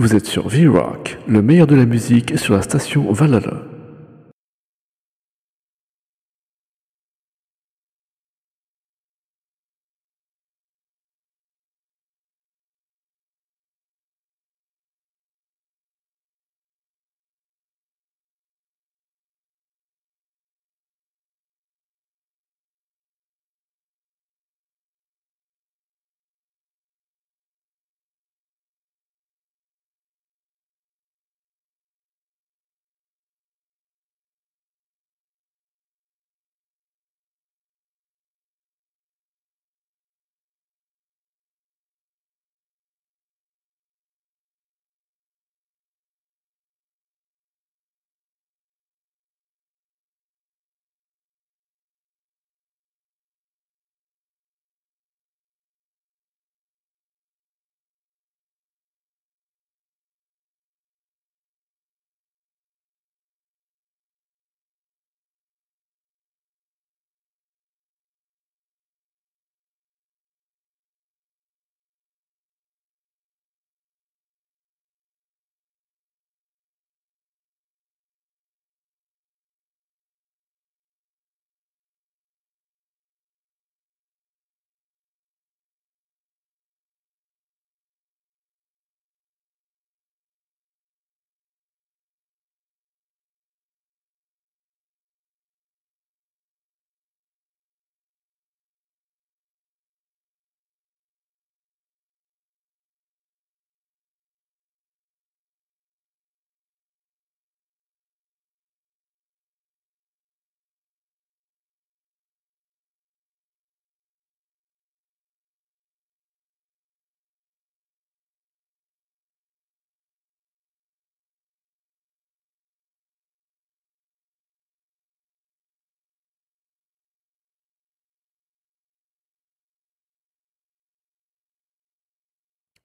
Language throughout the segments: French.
Vous êtes sur V-Rock, le meilleur de la musique sur la station Valhalla.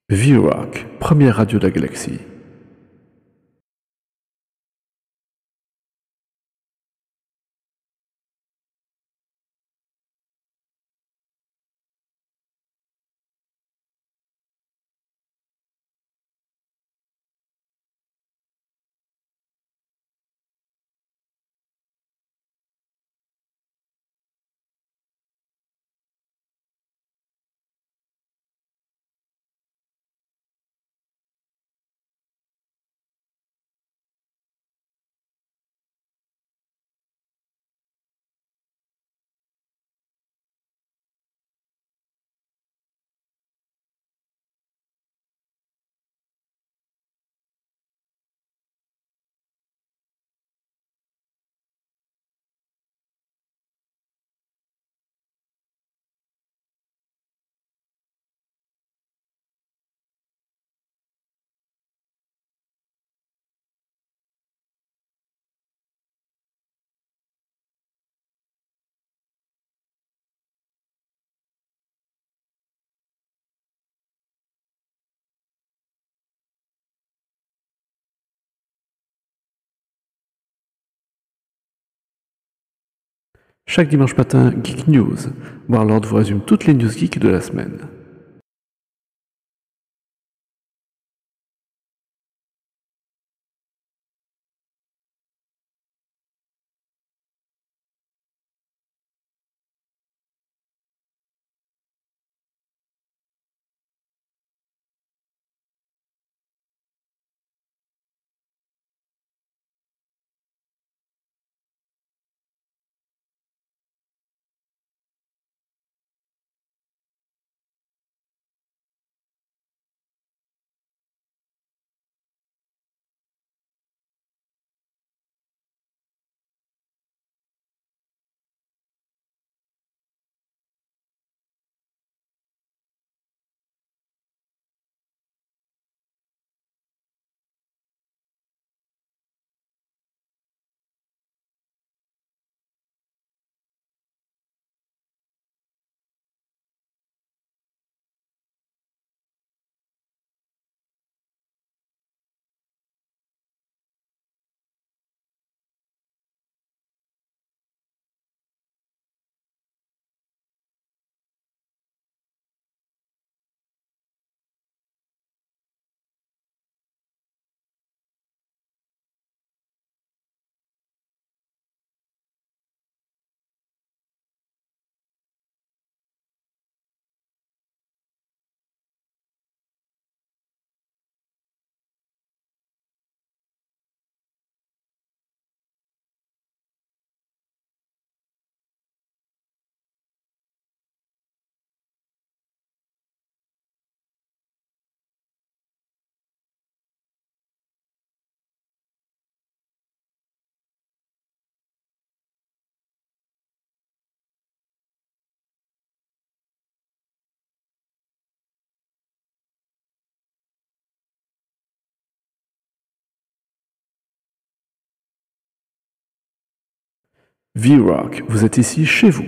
V-Rock, première radio de la galaxie. Chaque dimanche matin, Geek News. Warlord vous résume toutes les news geeks de la semaine. V-Rock, vous êtes ici chez vous.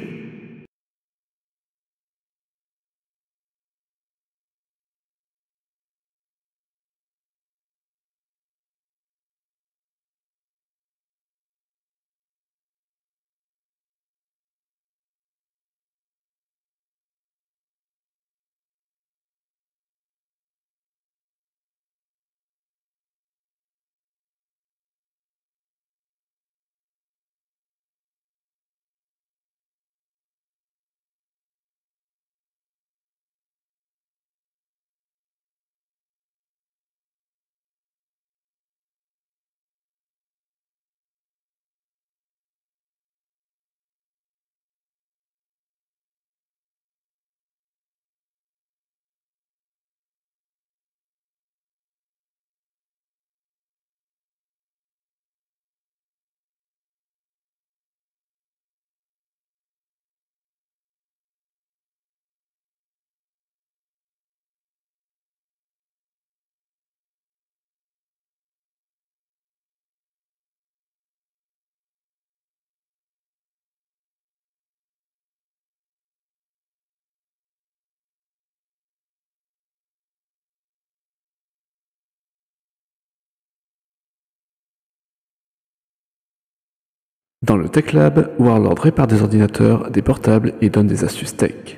Dans le Tech Lab, Warlord répare des ordinateurs, des portables et donne des astuces tech.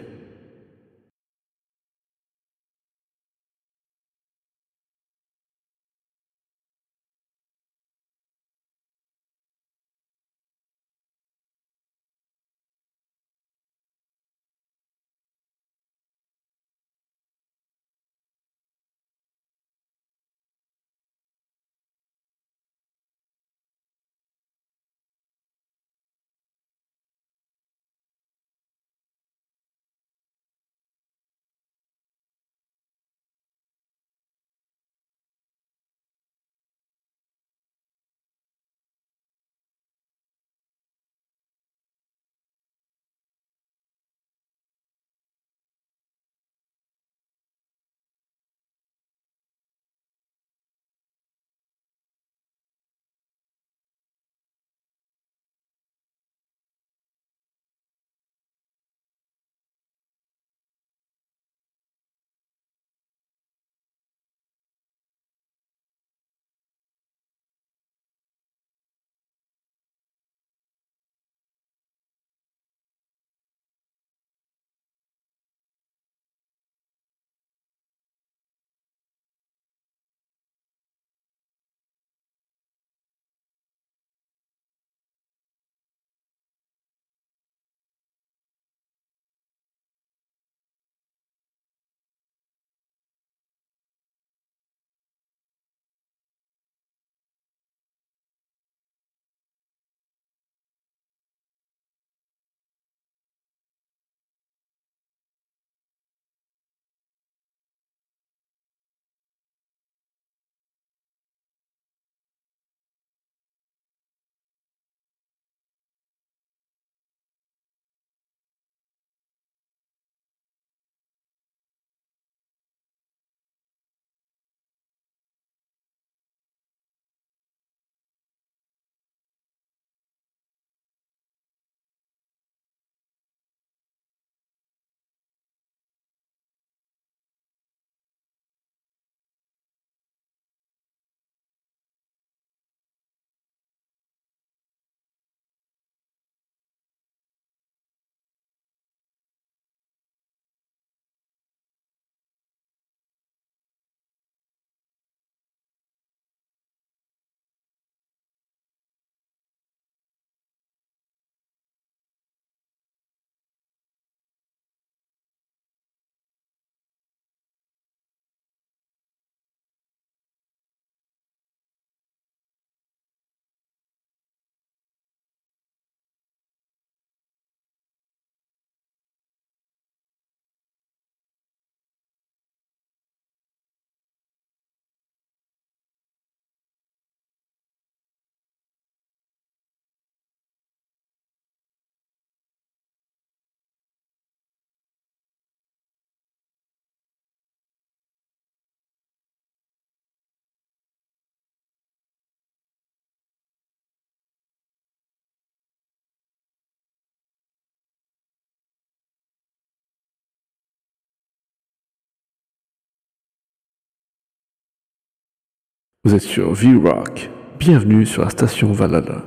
Vous êtes sur V-Rock. Bienvenue sur la station Valhalla.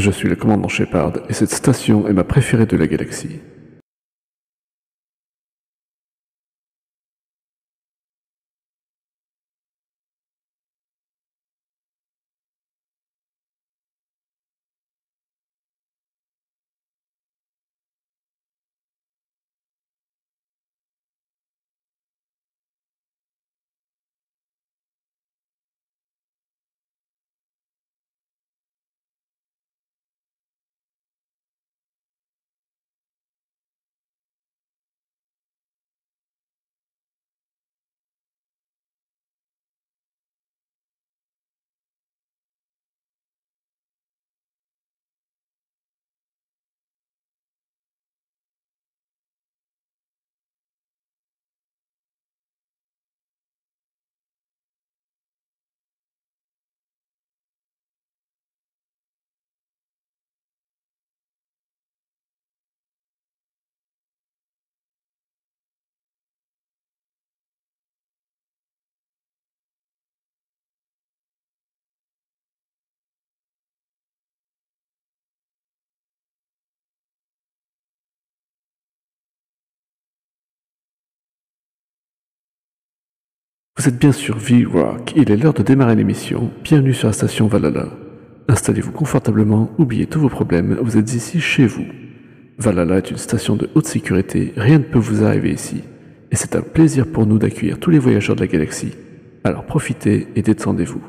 Je suis le commandant Shepard et cette station est ma préférée de la galaxie. Vous êtes bien sur V-Rock, il est l'heure de démarrer l'émission. Bienvenue sur la station Valhalla. Installez-vous confortablement, oubliez tous vos problèmes, vous êtes ici chez vous. Valhalla est une station de haute sécurité, rien ne peut vous arriver ici. Et c'est un plaisir pour nous d'accueillir tous les voyageurs de la galaxie. Alors profitez et détendez-vous.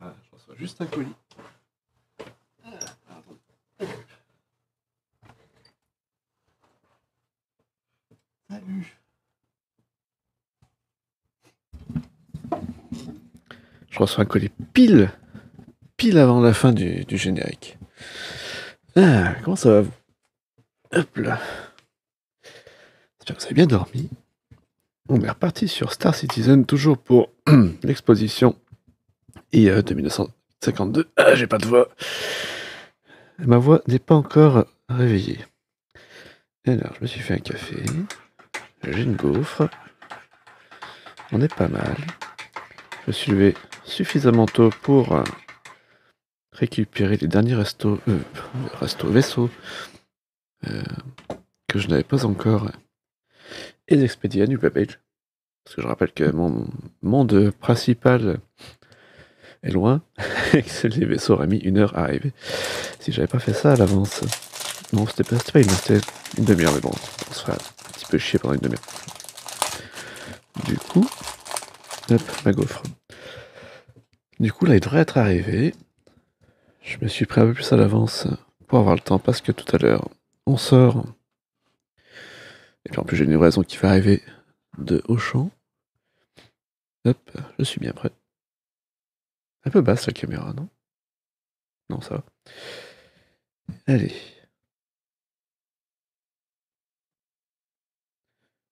Ah, je reçois juste un colis. Ah. Salut. Je reçois un colis pile, pile avant la fin du, du générique. Ah, comment ça va vous? Hop là. J'espère que vous avez bien dormi. On est reparti sur Star Citizen, toujours pour l'exposition et euh, de 1952. Ah, j'ai pas de voix. Ma voix n'est pas encore réveillé. Alors, je me suis fait un café. J'ai une gaufre. On est pas mal. Je suis levé suffisamment tôt pour euh, récupérer les derniers restos, euh, restos vaisseaux euh, que je n'avais pas encore et expédier à New Page. Parce que je rappelle que mon monde principal est loin et que les vaisseaux auraient mis une heure à arriver si j'avais pas fait ça à l'avance. Non, c'était pas, pas une c'était une demi-heure, mais bon, on se ferait un petit peu chier pendant une demi-heure. Du coup, hop, ma gaufre. Du coup, là, il devrait être arrivé. Je me suis pris un peu plus à l'avance pour avoir le temps parce que tout à l'heure, on sort. Et puis en plus, j'ai une livraison qui va arriver de Auchan. Hop, je suis bien prêt. Un peu basse la caméra, non? Non, ça va. Allez.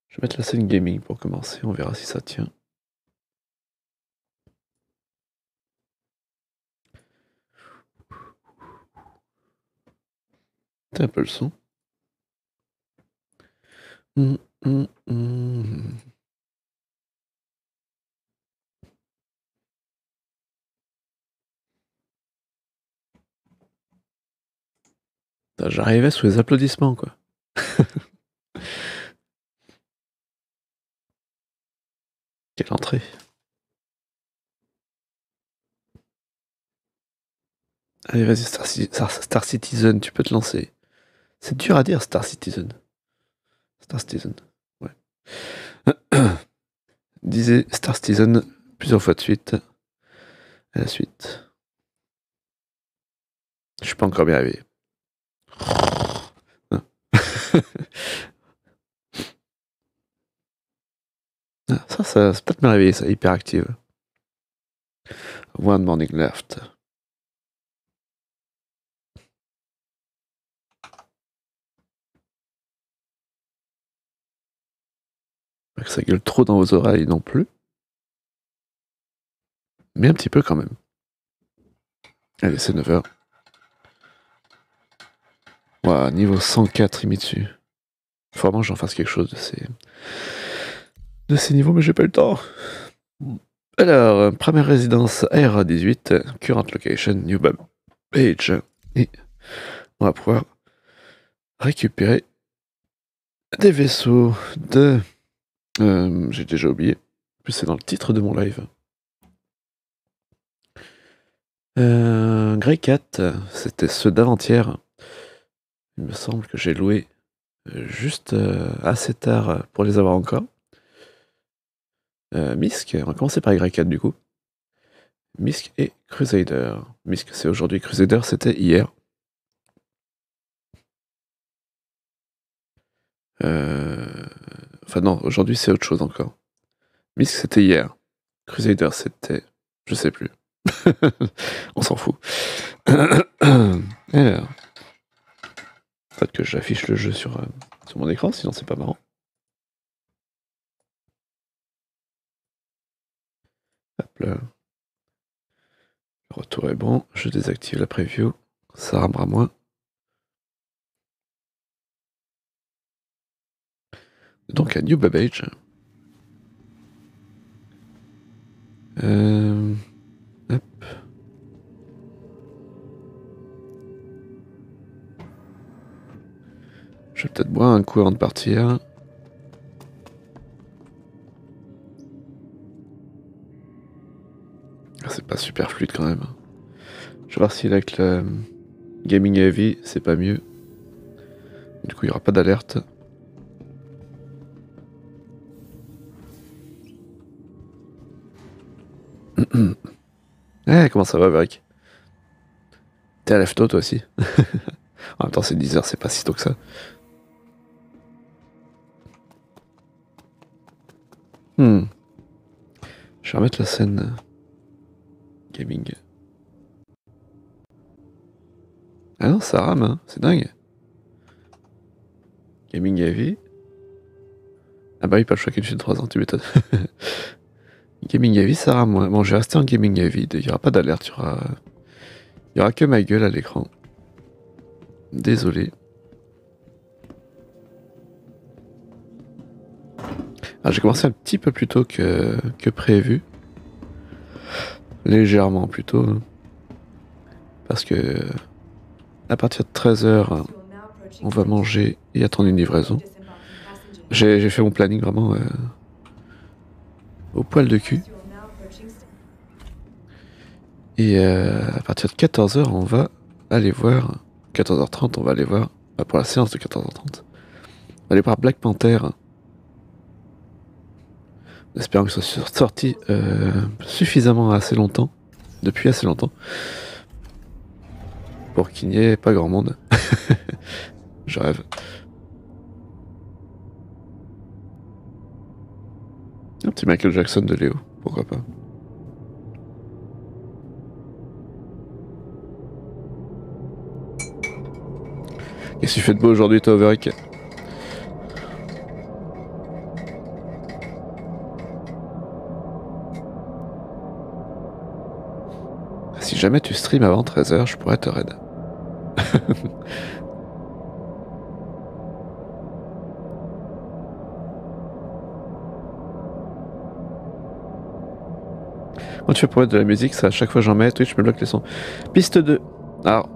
Je vais mettre la scène gaming pour commencer, on verra si ça tient. C'est un peu le son? Hum, hum, hum. J'arrivais sous les applaudissements, quoi. Quelle entrée. Allez, vas-y, Star, Citizen, tu peux te lancer. C'est dur à dire, Star Citizen. Star Citizen, ouais. Disait Star Citizen plusieurs fois de suite. À la suite. Je suis pas encore bien arrivé. Ah, ça, ça, ça peut-être m'arriver, ça, hyperactive. One morning left. Ça gueule trop dans vos oreilles non plus. Mais un petit peu quand même. Allez, c'est 9h. Niveau 104, il m'est dessus. Faut vraiment que j'en fasse quelque chose de ces, de ces niveaux, mais j'ai pas le temps. Alors, première résidence AR18, current location, new page. Et on va pouvoir récupérer des vaisseaux de... Euh, j'ai déjà oublié. En plus, c'est dans le titre de mon live. Euh, Grey Cat, c'était ceux d'avant-hier. Il me semble que j'ai loué euh, juste euh, assez tard pour les avoir encore. Euh, Misk, on va commencer par Y4 du coup. Misk et Crusader. Misk c'est aujourd'hui, Crusader c'était hier. Enfin non, aujourd'hui c'est autre chose encore. Misk c'était hier. Crusader c'était... Je sais plus. on s'en fout. Alors que j'affiche le jeu sur, euh, sur mon écran, sinon c'est pas marrant. Hop là. Le retour est bon, je désactive la preview, ça ramera moins. Donc un New Babbage. Euh. Je vais peut-être boire un coup avant de partir. Ah, c'est pas super fluide quand même. Je vais voir si avec le Gaming Heavy, c'est pas mieux. Du coup, il n'y aura pas d'alerte. eh, comment ça va, Varic T'es à l'EFTO, toi aussi? En même temps, c'est 10 heures, c'est pas si tôt que ça. Hmm. Je vais remettre la scène euh, gaming. Ah non, ça rame, hein. c'est dingue. Gaming heavy. Ah bah oui, pas le choix qu'il de 3 ans, tu m'étonnes. gaming heavy, ça rame. Bon, je vais rester en gaming heavy, il n'y aura pas d'alerte. Il y aura que ma gueule à l'écran. Désolé. J'ai commencé un petit peu plus tôt que, que prévu. Légèrement plus tôt. hein. Parce que à partir de 13h, on va manger et attendre une livraison. J'ai fait mon planning vraiment euh, au poil de cul. Et euh, à partir de 14h, on va aller voir. 14h30, on va aller voir. bah, pour la séance de 14h30. On va aller voir Black Panther. Espérant que ce soit sorti euh, suffisamment assez longtemps. Depuis assez longtemps. Pour qu'il n'y ait pas grand monde. Je rêve. Un petit Michael Jackson de Léo, pourquoi pas. Qu'est-ce que tu fais de beau aujourd'hui, toi, Overic jamais tu stream avant 13h, je pourrais te raid. Quand tu fais pour mettre de la musique, ça, à chaque fois j'en mets, Twitch me bloque les sons. Piste 2. Alors,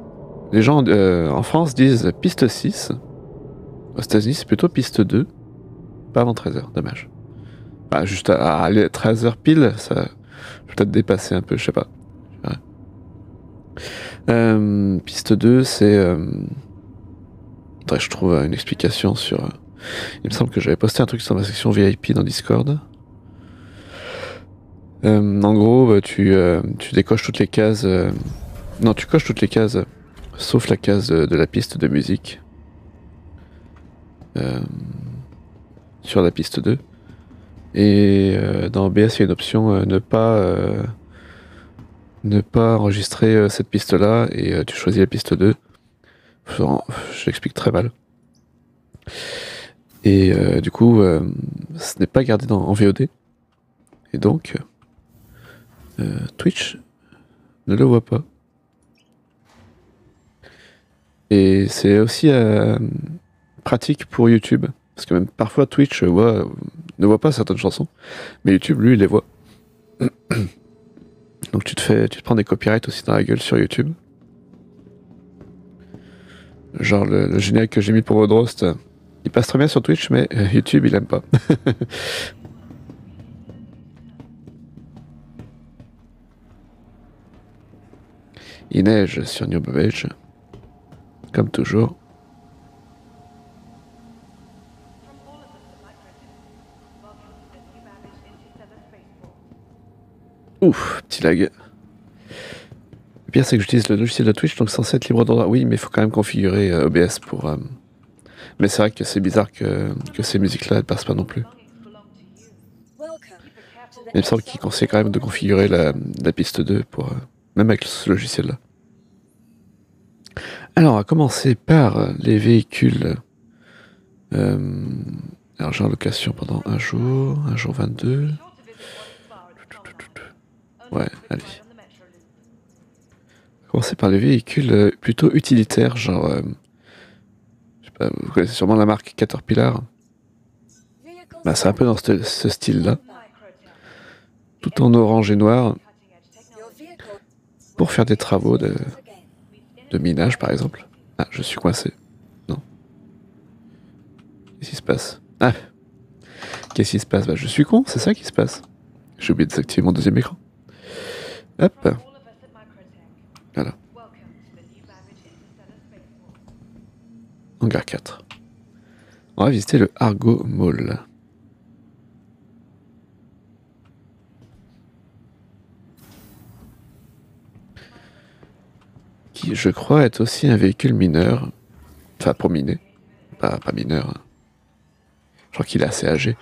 les gens euh, en France disent piste 6. Aux États-Unis, c'est plutôt piste 2. Pas avant 13h, dommage. Bah, juste à, à aller 13h pile, ça. Peut-être dépasser un peu, je sais pas. Euh, piste 2, c'est. Euh... je trouve une explication sur. euh, Il me semble que j'avais posté un truc sur ma section VIP dans Discord. En gros, bah, tu, tu décoches toutes les cases. Non, tu coches toutes les cases, sauf la case de, la piste de musique. Sur la piste 2. Et dans OBS, il y a une option ne pas. Ne pas enregistrer euh, cette piste-là et euh, tu choisis la piste 2. Enfin, Je l'explique très mal. Et euh, du coup, ce n'est pas gardé en VOD. Et donc, Twitch ne le voit pas. Et c'est aussi pratique pour YouTube. Parce que même parfois Twitch voit- ne voit pas certaines chansons. Mais YouTube, lui, les voit. Donc tu te fais, tu te prends des copyrights aussi dans la gueule sur YouTube. Genre le, le générique que j'ai mis pour Rodrost, euh, il passe très bien sur Twitch, mais euh, YouTube il aime pas. il neige sur New comme toujours. Ouf, petit lag. Le pire, c'est que j'utilise le logiciel de Twitch, donc censé être libre de droit. Oui, mais il faut quand même configurer euh, OBS pour. euh, Mais c'est vrai que c'est bizarre que, que ces musiques-là ne passent pas non plus. Il me semble qu'il conseille quand même de configurer la, la piste 2 pour. euh, Même avec ce logiciel-là. Alors, on va commencer par les véhicules. Alors, j'ai en location pendant un jour, un jour 22. Ouais, allez. On commencer par les véhicules euh, plutôt utilitaires, genre. euh, je sais pas, vous connaissez sûrement la marque Caterpillar. Bah, c'est un peu dans ce, ce style-là, tout en orange et noir, pour faire des travaux de, de minage, par exemple. Ah, je suis coincé. Non. Qu'est-ce qui se passe? Ah Qu'est-ce qui se passe? Bah, je suis con, c'est ça qui se passe. J'ai oublié de désactiver mon deuxième écran. Hop. Voilà. Hangar 4. On va visiter le Argo Mall. Qui, je crois, est aussi un véhicule mineur. Enfin, pour miner. Pas, pas mineur. hein. Je crois qu'il est assez âgé.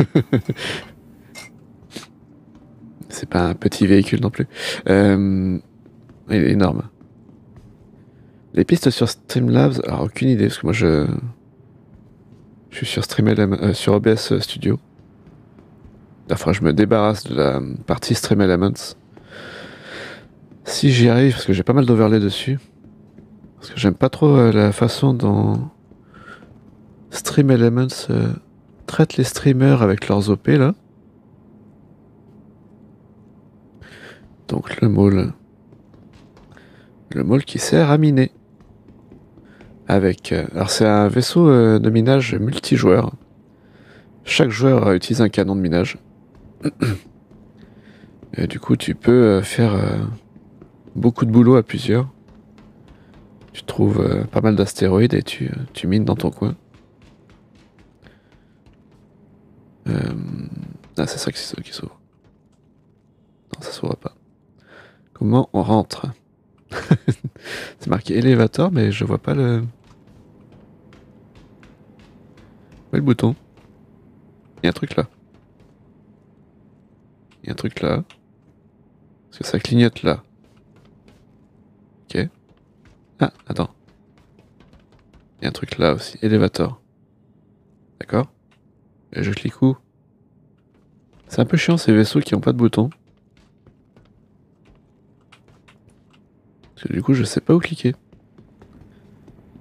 C'est pas un petit véhicule non plus. Euh, il est énorme. Les pistes sur Streamlabs, alors aucune idée parce que moi je, je suis sur StreamLM, euh, sur OBS Studio. Enfin, je me débarrasse de la partie Stream Elements. Si j'y arrive, parce que j'ai pas mal d'overlay dessus. Parce que j'aime pas trop euh, la façon dont Stream Elements euh, traite les streamers avec leurs OP là. Donc le môle. Le môle qui sert à miner. Avec. Euh, alors c'est un vaisseau euh, de minage multijoueur. Chaque joueur utilise un canon de minage. Du coup, tu peux euh, faire beaucoup de boulot à plusieurs. Tu trouves pas mal d'astéroïdes et tu, tu, mines dans ton coin. Ah, c'est ça qui s'ouvre. Non, ça s'ouvre pas. Comment on rentre C'est marqué élévateur, mais je vois pas le. Où est le bouton? Il y a un truc là. Il y a un truc là. Est-ce que ça clignote là Ok. Ah, attends. Il y a un truc là aussi. Élévateur. D'accord je clique où? C'est un peu chiant ces vaisseaux qui n'ont pas de bouton. Parce que du coup, je sais pas où cliquer.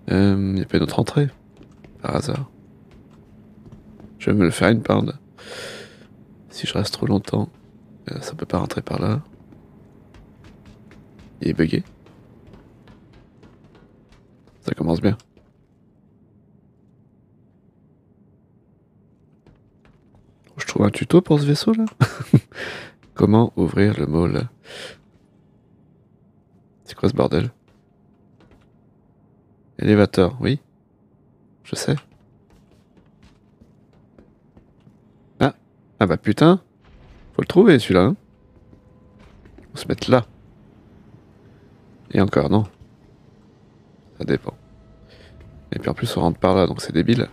Il euh, n'y a pas une autre entrée. Par hasard. Je vais me le faire une pinde. Si je reste trop longtemps, euh, ça peut pas rentrer par là. Il est bugué. Ça commence bien. Je trouve un tuto pour ce vaisseau là. Comment ouvrir le là c'est quoi ce bordel Élévateur, oui. Je sais. Ah, ah bah putain. Faut le trouver celui-là. Hein Faut se mettre là. Et encore, non. Ça dépend. Et puis en plus on rentre par là, donc c'est débile.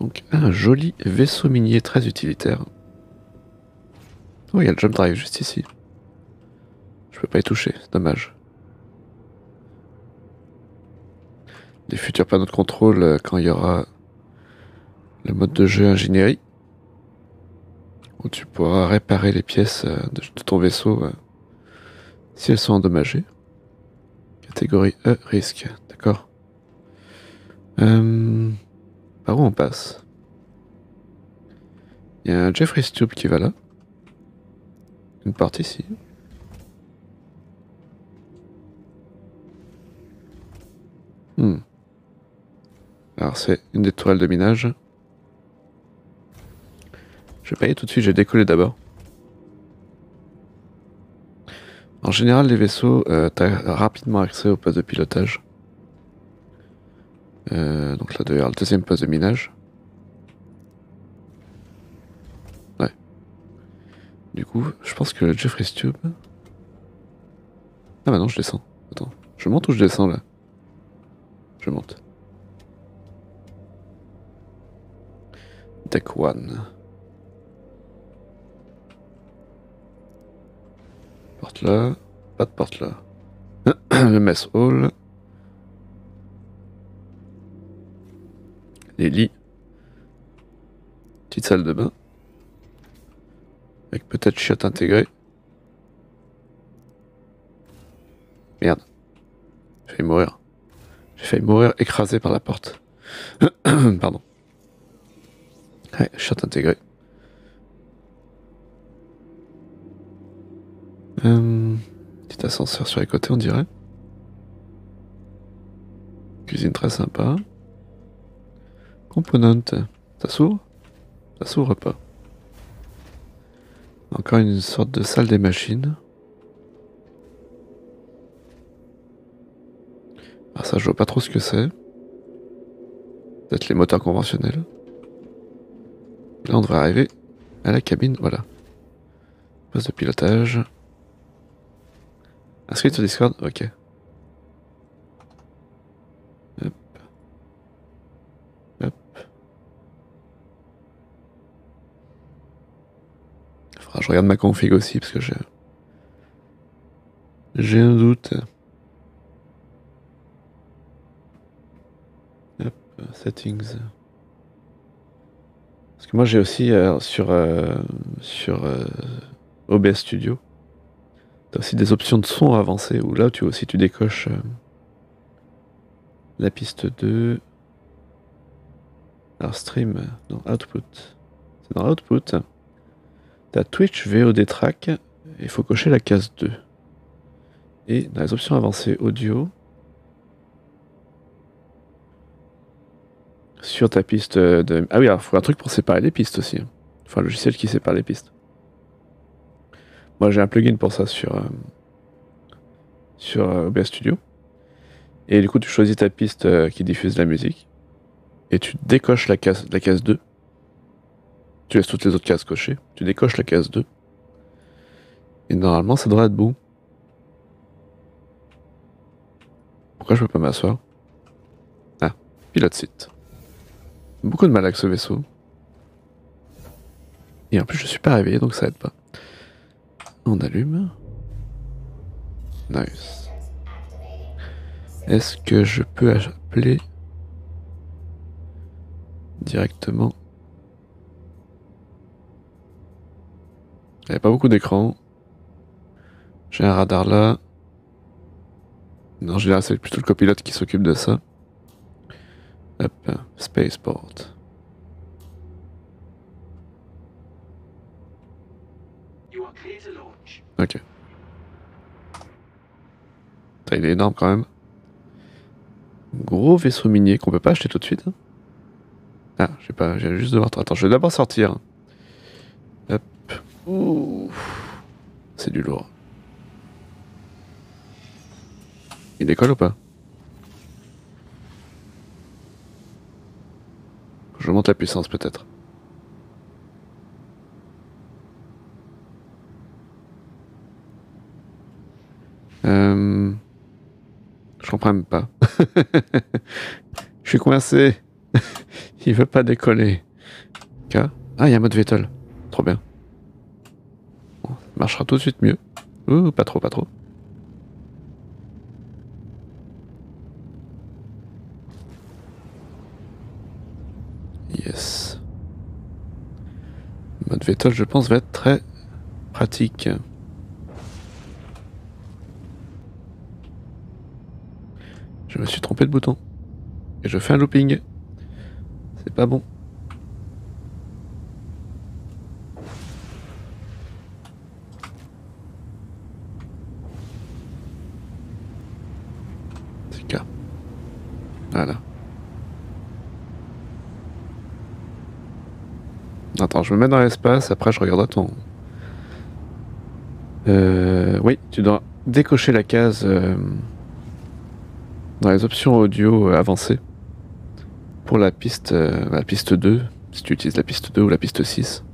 Donc un joli vaisseau minier très utilitaire. Oh, il y a le jump drive juste ici. Je peux pas y toucher, dommage. Les futurs panneaux de contrôle euh, quand il y aura le mode de jeu ingénierie. Où tu pourras réparer les pièces euh, de ton vaisseau euh, si elles sont endommagées. Catégorie E, risque, d'accord. Où on passe? Il y a un Jeffrey Tube qui va là. Une porte ici. Hmm. Alors c'est une des tourelles de minage. Je vais pas y tout de suite, j'ai décollé d'abord. En général, les vaisseaux, euh, tu as rapidement accès au poste de pilotage. Euh, donc là, d'ailleurs, le deuxième poste de minage. Ouais. Du coup, je pense que Jeffrey's Tube. Ah bah non, je descends. Attends, je monte ou je descends là? Je monte. Deck 1. Porte là. Pas de porte là. le mess hall. Les lits. Petite salle de bain. Avec peut-être chiotte intégrée. Merde. J'ai failli mourir. J'ai failli mourir écrasé par la porte. Pardon. Ouais, chiotte intégrée. Euh, petit ascenseur sur les côtés, on dirait. Cuisine très sympa. Component. Ça s'ouvre? Ça s'ouvre pas. Encore une sorte de salle des machines. Ah ça je vois pas trop ce que c'est. Peut-être les moteurs conventionnels. Là on devrait arriver à la cabine, voilà. Poste de pilotage. Inscrit sur Discord, ok. Je regarde ma config aussi parce que j'ai. J'ai un doute. Hop, settings. Parce que moi j'ai aussi euh, sur, euh, sur euh, OBS Studio, Tu as aussi des options de son avancées où là tu aussi tu décoches la piste 2. Alors stream, dans output. C'est dans output. Tu as Twitch VOD track. Il faut cocher la case 2. Et dans les options avancées audio, sur ta piste de... Ah oui, il faut un truc pour séparer les pistes aussi. Enfin, un logiciel qui sépare les pistes. Moi, j'ai un plugin pour ça sur, euh, sur euh, OBS Studio. Et du coup, tu choisis ta piste euh, qui diffuse la musique. Et tu décoches la case, la case 2. Tu laisses toutes les autres cases cochées. Tu décoches la case 2. Et normalement, ça devrait être bon. Pourquoi je peux pas m'asseoir? Ah, pilote site. Beaucoup de mal avec ce vaisseau. Et en plus, je suis pas réveillé, donc ça aide pas. On allume. Nice. Est-ce que je peux appeler directement Il n'y a pas beaucoup d'écran. J'ai un radar là. Non, dirais c'est plutôt le copilote qui s'occupe de ça. Hop, spaceport. Ok. il est énorme quand même. Gros vaisseau minier qu'on peut pas acheter tout de suite. Hein. Ah, j'ai pas, j'ai juste devoir. Attends, je vais d'abord sortir. Hop. C'est du lourd. Il décolle ou pas Je monte la puissance peut-être. Euh... Je comprends même pas. Je suis coincé. il veut pas décoller. Ah, il y a un mode Vettel. Trop bien. Marchera tout de suite mieux. Ouh, pas trop, pas trop. Yes. mode Vettel, je pense, va être très pratique. Je me suis trompé de bouton. Et je fais un looping. C'est pas bon. C'est cas. Voilà. Attends, je me mets dans l'espace, après je regarde ton... Euh, oui, tu dois décocher la case... Euh, dans les options audio euh, avancées pour la piste, la piste 2, si tu utilises la piste 2 ou la piste 6.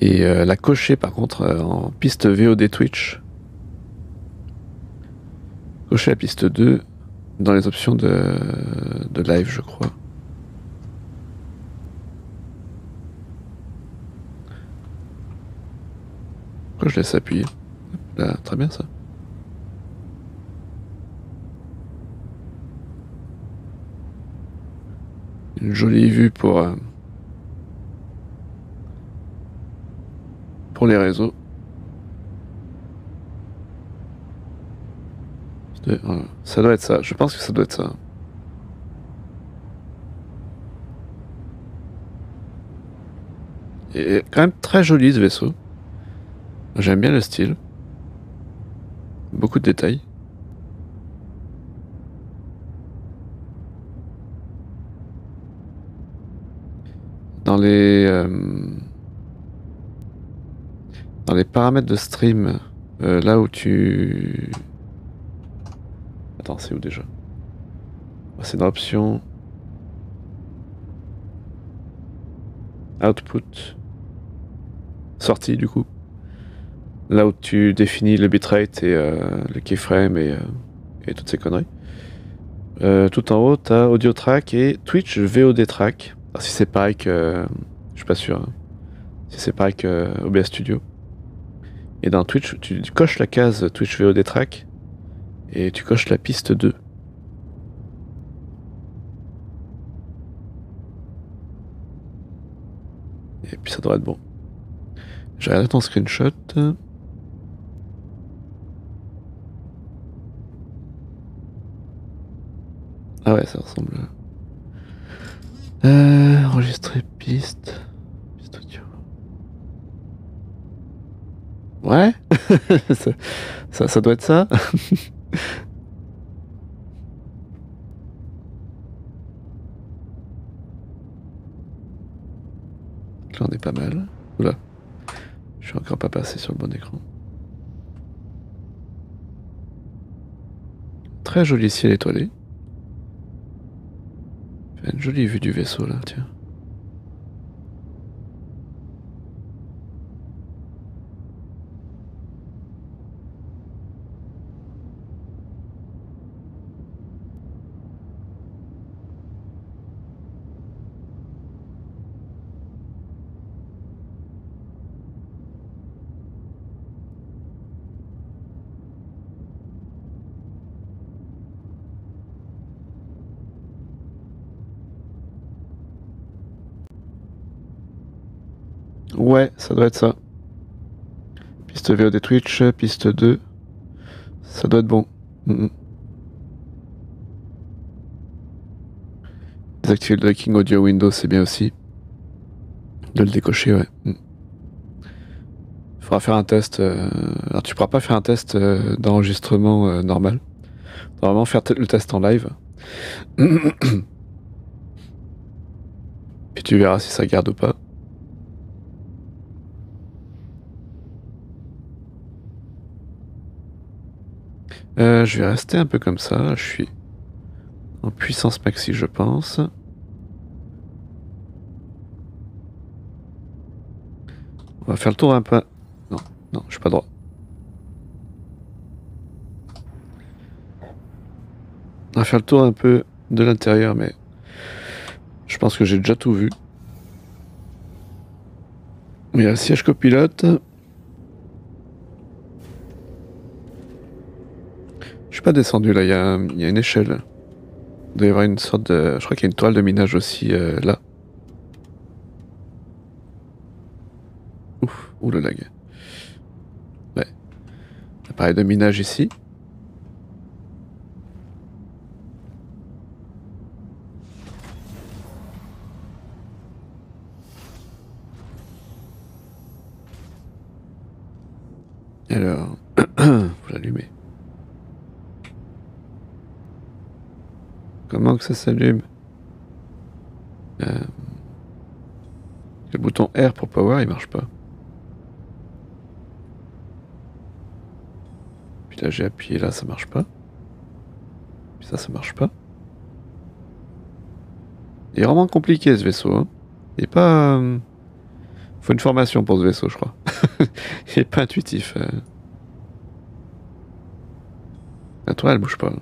Et la cocher par contre en piste VOD Twitch. Cocher la piste 2 dans les options de, de live, je crois. Je laisse appuyer Là, très bien ça. Une jolie vue pour, euh, pour les réseaux. Ça doit être ça. Je pense que ça doit être ça. Et quand même très joli ce vaisseau. J'aime bien le style. Beaucoup de détails. dans les euh, dans les paramètres de stream, euh, là où tu attends, c'est où déjà? Ah, C'est dans l'option output sortie du coup. Là où tu définis le bitrate et euh, le keyframe et, et, toutes ces conneries. tout en haut, tu as audio track et Twitch VOD track. Ah, si c'est pareil que. Je suis pas sûr. Hein. Si c'est pareil que OBS Studio. Et dans Twitch, tu, coches la case Twitch VOD Track et tu coches la piste 2. Et puis ça devrait être bon. J'ai regardé ton screenshot. Ah ouais, ça ressemble. Euh, enregistrer piste. Piste audio. Ouais ça, ça, ça doit être ça Là, on est pas mal. Oula. Je suis encore pas passé sur le bon écran. Très joli ciel étoilé. Jolie vue du vaisseau là, tiens. Ouais, ça doit être ça. Piste VOD Twitch, piste 2. Ça doit être bon. Désactiver le tracking audio Windows, c'est bien aussi. De le décocher, ouais. Mm. faudra faire un test. Euh, alors, tu pourras pas faire un test euh, d'enregistrement euh, normal. Normalement, faire le test en live. Puis tu verras si ça garde ou pas. Euh, je vais rester un peu comme ça. Je suis en puissance maxi, je pense. On va faire le tour un peu. Non, non, je suis pas droit. On va faire le tour un peu de l'intérieur, mais je pense que j'ai déjà tout vu. Il y a siège copilote. Je suis pas descendu là, il y, a une échelle. Il doit y avoir une sorte de. Je crois qu'il y a une toile de minage aussi euh, là. Ouf, ouh le lag. Ouais. Appareil de minage ici. Alors, faut l'allumer. Comment que ça s'allume euh, Le bouton R pour power, il marche pas. Puis là, j'ai appuyé là, ça marche pas. Puis ça, ça marche pas. Il est vraiment compliqué ce vaisseau. Hein. Il est pas. Euh, faut une formation pour ce vaisseau, je crois. il est pas intuitif. Euh. La toile, elle bouge pas.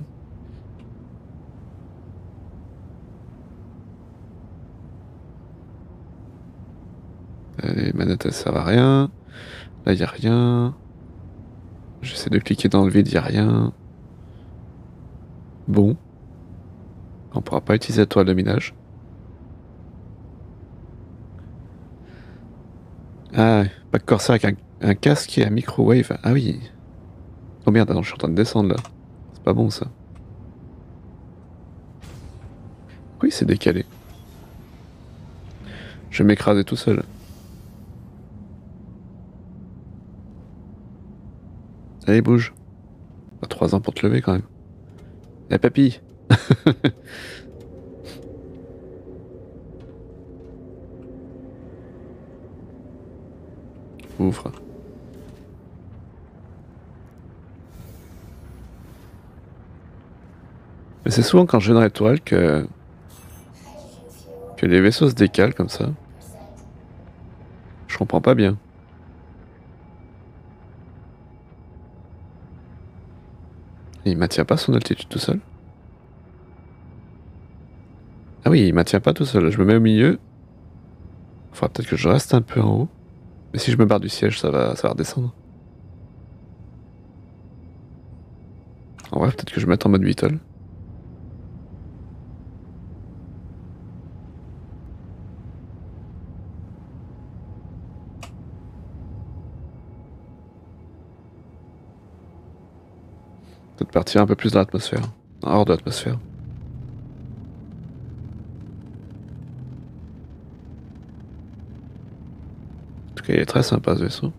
Les manettes elles servent à rien. Là il a rien. J'essaie de cliquer dans le vide, il a rien. Bon. On pourra pas utiliser la toile de minage. Ah, pas de corsaire avec un, casque et un microwave. Ah oui. Oh merde, je suis en train de descendre là. C'est pas bon ça. Oui, c'est décalé. Je vais m'écraser tout seul. Allez, bouge. Pas trois ans pour te lever quand même. Eh, papy Ouvre. Mais c'est souvent quand je vais dans l'étoile que... que les vaisseaux se décalent comme ça. Je comprends pas bien. Il maintient pas son altitude tout seul Ah oui, il maintient pas tout seul. Je me mets au milieu. Il faudra peut-être que je reste un peu en haut. Mais si je me barre du siège, ça va, ça va redescendre. En vrai, peut-être que je mette en mode vital. Peut-être partir un peu plus dans l'atmosphère. Hors de l'atmosphère. En tout cas, il est très sympa ce vaisseau.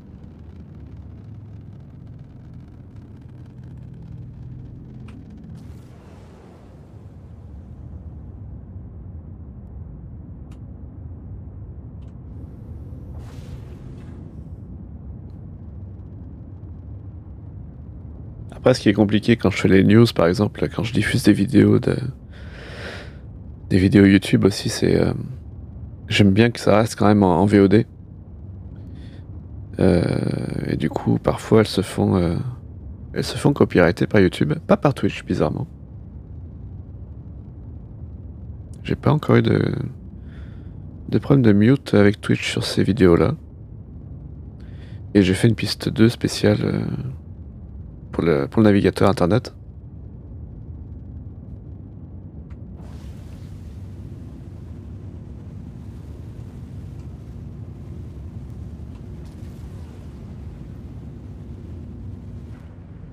Après, ce qui est compliqué quand je fais les news, par exemple, quand je diffuse des vidéos de... des vidéos YouTube aussi, c'est euh, j'aime bien que ça reste quand même en, VOD. Euh, et du coup, parfois, elles se font euh, elles se font copyrighter par YouTube, pas par Twitch, bizarrement. J'ai pas encore eu de de problème de mute avec Twitch sur ces vidéos-là. Et j'ai fait une piste 2 spéciale pour le, pour le navigateur internet.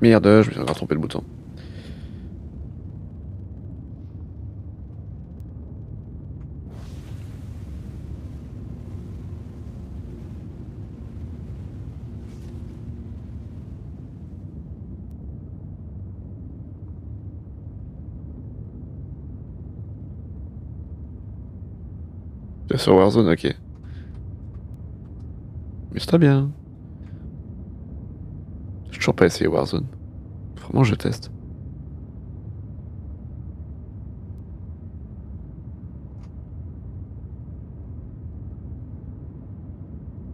Merde, je me suis encore trompé le bouton. Sur Warzone, ok. Mais c'est très bien. J'ai toujours pas essayé Warzone. Vraiment, je teste.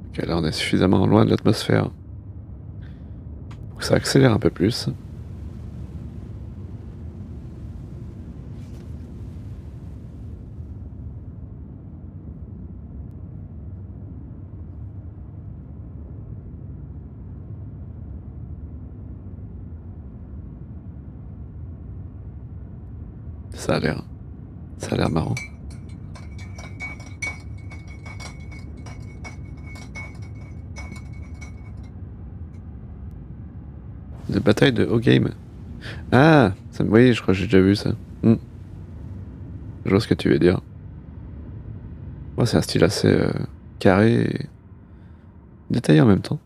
Ok, là on est suffisamment loin de l'atmosphère. Ça accélère un peu plus. Ça a l'air. Ça a l'air marrant. De bataille de O-Game. Ah ça, Oui, je crois que j'ai déjà vu ça. Hmm. Je vois ce que tu veux dire. Moi, c'est un style assez euh, carré et détaillé en même temps.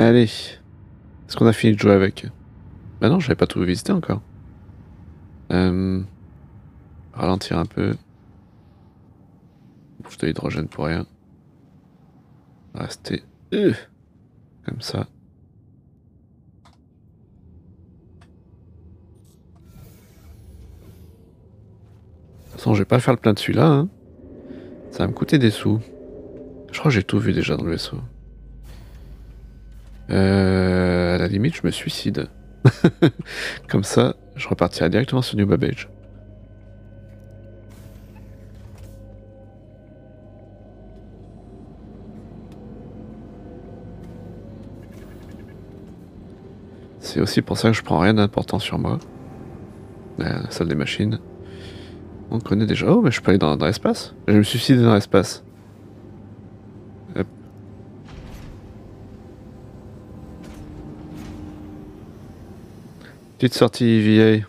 Allez. Est-ce qu'on a fini de jouer avec Bah non, j'avais pas tout visité encore. Euh... Ralentir un peu. Bouche de l'hydrogène pour rien. Rester euh, comme ça. De toute façon, je vais pas faire le plein de celui-là. Hein. Ça va me coûter des sous. Je crois que j'ai tout vu déjà dans le vaisseau. Euh, à la limite, je me suicide. Comme ça, je repartirai directement sur New Babbage. C'est aussi pour ça que je prends rien d'important sur moi. La salle des machines. On connaît déjà. Oh, mais je peux aller dans, dans l'espace. Je me suicide dans l'espace. Petite sortie vieille.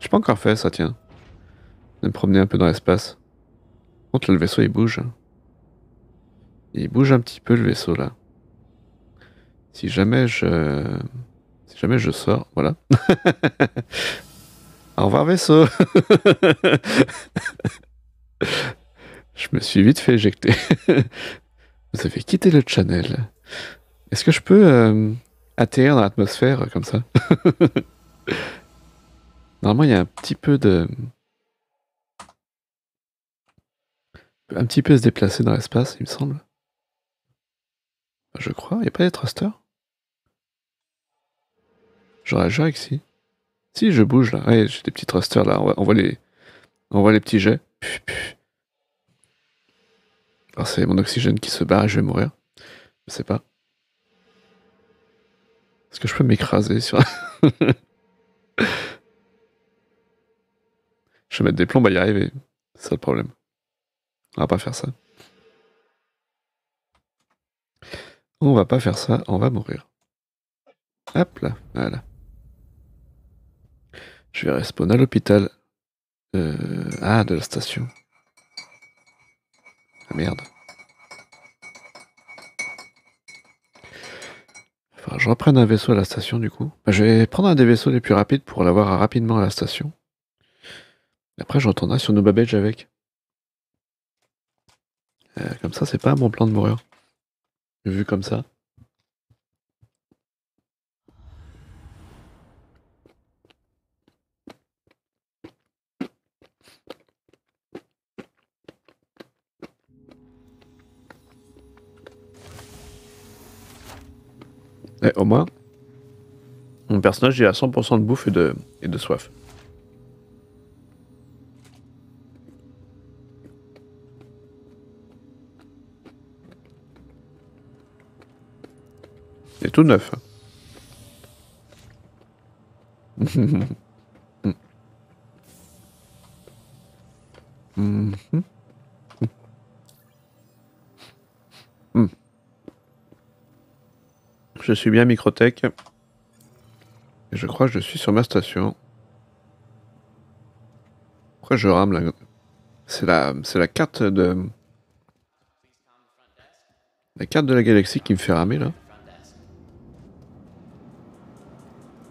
J'ai pas encore fait ça, tiens. De me promener un peu dans l'espace. Contre le vaisseau il bouge. Il bouge un petit peu le vaisseau là. Si jamais je. Si jamais je sors, voilà. Au revoir vaisseau. je me suis vite fait éjecter. Vous avez quitté le channel. Est-ce que je peux euh, atterrir dans l'atmosphère comme ça. Normalement, il y a un petit peu de. Un petit peu se déplacer dans l'espace, il me semble. Je crois. Il n'y a pas des thrusters? J'aurais avec si. Si, je bouge là. Ouais, j'ai des petits thrusters là. On voit, les, on voit les petits jets. Alors, c'est mon oxygène qui se barre et je vais mourir. Je sais pas. Est-ce que je peux m'écraser sur... je vais mettre des plombs à y arriver. C'est ça le problème. On va pas faire ça. On va pas faire ça, on va mourir. Hop là, voilà. Je vais respawn à l'hôpital. Euh, ah, de la station. Ah merde. Je reprenne un vaisseau à la station du coup. Bah, je vais prendre un des vaisseaux les plus rapides pour l'avoir rapidement à la station. après, je retournerai sur nos Babbage avec. Euh, comme ça, c'est pas bon plan de mourir. Vu comme ça. Et au moins, mon personnage est à 100% de bouffe et de, et de soif. C'est tout neuf. Je suis bien Microtech. Et je crois que je suis sur ma station. Pourquoi je rame là? C'est la, carte de... La carte de la galaxie qui me fait ramer là.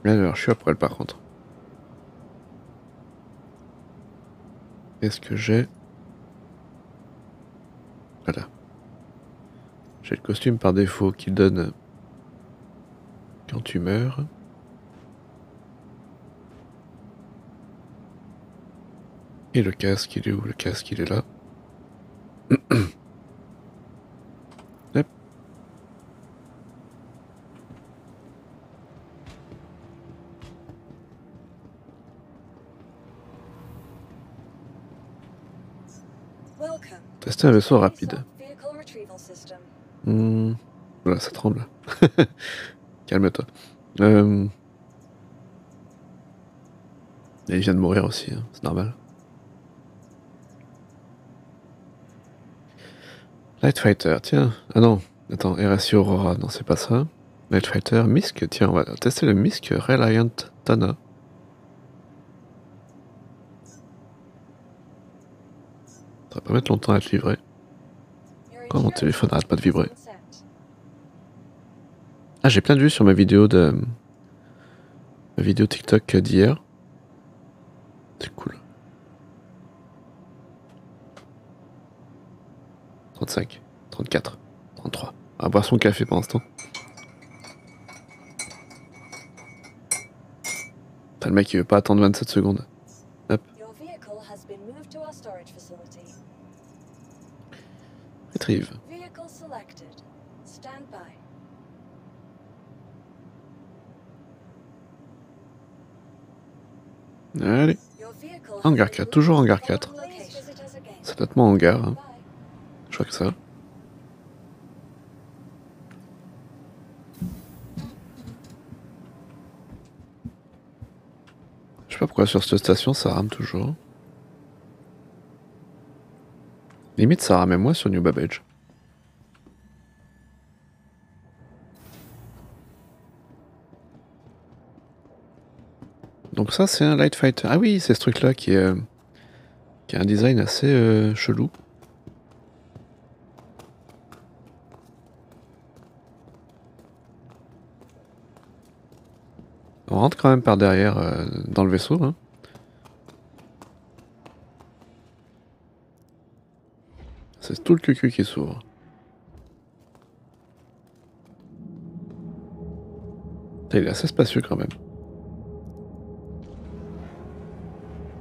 Alors, je suis après elle par contre. Qu'est-ce que j'ai? Voilà. J'ai le costume par défaut qui donne quand tu meurs. Et le casque, il est où? Le casque, il est là. Tester un vaisseau rapide. Hmm. Voilà, ça tremble. Calme-toi. Euh... il vient de mourir aussi, hein, c'est normal. Light Fighter, tiens. Ah non, attends, RSI Aurora, non, c'est pas ça. Light Fighter, Misk, tiens, on va tester le Misk Reliant Tana. Ça va pas mettre longtemps à être livré. Quand mon téléphone arrête pas de vibrer. Ah, j'ai plein de vues sur ma vidéo de. Ma vidéo TikTok d'hier. C'est cool. 35, 34, 33. On va boire son café ce temps. T'as le mec qui veut pas attendre 27 secondes. Hop. Retrieve. Allez. Hangar 4, toujours hangar 4. C'est peut-être mon hangar. Hein. Je crois que ça. Je sais pas pourquoi sur cette station ça rame toujours. Limite ça rame moi sur New Babbage. Donc ça, c'est un Light Fighter. Ah oui, c'est ce truc-là qui, est, qui a un design assez euh, chelou. On rentre quand même par derrière euh, dans le vaisseau. Hein. C'est tout le cul qui s'ouvre. Il est assez spacieux quand même.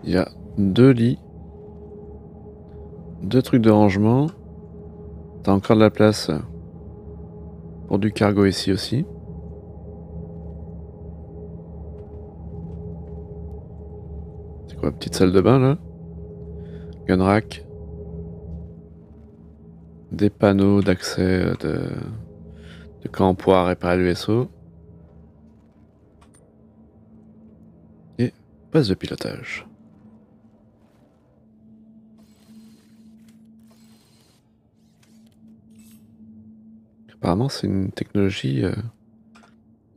Il y a deux lits. Deux trucs de rangement. T'as encore de la place pour du cargo ici aussi. C'est quoi, petite salle de bain là? Gun rack. Des panneaux d'accès de... de quand on pourra réparer le vaisseau. Et base de pilotage. Apparemment, c'est une technologie euh,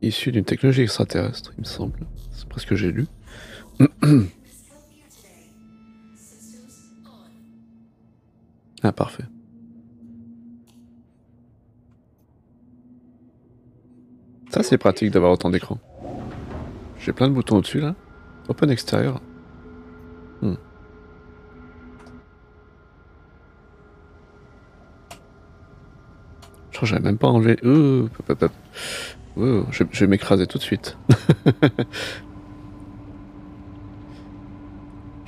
issue d'une technologie extraterrestre, il me semble. C'est presque ce que j'ai lu. ah, parfait. Ça, c'est pratique d'avoir autant d'écran. J'ai plein de boutons au-dessus, là. Open extérieur. Hmm. Crois que j'avais même pas enlevé... Ouh, je, vais m'écraser tout de suite.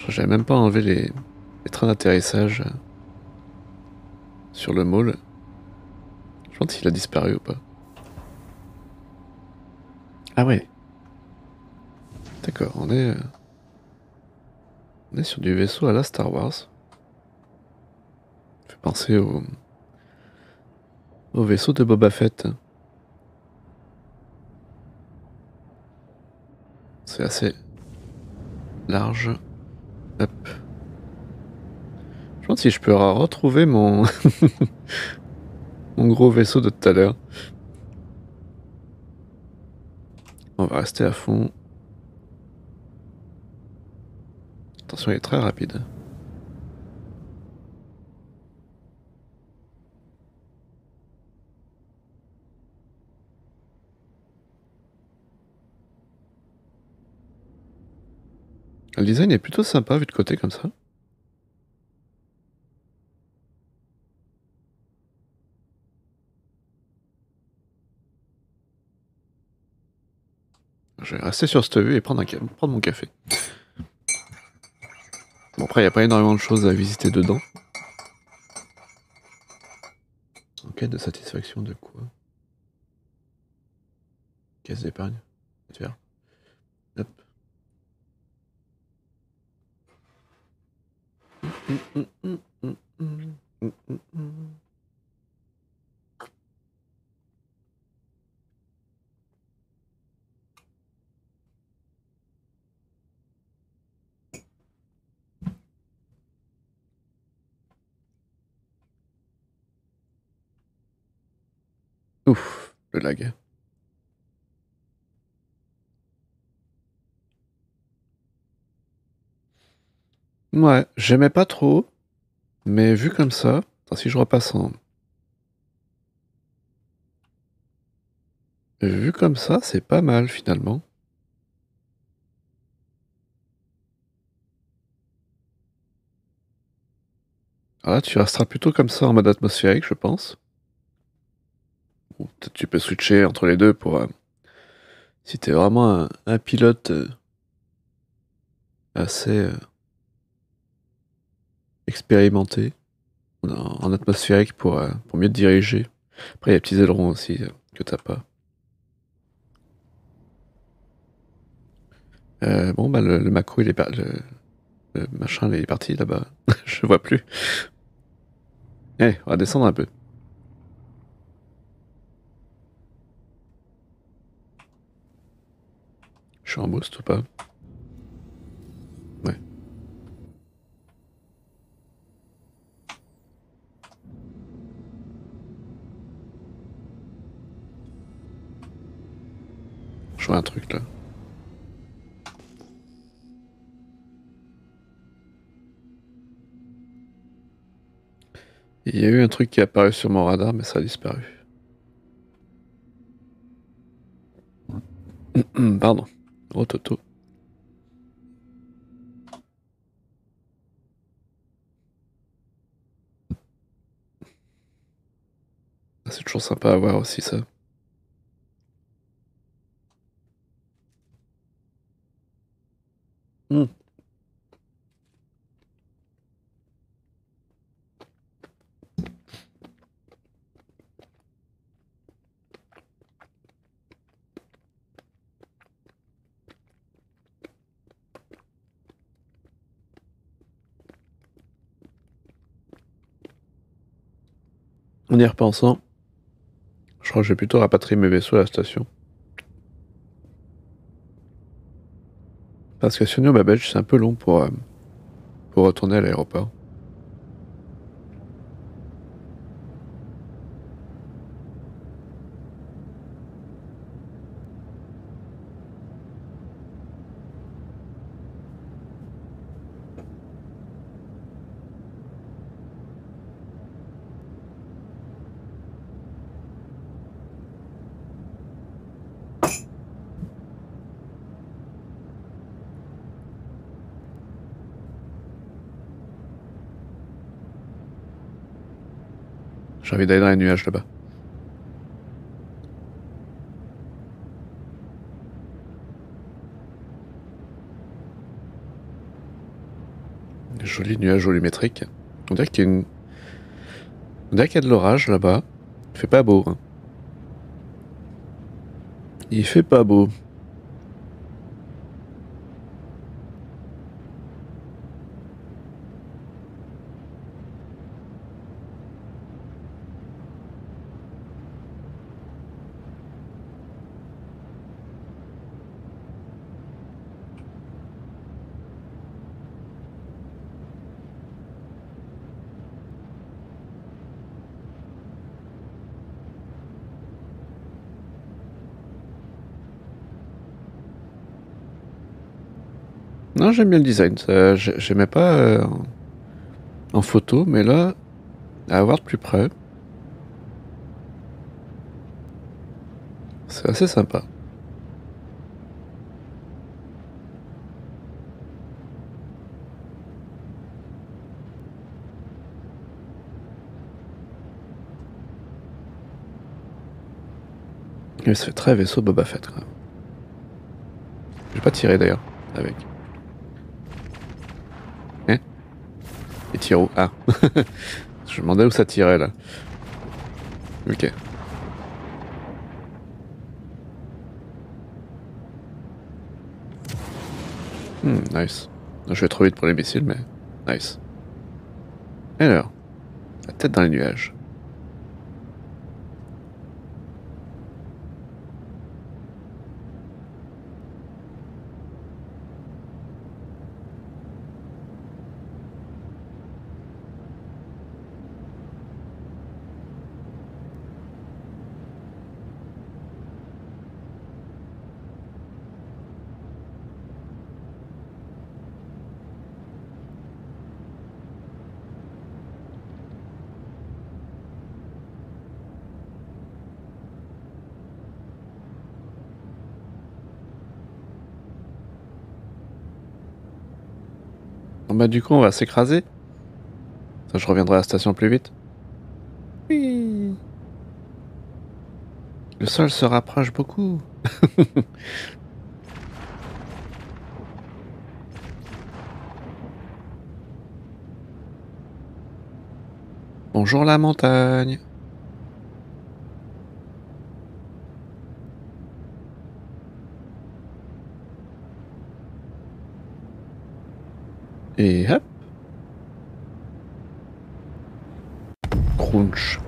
j'avais même pas enlevé les, trains d'atterrissage sur le môle. Je me demande s'il a disparu ou pas. Ah ouais. D'accord, on est... Euh, on est sur du vaisseau à la Star Wars. Fait penser au... Au vaisseau de Boba Fett. C'est assez large. Hop. Je demande si je peux retrouver mon... mon gros vaisseau de tout à l'heure. On va rester à fond. Attention, il est très rapide. Le design est plutôt sympa vu de côté comme ça. Je vais rester sur cette vue et prendre, mon café. Bon, après, il n'y a pas énormément de choses à visiter dedans. Enquête de satisfaction de quoi? Caisse d'épargne? Ouf, le lag. Ouais, j'aimais pas trop, mais vu comme ça, si je repasse en... Vu comme ça, c'est pas mal finalement. Alors là, tu resteras plutôt comme ça en mode atmosphérique, je pense. Peut-être tu peux switcher entre les deux pour... Euh, si t'es vraiment un, pilote euh, assez euh, expérimenté en, atmosphérique pour, pour mieux te diriger. Après, il y a petits ailerons aussi que t'as pas. bon, bah, le, macro, il est. Le, le, machin, il est parti là-bas. Je vois plus. Eh, on va descendre un peu. Je suis en boost ou pas Ouais. Je vois un truc là. Il y a eu un truc qui est apparu sur mon radar, mais ça a disparu. Pardon. Oh Toto. Ah, c'est toujours sympa à voir aussi ça. Hmm. En y repensant, je crois que j'ai plutôt rapatrié mes vaisseaux à la station. Parce que sur New Babbage, c'est un peu long pour, euh, pour retourner à l'aéroport. J'ai envie d'aller dans les nuages là-bas. Joli nuage volumétrique. On dirait qu'il y a une... On dirait qu'il y a de l'orage là-bas. Il fait pas beau. Hein. Il fait pas beau. J'aime bien le design. J'aimais pas euh, en photo, mais là, à voir de plus près, c'est assez sympa. Il se fait très vaisseau Boba Fett. J'ai pas tiré d'ailleurs avec. Ah. Je me demandais où ça tirait là. Ok. Hmm, nice. Je vais trop vite pour les missiles, mais nice. alors, la tête dans les nuages. Bah du coup on va s'écraser. Ça je reviendrai à la station plus vite. Oui. Le sol se rapproche beaucoup. Bonjour la montagne. Et hop. Crunch.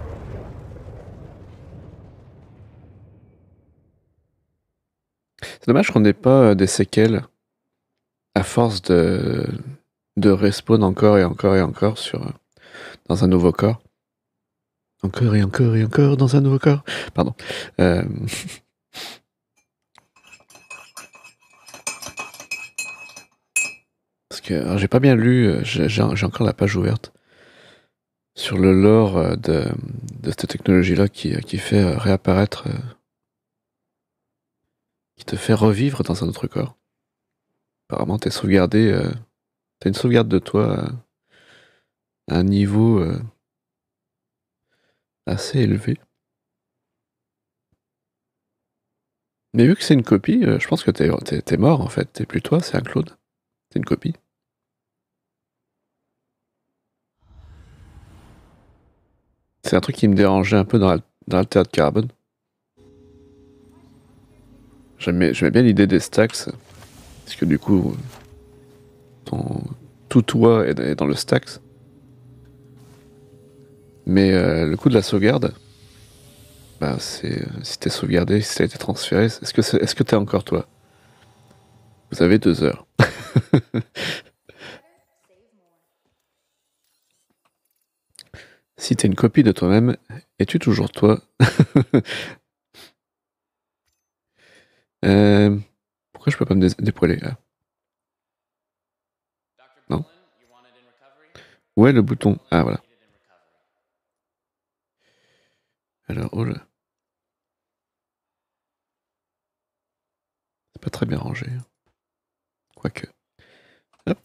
C'est dommage qu'on n'ait pas euh, des séquelles à force de, de respawn encore et encore et encore sur, euh, dans un nouveau corps. Encore et encore et encore dans un nouveau corps. Pardon. Euh... j'ai pas bien lu, euh, j'ai encore la page ouverte sur le lore euh, de, cette technologie-là qui, qui, fait euh, réapparaître, qui te fait revivre dans un autre corps. Apparemment, t'es sauvegardé, t'as une sauvegarde de toi à un niveau assez élevé. Mais vu que c'est une copie, je pense que t'es mort en fait. T'es plus toi, c'est un clone. C'est une copie. C'est un truc qui me dérangeait un peu dans, dans de Carbone. J'aimais bien l'idée des stacks, parce que du coup, tout toit est, dans le stacks. Mais euh, le coup de la sauvegarde, Bah, c'est si t'es sauvegardé, si a été transféré, est-ce que que t'es encore toi? Vous avez deux heures. si t'es une copie de toi-même, es-tu toujours toi? Euh, Pourquoi je peux pas me dé- dépoiler Non? Est le bouton Ah voilà. Alors, oh là. C'est pas très bien rangé. hein. Quoique. Hop.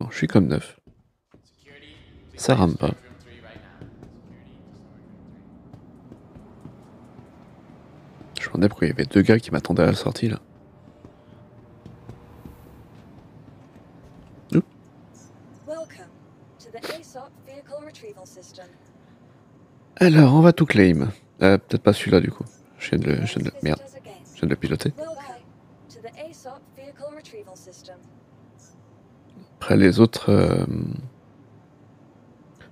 Bon, je suis comme neuf. Ça rame pas. Je me demandais pourquoi il y avait deux gars qui m'attendaient à la sortie là. System. Alors, on va tout claim. Euh, Peut-être pas celui-là du coup. Je viens de le, je viens de le- merde, je viens de le piloter. Après les autres, euh,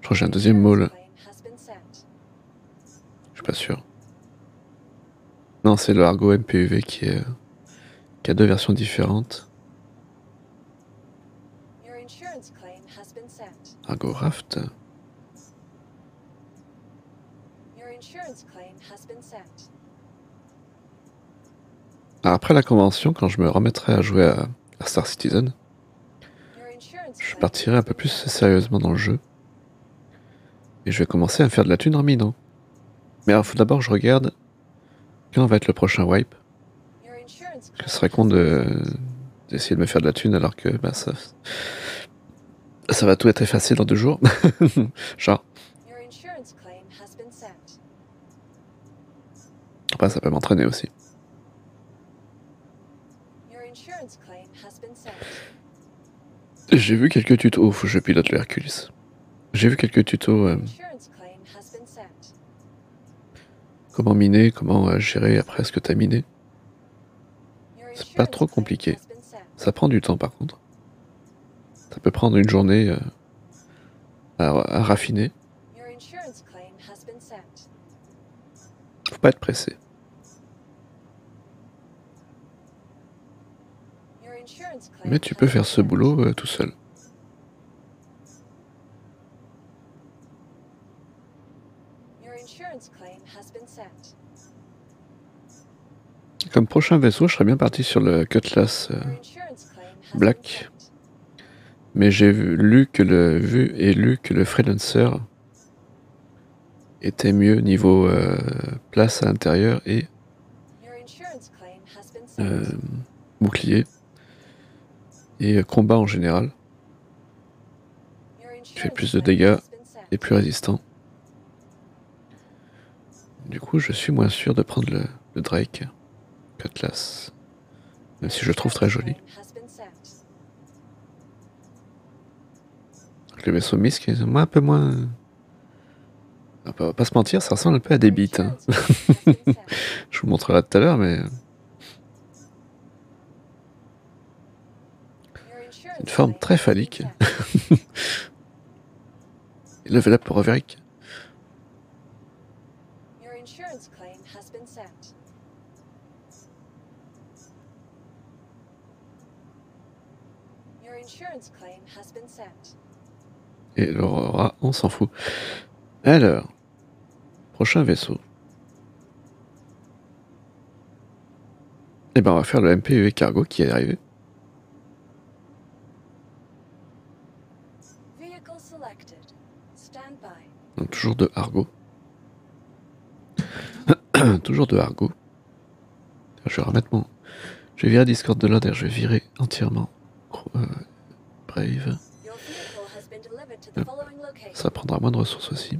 crois que j'ai un deuxième mall. Je suis pas sûr. Non, c'est le Argo MPUV qui, est, qui a deux versions différentes. Argo Raft. Après la convention, quand je me remettrai à jouer à, Star Citizen, je partirai un peu plus sérieusement dans le jeu. Et je vais commencer à faire de la thune en minant. Mais alors, faut d'abord je regarde quand va être le prochain wipe. Serais has con d'essayer de me faire de la thune alors que bah, ça, ça va tout être effacé dans deux jours. Genre, après ça peut m'entraîner aussi. J'ai vu quelques tutos, que je pilote le Hercules. J'ai vu quelques tutos euh, comment miner, comment euh, gérer après ce que t'as miné. Your C'est pas trop compliqué. Ça prend du temps par contre. Ça peut prendre une journée euh, à, à raffiner. Faut pas être pressé. Mais tu peux faire ce boulot euh, tout seul. Your insurance claim has been sent. Comme prochain vaisseau, je serais bien parti sur le Cutlass. euh, Black. mais j'ai lu que le vu et lu que le Freelancer était mieux niveau euh, place à l'intérieur et euh, bouclier et combat en général Your fait plus de dégâts et plus résistant. Du coup, je suis moins sûr de prendre le Drake Cutlass, même si je trouve très joli. Le vaisseau Misk est un peu moins. On va pas se mentir, ça ressemble un peu à des bites. hein. Je vous montrerai tout à l'heure, mais une forme très phallique. Et level up pour Overic. Your insurance claim has been sent. Your insurance claim has been sent. Et l'Aurora, on s'en fout. Alors, prochain vaisseau. Et ben, on va faire le MPUV Cargo qui est arrivé. Donc, toujours de Argo. toujours de Argo. Je vais remettre mon. Je vais virer Discord de l'ordre et je vais virer entièrement euh, Brave. Ça prendra moins de ressources aussi.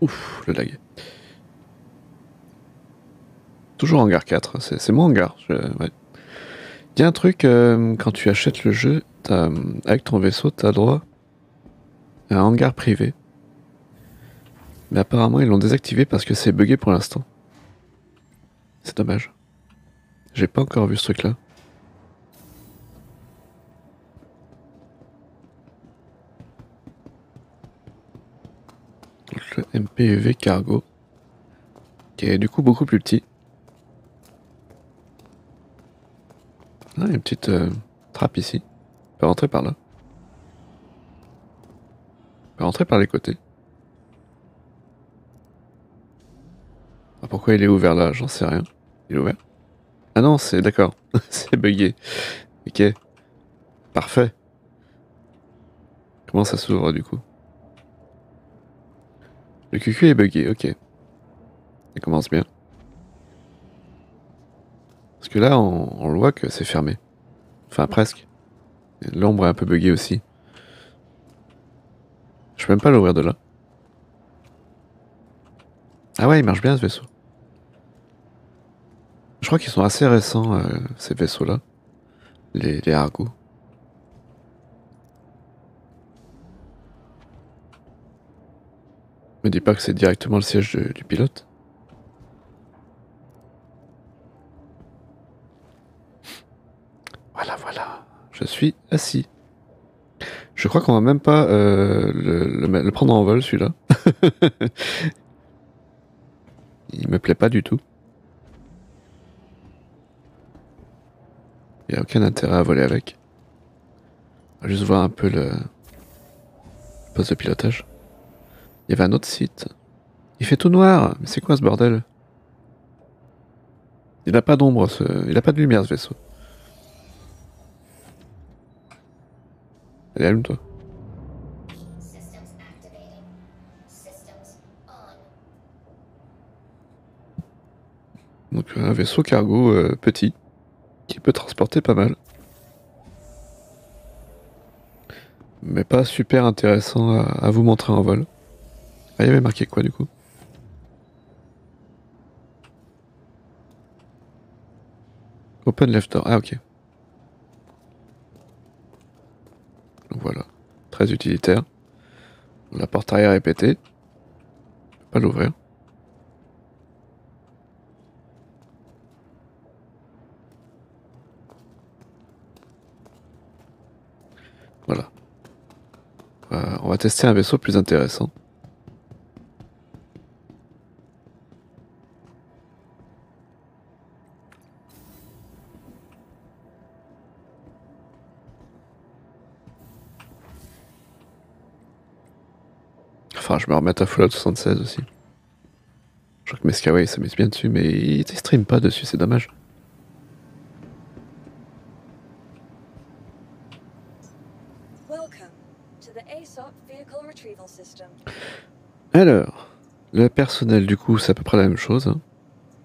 Ouf, le lag. Toujours hangar 4, c'est mon hangar. Il y a un truc, euh, quand tu achètes le jeu, t'as, avec ton vaisseau, tu as droit à un hangar privé. Mais apparemment, ils l'ont désactivé parce que c'est buggé pour l'instant. C'est dommage. J'ai pas encore vu ce truc-là. PUV cargo. Qui est du coup beaucoup plus petit. Il y a une petite euh, trappe ici. On peut rentrer par là. On peut rentrer par les côtés. Ah, pourquoi il est ouvert là? J'en sais rien. Il est ouvert? Ah non, c'est d'accord. c'est bugué. Ok. Parfait. Comment ça s'ouvre du coup? Le QQ est bugué, ok. Ça commence bien. Parce que là, on, voit que c'est fermé. Enfin, presque. L'ombre est un peu buggée aussi. Je peux même pas l'ouvrir de là. Ah ouais, il marche bien ce vaisseau. Je crois qu'ils sont assez récents, euh, ces vaisseaux-là. Les, les Argos. Me dis pas que c'est directement le siège du pilote. Voilà, voilà. Je suis assis. Je crois qu'on va même pas euh, le, le prendre en vol, celui-là. Il me plaît pas du tout. Il n'y a aucun intérêt à voler avec. On va juste voir un peu le poste de pilotage. Il y avait un autre site. Il fait tout noir. Mais c'est quoi ce bordel? Il n'a pas d'ombre, ce... il n'a pas de lumière ce vaisseau. Allez, allume-toi. Donc un vaisseau cargo euh, petit qui peut transporter pas mal. Mais pas super intéressant à vous montrer en vol. Ah, il y avait marqué quoi du coup? Open left door. Ah ok. Voilà. Très utilitaire. La porte arrière est pétée. Je peux pas l'ouvrir. Voilà. Euh, on va tester un vaisseau plus intéressant. Je me remets à Fallout 76 aussi. Je crois que Meskaway s'amuse bien dessus, mais il ne stream pas dessus, c'est dommage. Alors, le personnel, du coup, c'est à peu près la même chose. hein.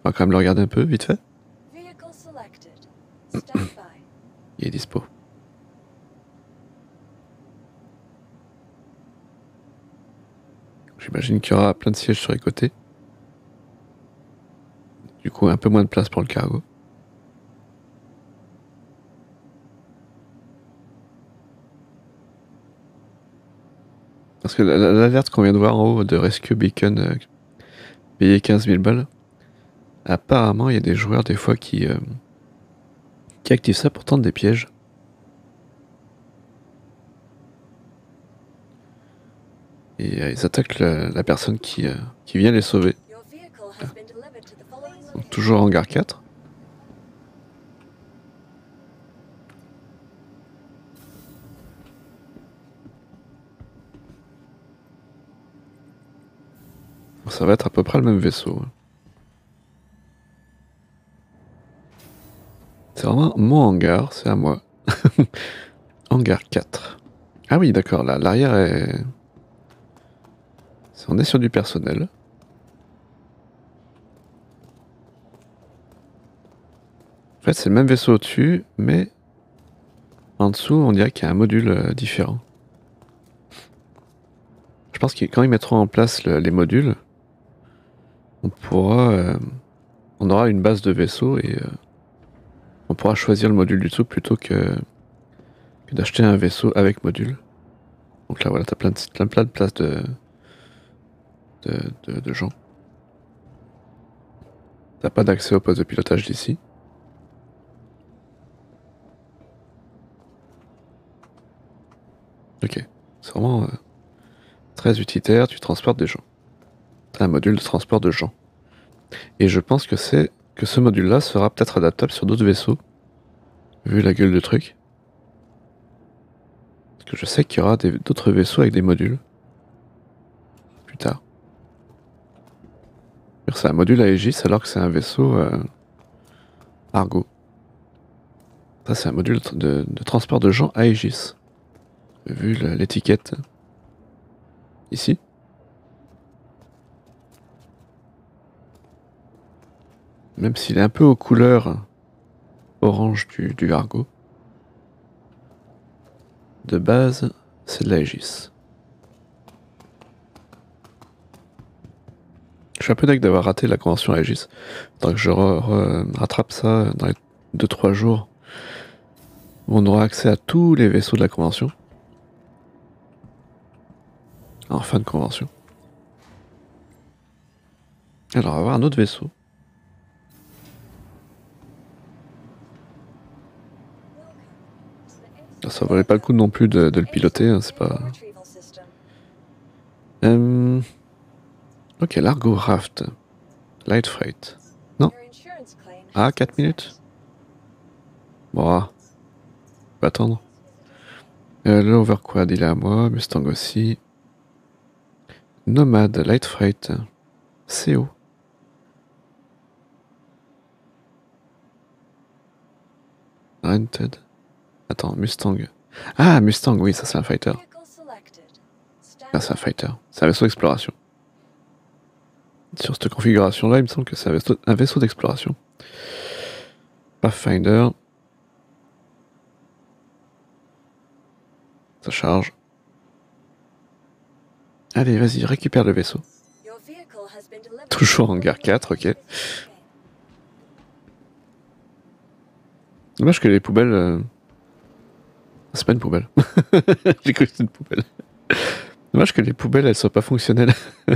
On va quand même le regarder un peu, vite fait. Il est dispo. J'imagine qu'il y aura plein de sièges sur les côtés. Du coup, un peu moins de place pour le cargo. Parce que la- la- l'alerte qu'on vient de voir en haut de Rescue Beacon, euh, payer 15 000 balles, apparemment, il y a des joueurs des fois qui, euh, qui activent ça pour tenter des pièges. Et euh, ils attaquent la, la personne qui, euh, qui vient les sauver. Donc toujours hangar 4. Ça va être à peu près le même vaisseau. hein. C'est vraiment mon hangar, c'est à moi. hangar 4. Ah oui, d'accord, là, l'arrière est... On est sur du personnel. En fait, c'est le même vaisseau au-dessus, mais en dessous, on dirait qu'il y a un module euh, différent. Je pense que quand ils mettront en place le- les modules, on pourra, euh, on aura une base de vaisseau et euh, on pourra choisir le module du dessous plutôt que, que d'acheter un vaisseau avec module. Donc là, voilà, t'as plein de, plein de places de, de, gens. T'as pas d'accès au poste de pilotage d'ici. Ok. C'est vraiment euh, très utilitaire, tu transportes des gens. un module de transport de gens. Et je pense que c'est que ce module-là sera peut-être adaptable sur d'autres vaisseaux, vu la gueule de truc. Parce que je sais qu'il y aura d'autres vaisseaux avec des modules. Plus tard. C'est un module Aegis alors que c'est un vaisseau euh, Argo. Ça c'est un module de, transport de gens Aegis. Vu l'étiquette. Ici. Même s'il est un peu aux couleurs orange du, du Argo. De base, c'est de l'Aegis. Je suis un peu deg d'avoir raté la convention Aegis. Faudra que je re- re- rattrape ça dans les 2-3 jours. On aura accès à tous les vaisseaux de la convention. En fin de convention. Alors, on va voir un autre vaisseau. Ça valait pas le coup non plus de, de le piloter, hein, c'est pas. Euh, Ok, l'Argo Raft. Light Freight. Non. Ah, has 4 been minutes. Bon, ah. on va attendre. Euh, le Overquad, il est à moi. Mustang aussi. Nomad, Light Freight. CO. Rented. Attends, Mustang. Ah, Mustang, oui, ça c'est un fighter. Ah, c'est un fighter. C'est un vaisseau d'exploration. Sur cette configuration-là, il me semble que c'est un vaisseau, d'exploration. Pathfinder. Ça charge. Allez, vas-y, récupère le vaisseau. Toujours en gare 4, ok. Dommage que les poubelles. euh, C'est pas une poubelle. J'ai cru que c'était une poubelle. Dommage que les poubelles elles soient pas fonctionnelles.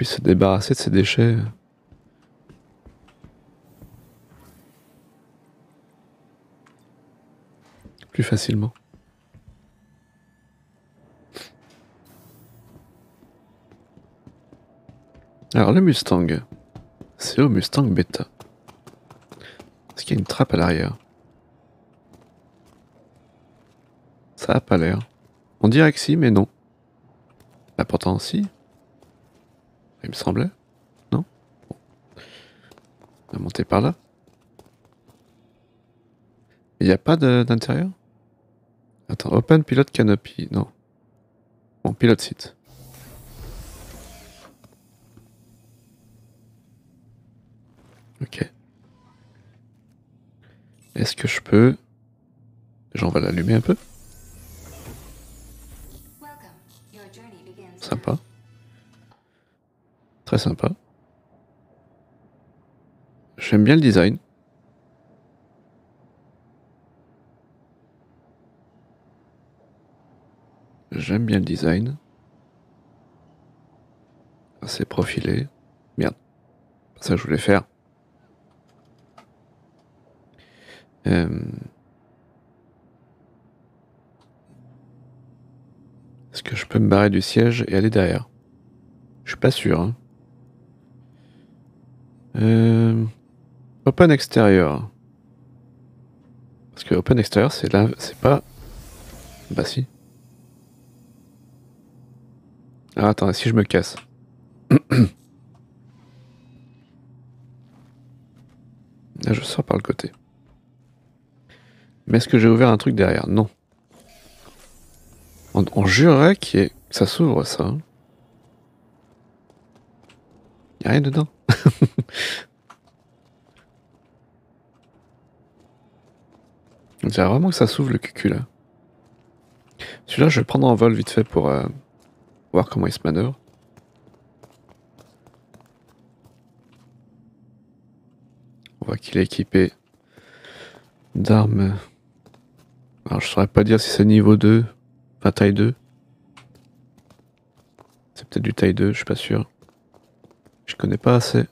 Puis se débarrasser de ces déchets. Plus facilement. Alors le Mustang, c'est au Mustang Beta. Est-ce qu'il y a une trappe à l'arrière Ça a pas l'air. On dirait que si, mais non. Bah pourtant si. Il me semblait. Non? On va monter par là. Il n'y a pas d'intérieur? Attends, Open Pilot Canopy. Non. Bon, Pilot Seat. Ok. Est-ce que je peux... Déjà, on va l'allumer un peu? Sympa. J'aime bien le design. J'aime bien le design. Assez profilé. Merde. Ça je voulais faire. Euh, Est-ce que je peux me barrer du siège et aller derrière? Je suis pas sûr. hein. Euh, Open extérieur. Parce que open extérieur, c'est là, c'est pas. Bah si. Ah, attends, si je me casse. Là, je sors par le côté. Mais est-ce que j'ai ouvert un truc derrière? Non. On, on jurerait que ça s'ouvre, ça. hein. Y a rien dedans. On dirait vraiment que ça s'ouvre le cucu là. Celui-là, je vais le prendre en vol vite fait pour euh, voir comment il se manœuvre. On voit qu'il est équipé d'armes. Alors, je saurais pas dire si c'est niveau 2, enfin taille 2. C'est peut-être du taille 2, je suis pas sûr. Je connais pas assez.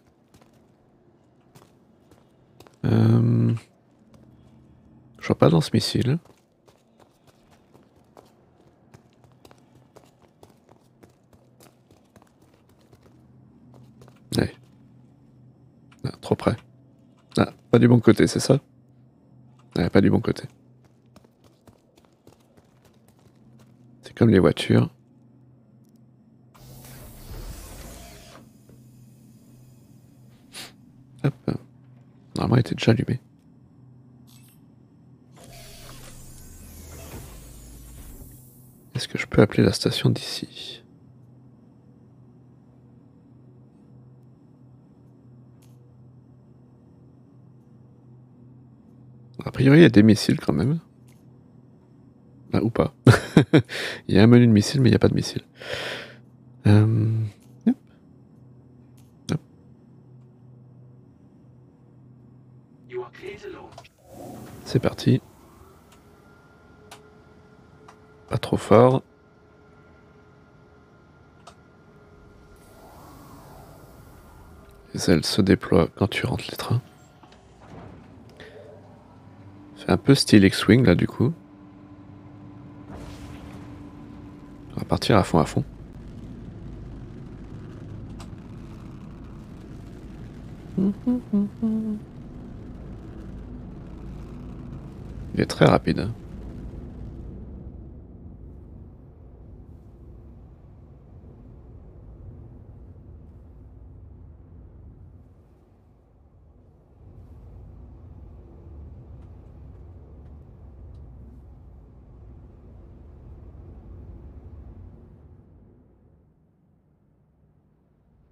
Euh, je vois pas dans ce missile. Ah, trop près. Ah, pas du bon côté, c'est ça? Pas du bon côté. C'est comme les voitures. Normalement, il était déjà allumé. Est-ce que je peux appeler la station d'ici? A priori, il y a des missiles quand même. Ou pas. il y a un menu de missiles, mais il n'y a pas de missiles. Euh, C'est parti. Pas trop fort. Les ailes se déploient quand tu rentres les trains. Fait un peu style X-Wing là du coup. On va partir à fond à fond. Il est très rapide. hein.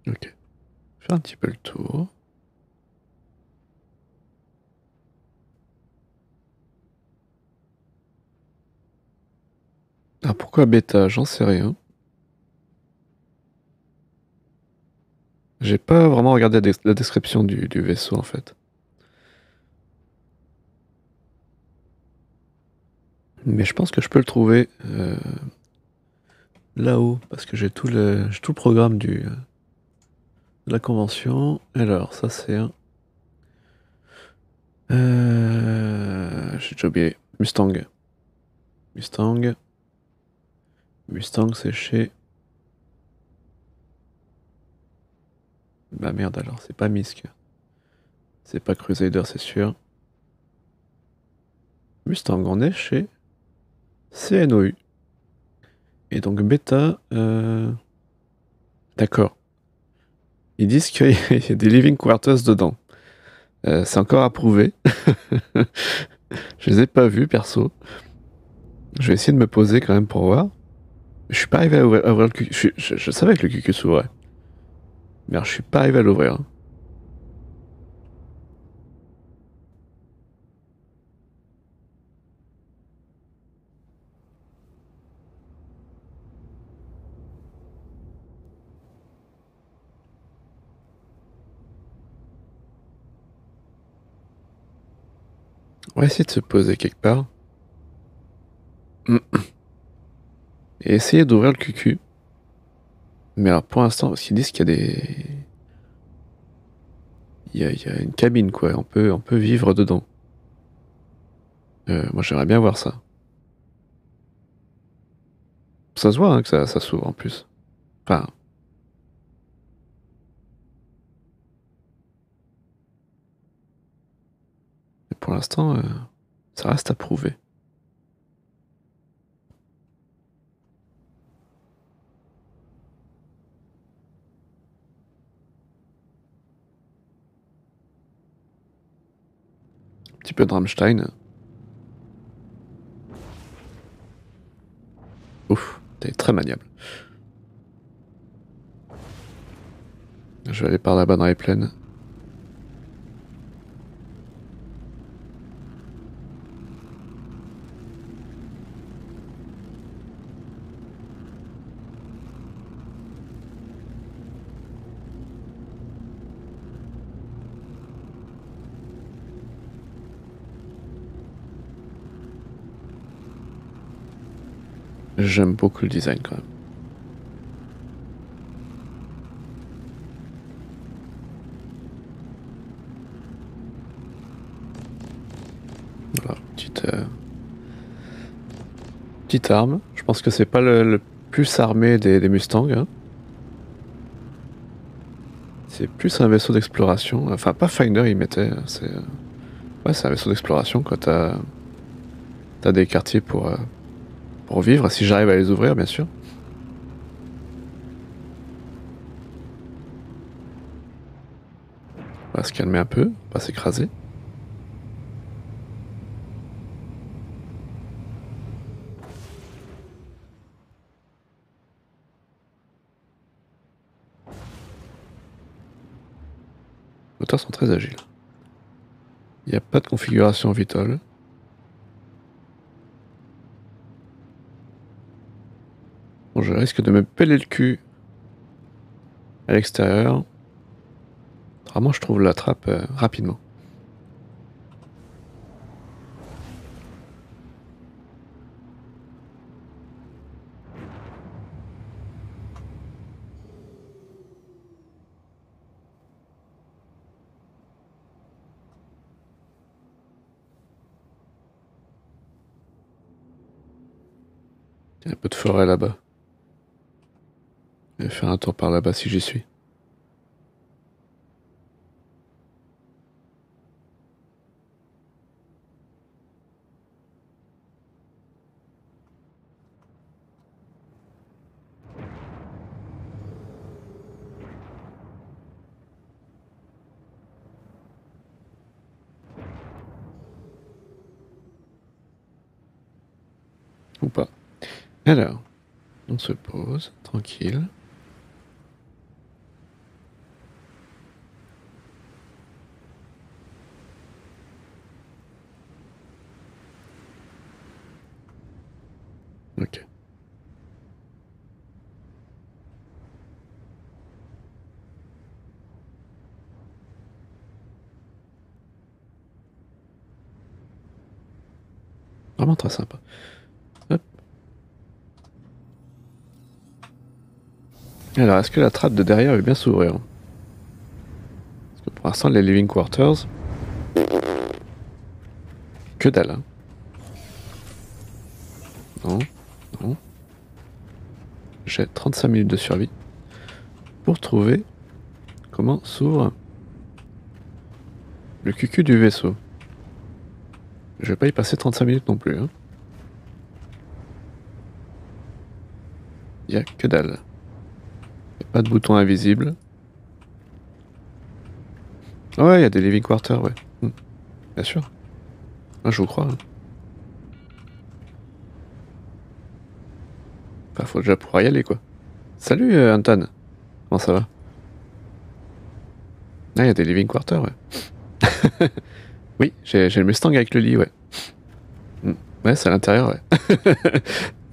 Ok. Faire un petit peu le tour. Ah, pourquoi bêta J'en sais rien. J'ai pas vraiment regardé la, des- la description du, vaisseau en fait. Mais je pense que je peux le trouver euh, là-haut parce que j'ai tout le, tout le programme du, euh, de la convention. Alors, ça c'est un. Euh, j'ai déjà oublié. Mustang. Mustang. Mustang, c'est chez. Bah merde alors, c'est pas Misk. C'est pas Crusader, c'est sûr. Mustang, on est chez CNOU. Et donc bêta. euh, D'accord. Ils disent qu'il y a des living quarters dedans. Euh, c'est encore à prouver. Je les ai pas vus perso. Je vais essayer de me poser quand même pour voir. Je suis pas arrivé à ouvrir, le QQ. Je, savais que le QQ s'ouvrait. Mais alors, je suis pas arrivé à l'ouvrir. hein. On va essayer de se poser quelque part. Et essayer d'ouvrir le QQ. Mais alors pour l'instant, parce qu'ils disent qu'il y a des. Il y a, une cabine quoi, on peut, on peut vivre dedans. Euh, moi j'aimerais bien voir ça. Ça se voit hein, que ça, ça s'ouvre en plus. Enfin. Pour l'instant, euh, ça reste à prouver. Petit peu de Rammstein. Ouf, t'es très maniable. Je vais aller par là-bas dans les plaines. J'aime beaucoup le design quand même. Voilà, petite, euh, petite arme. Je pense que c'est pas le, plus armé des, des Mustangs. hein. C'est plus un vaisseau d'exploration. Enfin, pas Finder, il mettait. C'est ouais, c'est un vaisseau d'exploration. Quand t'as as des quartiers pour, euh, pour vivre, si j'arrive à les ouvrir, bien sûr. On va se calmer un peu, pas s'écraser. Les moteurs sont très agiles. Il n'y a pas de configuration vitale. Bon, je risque de me peler le cul à l'extérieur. Vraiment, je trouve la trappe euh, rapidement. Un peu de forêt là-bas. Faire un tour par là-bas si j'y suis. Ou pas. Alors, on se pose, tranquille. Ok. Vraiment très sympa. Hop. Alors, est-ce que la trappe de derrière veut bien s'ouvrir? Parce que pour l'instant, les living quarters. Que dalle, hein. Non, non. J'ai 35 minutes de survie pour trouver comment s'ouvre le cucu du vaisseau. Je vais pas y passer 35 minutes non plus. Hein. Y a que dalle. Pas de bouton invisible. Ouais, il y a des living quarters, ouais. Hmm. Bien sûr. Ah, je vous crois. hein. Faut déjà pouvoir y aller, quoi. Salut, euh, Anton. Comment ça va? Ah, il y a des living quarters, ouais. oui, j'ai j'ai le Mustang avec le lit, ouais. Hmm. Ouais, c'est à l'intérieur, ouais.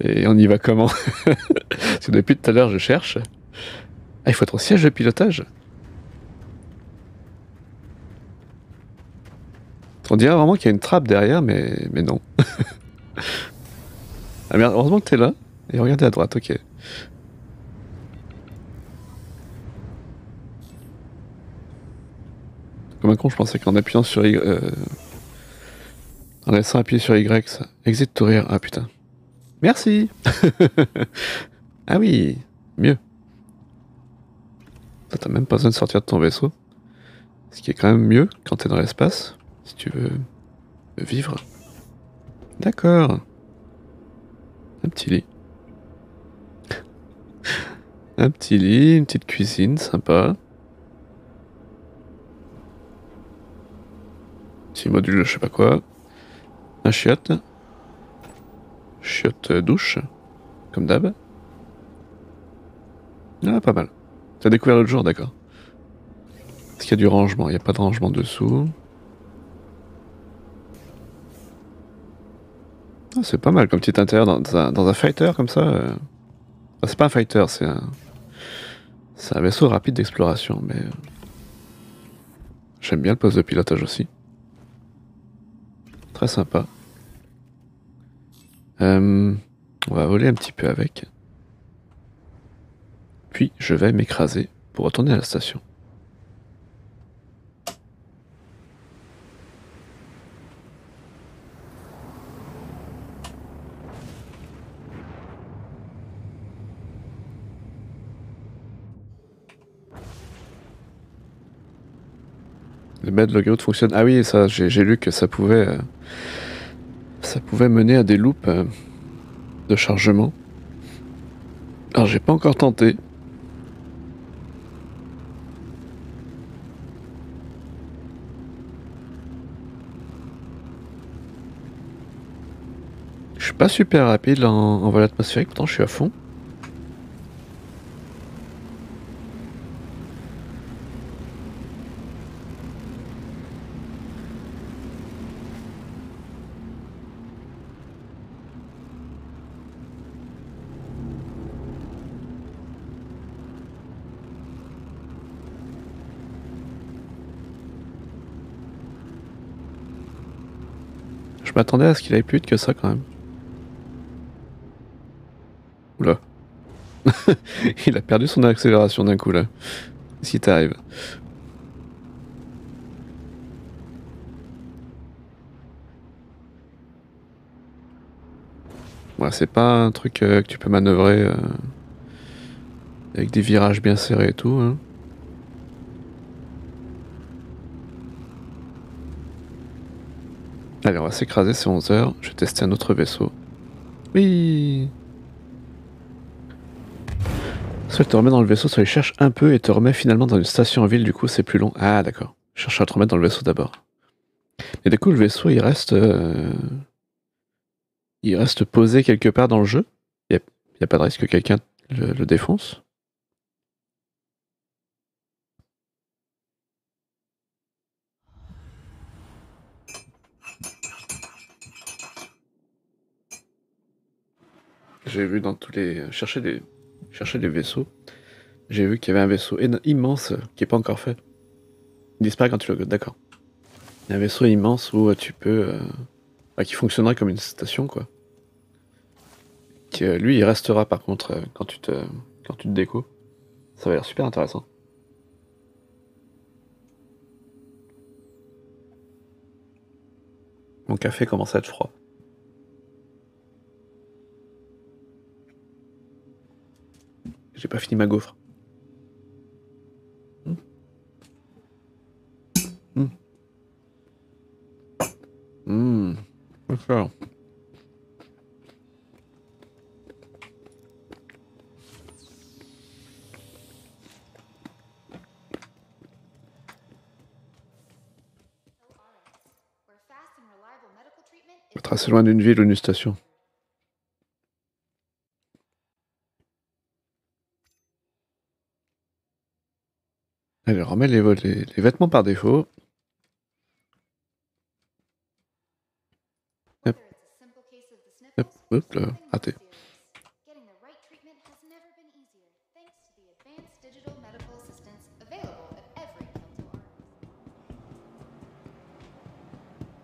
Et on y va comment? Parce que depuis tout à l'heure, je cherche. Ah, il faut être au siège de pilotage On dirait vraiment qu'il y a une trappe derrière, mais, mais non. ah merde, heureusement que t'es là. Et regardez à droite, ok. Comme un con, je pensais qu'en appuyant sur Y. Euh, en laissant appuyer sur Y, ça. Exit to rear. Ah putain. Merci Ah oui, mieux. Ça, T'as même pas besoin de sortir de ton vaisseau. Ce qui est quand même mieux quand t'es dans l'espace, si tu veux vivre. D'accord. Un petit lit. Un petit lit, une petite cuisine sympa. Petit module je sais pas quoi. Un chiotte. Chiotte douche. Comme d'hab. Ah, pas mal. T'as découvert l'autre jour, d'accord. Est-ce qu'il y a du rangement? Il n'y a pas de rangement dessous. Ah, c'est pas mal comme petit intérieur dans un, dans un fighter comme ça. euh. Enfin, c'est pas un fighter, c'est un. C'est un vaisseau rapide d'exploration, mais. euh, J'aime bien le poste de pilotage aussi. Très sympa. Euh, on va voler un petit peu avec. Puis je vais m'écraser pour retourner à la station. Le bed logout fonctionne. Ah oui, ça, j'ai j'ai lu que ça pouvait, euh, ça pouvait mener à des loops euh, de chargement. Alors j'ai pas encore tenté. Je pas super rapide en, en vol atmosphérique, pourtant je suis à fond. Je m'attendais à ce qu'il aille plus que ça quand même. Oula. Il a perdu son accélération d'un coup là. Qu'est-ce qui t'arrive Ouais, c'est pas un truc euh, que tu peux manœuvrer euh, avec des virages bien serrés et tout. hein. Allez, on va s'écraser, c'est 11h. Je vais tester un autre vaisseau. Oui Soit te remet dans le vaisseau, soit il cherche un peu et te remet finalement dans une station en ville, du coup c'est plus long. Ah d'accord. Cherche à te remettre dans le vaisseau d'abord. Et du coup le vaisseau il reste... euh, Il reste posé quelque part dans le jeu. Il n'y a, pas de risque que quelqu'un le, le défonce. J'ai vu dans tous les... Chercher des... Chercher des vaisseaux. J'ai vu qu'il y avait un vaisseau immense euh, qui n'est pas encore fait. Il disparaît quand tu le... D'accord. Un vaisseau immense où euh, tu peux... euh, bah, qui fonctionnerait comme une station, quoi. Qui, lui, il restera par contre quand tu te... Quand tu te déco. Ça va l'air super intéressant. Mon café commence à être froid. J'ai pas fini ma gaufre. Is Être assez loin d'une ville ou d'une station. Allez, les, vo- les, vêtements par défaut. Hop, hop or là, raté.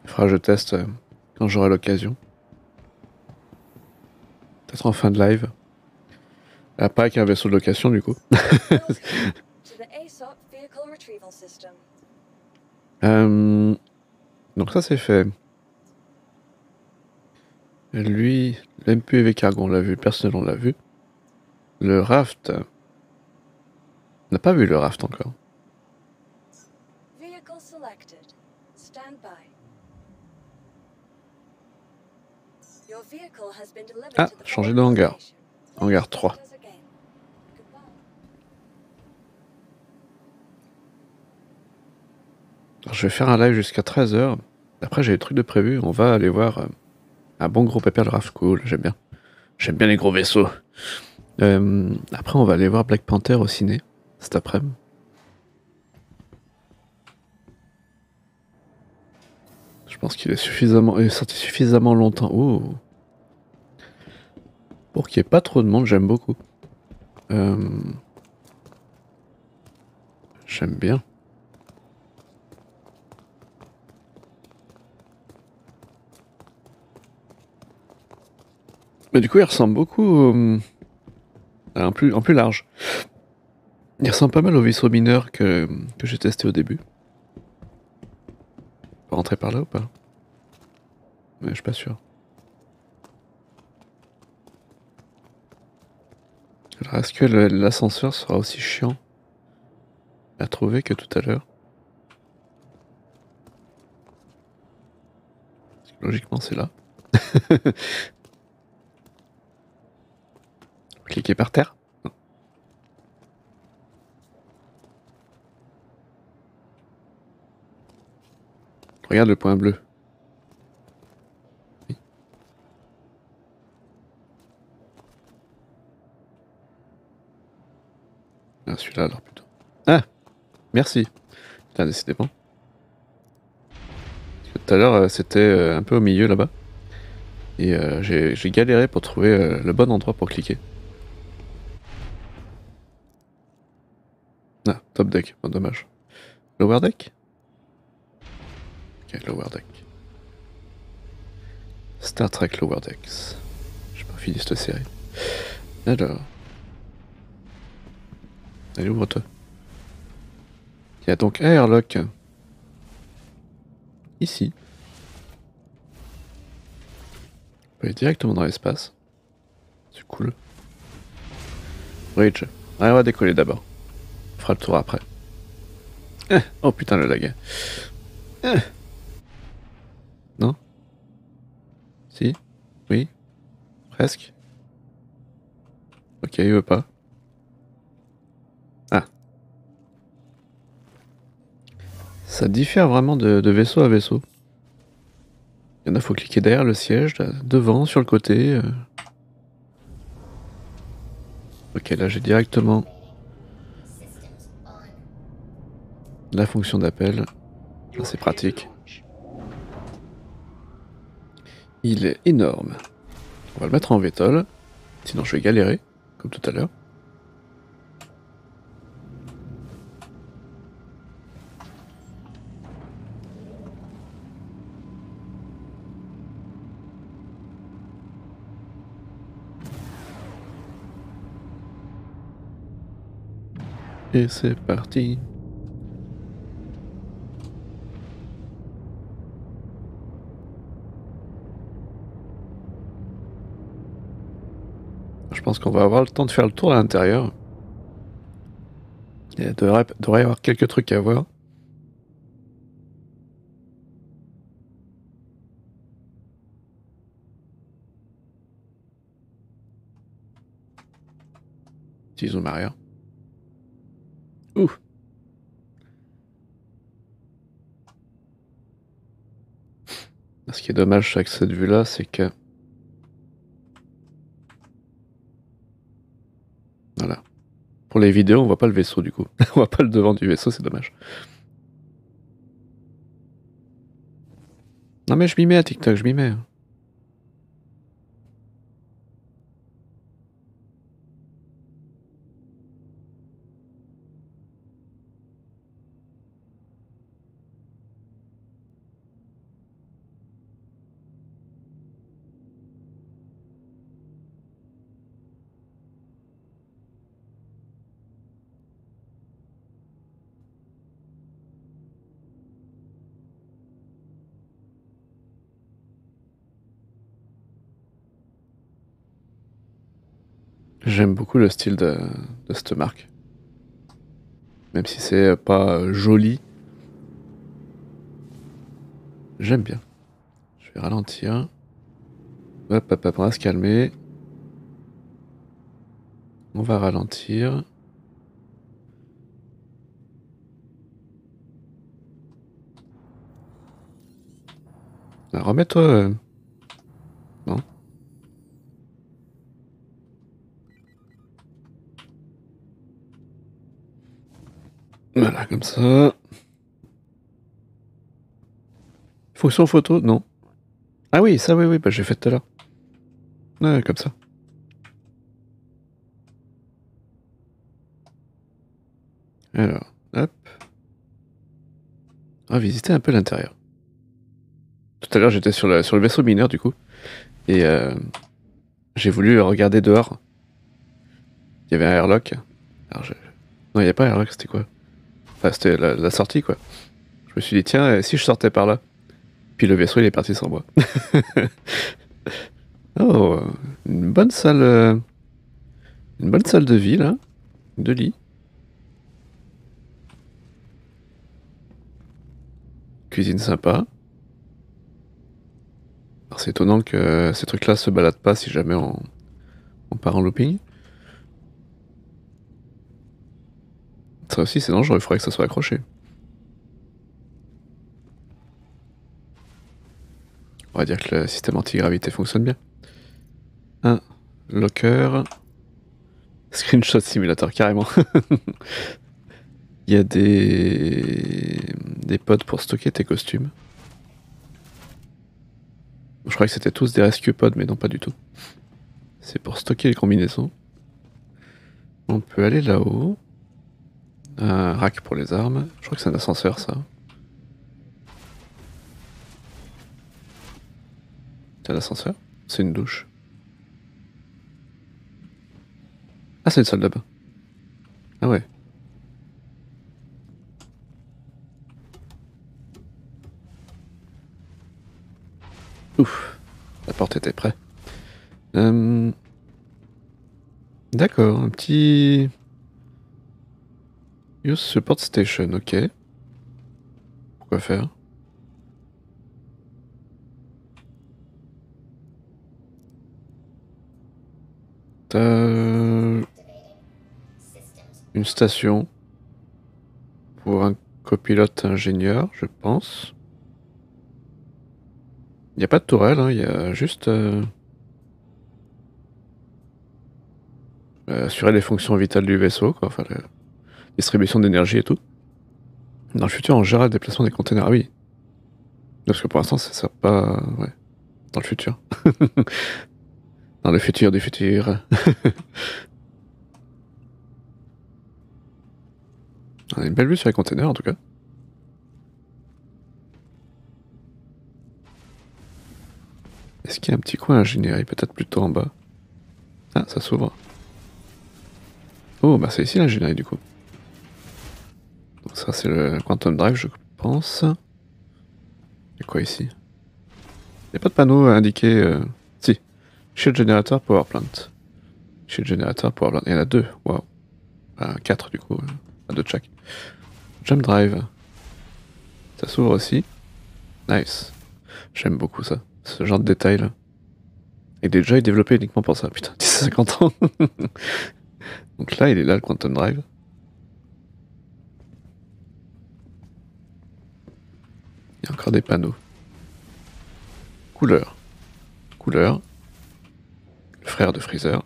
Il faudra que je teste euh, quand j'aurai l'occasion. Peut-être en fin de live. Ah, pas avec un vaisseau de location du coup. Welcome to the ASOP Vehicle Retrieval System. Euh, donc ça c'est fait. Lui, le MPUV cargo on l'a vu, personnel on l'a vu. Le raft, on n'a pas vu le raft encore. Ah, changer de hangar. Hangar Please 3. join us again. Goodbye. Alors, je vais faire un live jusqu'à 13h. Après j'ai des trucs de prévu, on va aller voir euh, un bon gros le raft cool, j'aime bien. J'aime bien les gros vaisseaux. Euh, après on va aller voir Black Panther au ciné cet après-midi. Je pense qu'il est suffisamment, est sorti suffisamment longtemps. Pour qu'il n'y ait pas trop de monde, j'aime beaucoup. Euh, J'aime bien. Mais du coup, il ressemble beaucoup euh, plus, en plus large. Il ressemble pas mal au vaisseau mineur que, que j'ai testé au début. On rentrer par là ou pas? Mais je suis pas sûr. Alors, est-ce que l'ascenseur sera aussi chiant à trouver que tout à l'heure? Logiquement, c'est là. Cliquez par terre. Regarde le point bleu. Ah, celui-là alors plutôt. Ah Merci. Putain, décidément. Tout à l'heure, euh, c'était euh, un peu au milieu là-bas. Et euh, j'ai galéré pour trouver le bon endroit pour cliquer. Ah, top deck, bon, dommage. Lower deck? Ok, lower deck. Star Trek Lower Decks. J'ai pas fini cette série. Alors. Allez, ouvre-toi. Il y a donc un airlock. Ici. On peut aller directement dans l'espace. C'est cool. Bridge. Ah, on va décoller d'abord. On fera le tour après. Eh, oh putain, le lag. Eh. Non? Si? Oui? Presque? Ok, il veut pas. Ah. Ça diffère vraiment de, vaisseau à vaisseau. Il y en a, faut cliquer derrière le siège, devant, sur le côté. euh. Ok, là j'ai directement la fonction d'appel. C'est pratique. Il est énorme. On va le mettre en VTOL. Sinon je vais galérer, comme tout à l'heure. Et c'est parti. Je pense qu'on va avoir le temps de faire le tour à l'intérieur. Il devrait, y avoir quelques trucs à voir. Petit zoom arrière. Ouh. Ce qui est dommage avec cette vue-là, c'est que... Voilà. Pour les vidéos, on voit pas le vaisseau du coup. on voit pas le devant du vaisseau, c'est dommage. Non mais je m'y mets à TikTok, je m'y mets. J'aime beaucoup le style de, cette marque. Même si c'est pas joli. J'aime bien. Je vais ralentir. Hop, hop, hop, on va se calmer. On va ralentir. Remets-toi. euh. Non. Voilà, comme ça. Fonction photo, non. Ah oui, ça, oui, oui, bah, j'ai fait tout à l'heure. Ouais, comme ça. Alors, hop. On va visiter un peu l'intérieur. Tout à l'heure, j'étais sur, le- sur le vaisseau mineur, du coup. Et euh, j'ai voulu regarder dehors. Il y avait un airlock. Alors, je... Non, il n'y a pas un airlock, c'était quoi? C'était la, sortie, quoi. Je me suis dit, tiens, euh, si je sortais par là? Puis le vaisseau, il est parti sans moi. oh, une bonne salle... euh, Une bonne salle de vie, là. De lit. Cuisine sympa. C'est étonnant que ces trucs-là se baladent pas si jamais on part en looping. Ça aussi, c'est dangereux, il faudrait que ça soit accroché. On va dire que le système anti-gravité fonctionne bien. Un locker. Screenshot simulator, carrément. Il y a des... des pods pour stocker tes costumes. Je crois que c'était tous des rescue pods, mais non, pas du tout. C'est pour stocker les combinaisons. On peut aller là-haut. Un rack pour les armes. Je crois que c'est un ascenseur, ça. C'est un ascenseur C'est une douche. Ah, c'est une salle de bain. Ah ouais. Ouf, la porte était prête. Euh, D'accord, un petit... Use support station, ok. Pourquoi faire? T'as une station pour un copilote ingénieur, je pense. Il n'y a pas de tourelle, il y a juste euh, euh, assurer les fonctions vitales du vaisseau, quoi, enfin distribution d'énergie et tout. Dans le futur, on gérera le déplacement des containers, ah oui. Parce que pour l'instant, ça sert pas... Ouais. Dans le futur. Dans le futur du futur. On a une belle vue sur les containers en tout cas. Est-ce qu'il y a un petit coin ingénierie peut-être plutôt en bas? Ah, ça s'ouvre. Oh, bah c'est ici l'ingénierie du coup. Ça c'est le Quantum Drive je pense. Et quoi ici? Il n'y a pas de panneau indiqué... Euh... Si. Shield Generator Power Plant. Shield Generator Power Plant. Il y en a deux. Waouh. Enfin, quatre du coup. Un deux de chaque. Jump Drive. Ça s'ouvre aussi. Nice. J'aime beaucoup ça. Ce genre de détails là. Et déjà, il est développé uniquement pour ça. Putain, 50 ans. Donc là, il est là le Quantum Drive. Encore des panneaux. Couleur. Couleur. Le frère de Freezer.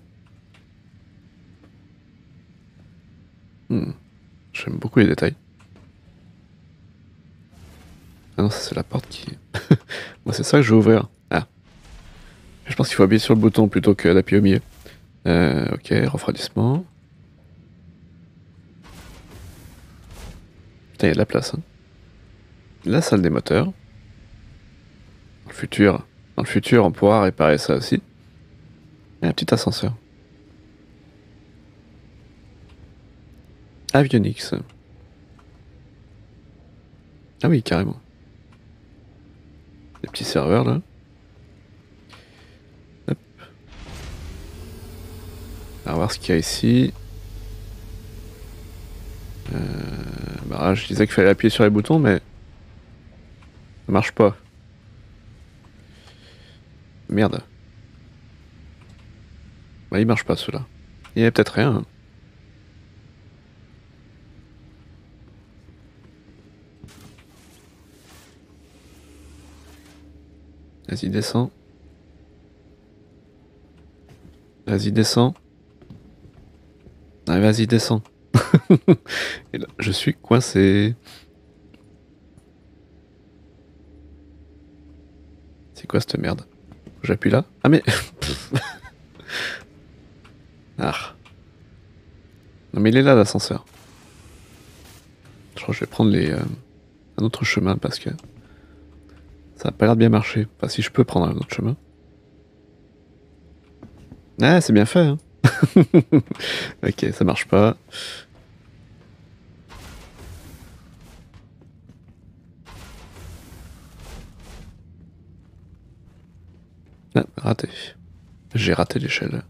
Hmm. J'aime beaucoup les détails. Ah non, c'est la porte qui... Moi c'est ça que je vais ouvrir. Ah. Je pense qu'il faut appuyer sur le bouton plutôt que d'appuyer au milieu. Euh, ok, refroidissement. Putain, il y a de la place. Hein. La salle des moteurs. Dans le futur, futur, on pourra réparer ça aussi. Et un petit ascenseur. Avionics. Ah oui, carrément. Les petits serveurs là. Hop. On va voir ce qu'il y a ici. Bah, je disais qu'il fallait appuyer sur les boutons, mais marche pas. Merde. Bah, il marche pas celui-là. Il y a peut-être rien. Hein. Vas-y, descends. Vas-y, descends. Vas-y, descends. Et là, je suis coincé. C'est quoi cette merde J'appuie là Ah mais... ah. Non mais il est là l'ascenseur. Je crois que je vais prendre les, euh, un autre chemin parce que... Ça a pas l'air de bien marcher. Enfin, si je peux prendre un autre chemin. Ah, c'est bien fait. Hein ok, ça marche pas. Ah, raté. J'ai raté l'échelle.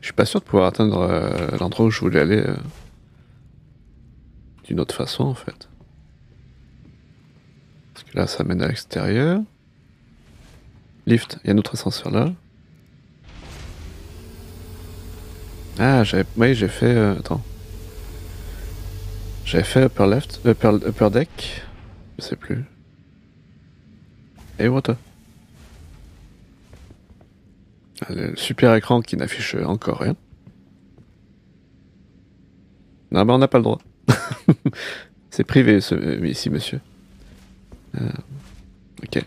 Je suis pas sûr de pouvoir atteindre euh, l'endroit où je voulais aller. euh. d'une autre façon en fait. Parce que là, ça mène à l'extérieur. Lift, il y a un autre ascenseur là. Ah, j'avais, oui, j'ai fait. euh, attends. J'avais fait upper left, upper, upper deck. Je sais plus. Et what Ah, Le super écran qui n'affiche encore rien. Non, bah on n'a pas le droit. C'est privé euh, ici, monsieur. Euh, ok.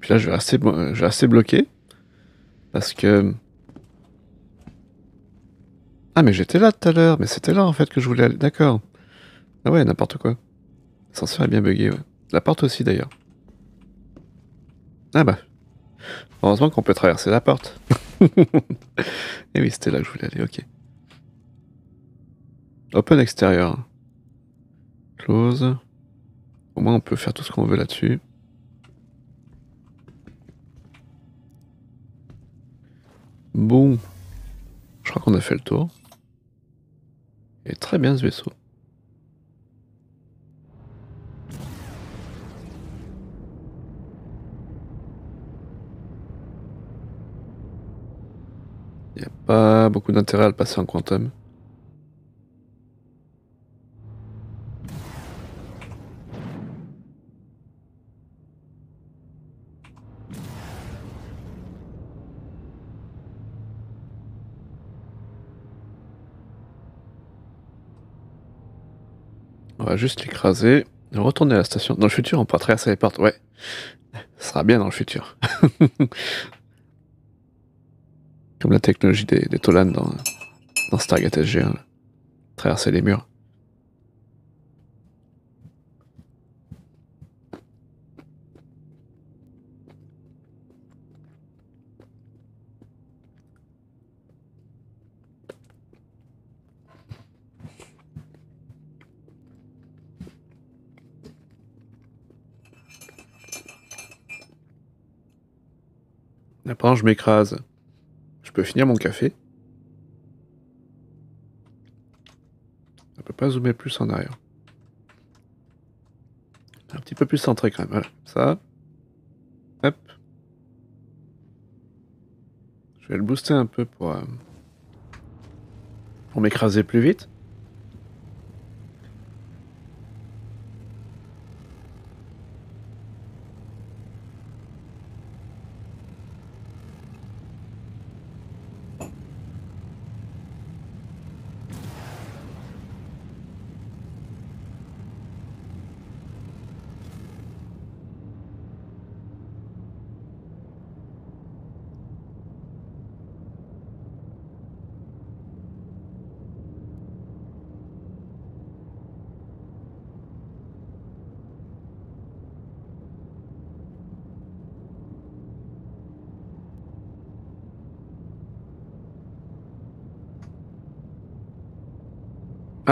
Puis là, je vais blo- je rester bloqué. Parce que. Ah, mais j'étais là tout à l'heure. Mais c'était là en fait que je voulais aller. D'accord. Ah ouais, n'importe quoi. L'ascenseur est bien bugué, ouais. La porte aussi d'ailleurs. Ah bah. Heureusement qu'on peut traverser la porte. Et oui, c'était là que je voulais aller, ok. Open extérieur. Close. Au moins on peut faire tout ce qu'on veut là-dessus. Bon. Je crois qu'on a fait le tour. Et très bien ce vaisseau. Il n'y a pas beaucoup d'intérêt à le passer en quantum. On va juste l'écraser. et Retourner à la station. Dans le futur, on pourra traverser les portes. Ouais. Ce sera bien dans le futur. Comme la technologie des, Tolan dans, dans Stargate SG1. là. Traverser les murs. Après, je m'écrase. Je peux finir mon café. On peut pas zoomer plus en arrière. Un petit peu plus centré quand même. Voilà. Ça. Hop. Je vais le booster un peu pour, euh, pour m'écraser plus vite.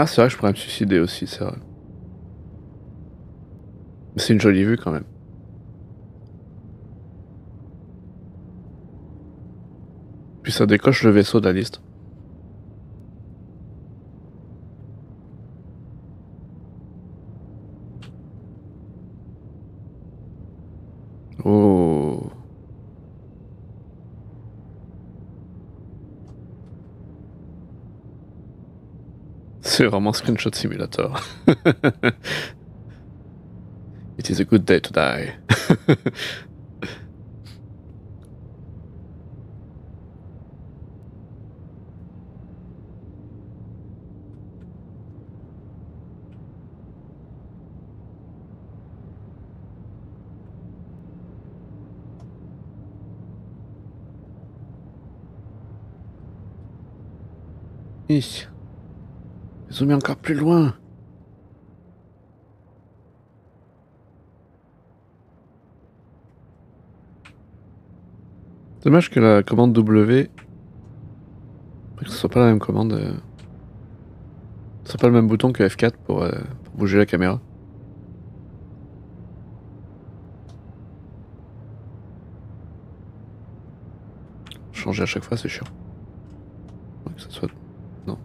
Ah, c'est vrai que je pourrais me suicider aussi, c'est vrai. C'est une jolie vue quand même. Puis ça décoche le vaisseau de la liste. C'est vraiment Screenshot Simulator. It is a good day to die. Hi. Zoomé encore plus loin. Dommage que la commande W. Que ce soit pas la même commande. euh, Ce soit pas le même bouton que F4 pour, euh, pour bouger la caméra. changer à chaque fois, c'est chiant. Faut Que ça soit. Non.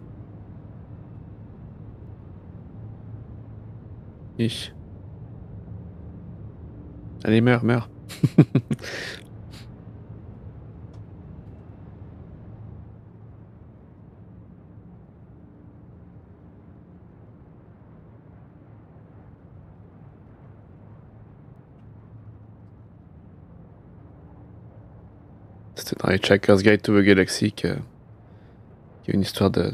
Allez, meurs, meurs. C'était dans les Checkers Guide to the Galaxy qu'il y a une histoire de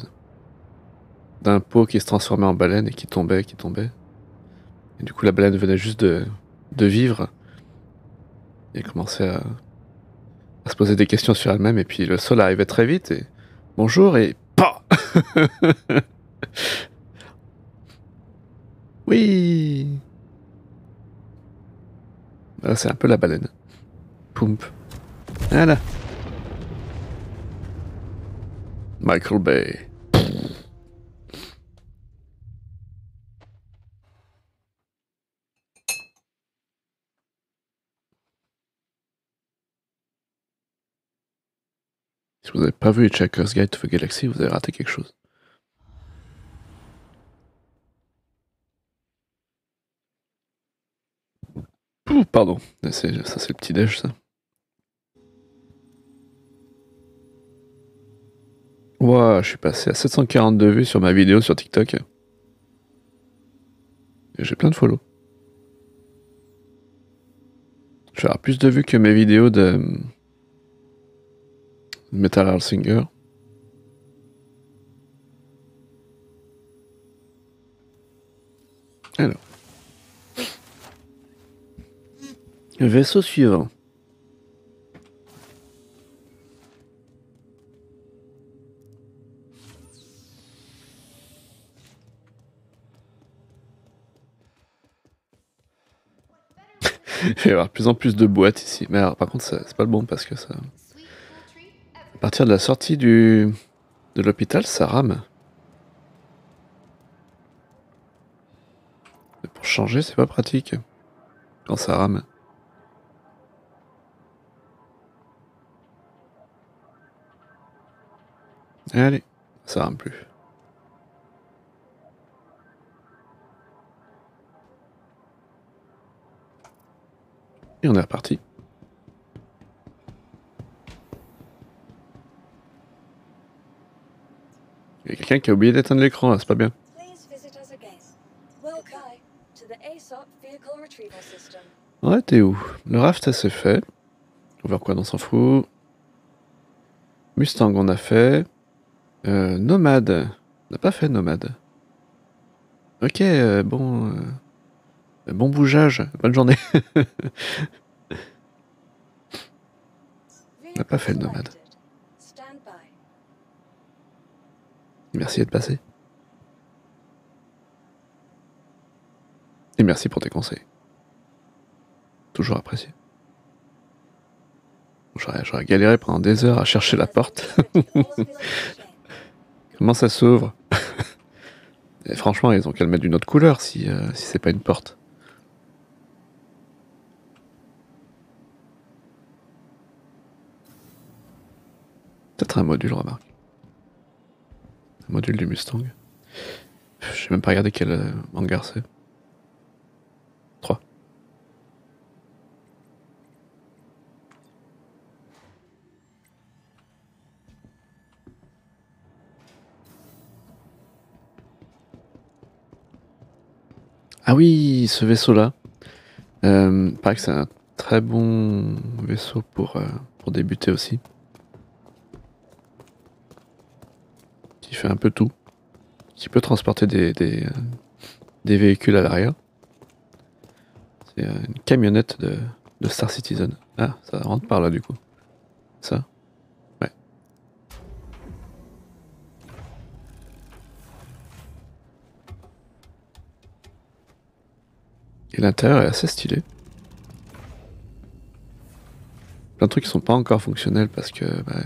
d'un pot qui se transformait en baleine et qui tombait, qui tombait. Et du coup, la baleine venait juste de, de vivre et commençait à, à se poser des questions sur elle-même. Et puis le sol arrivait très vite et bonjour et pas. oui. Là, c'est un peu la baleine. Poump. Voilà. Michael Bay. Si vous n'avez pas vu Checkers Guide to the Galaxy, vous avez raté quelque chose. Pardon, ça c'est le petit déj ça. Ouah, je suis passé à 742 vues sur ma vidéo sur TikTok. Et j'ai plein de follow. Je vais avoir plus de vues que mes vidéos de Metal Hellsinger. Alors. Vaisseau suivant. Il va y avoir de plus en plus de boîtes ici. Mais alors, par contre, c'est pas le bon parce que ça. Sweet cool treat À every partir de la sortie du de l'hôpital, ça rame. Pour changer, c'est pas pratique. Quand ça rame. Allez, ça rame plus. Et on est reparti. Il y a quelqu'un qui a oublié d'éteindre l'écran là, c'est pas bien. Ouais, t'es où? Le raft, ça c'est fait. Overquad, on s'en fout. Mustang, on a fait. Euh, Nomade. On n'a pas fait Nomade. Ok, euh, bon. euh, bon bougeage. Bonne journée. n'a pas fait le nomade. Merci d'être passé. Et merci pour tes conseils. Toujours apprécié. J'aurais galéré pendant des heures à chercher la porte. Comment ça s'ouvre? Franchement, ils ont qu'à le mettre d'une autre couleur si, euh, si c'est pas une porte. Peut-être un module, remarque. Module du Mustang. Je même pas regarder quel euh, hangar c'est. 3. Ah oui, ce vaisseau-là. Euh, paraît que c'est un très bon vaisseau pour, euh, pour débuter aussi. Qui fait un peu tout. Qui peut transporter des, des, euh, véhicules à l'arrière. C'est euh, une camionnette de, de Star Citizen. Ah, ça rentre par là du coup. Ça Ouais. Et l'intérieur est assez stylé. Plein de trucs qui sont pas encore fonctionnels parce que bah,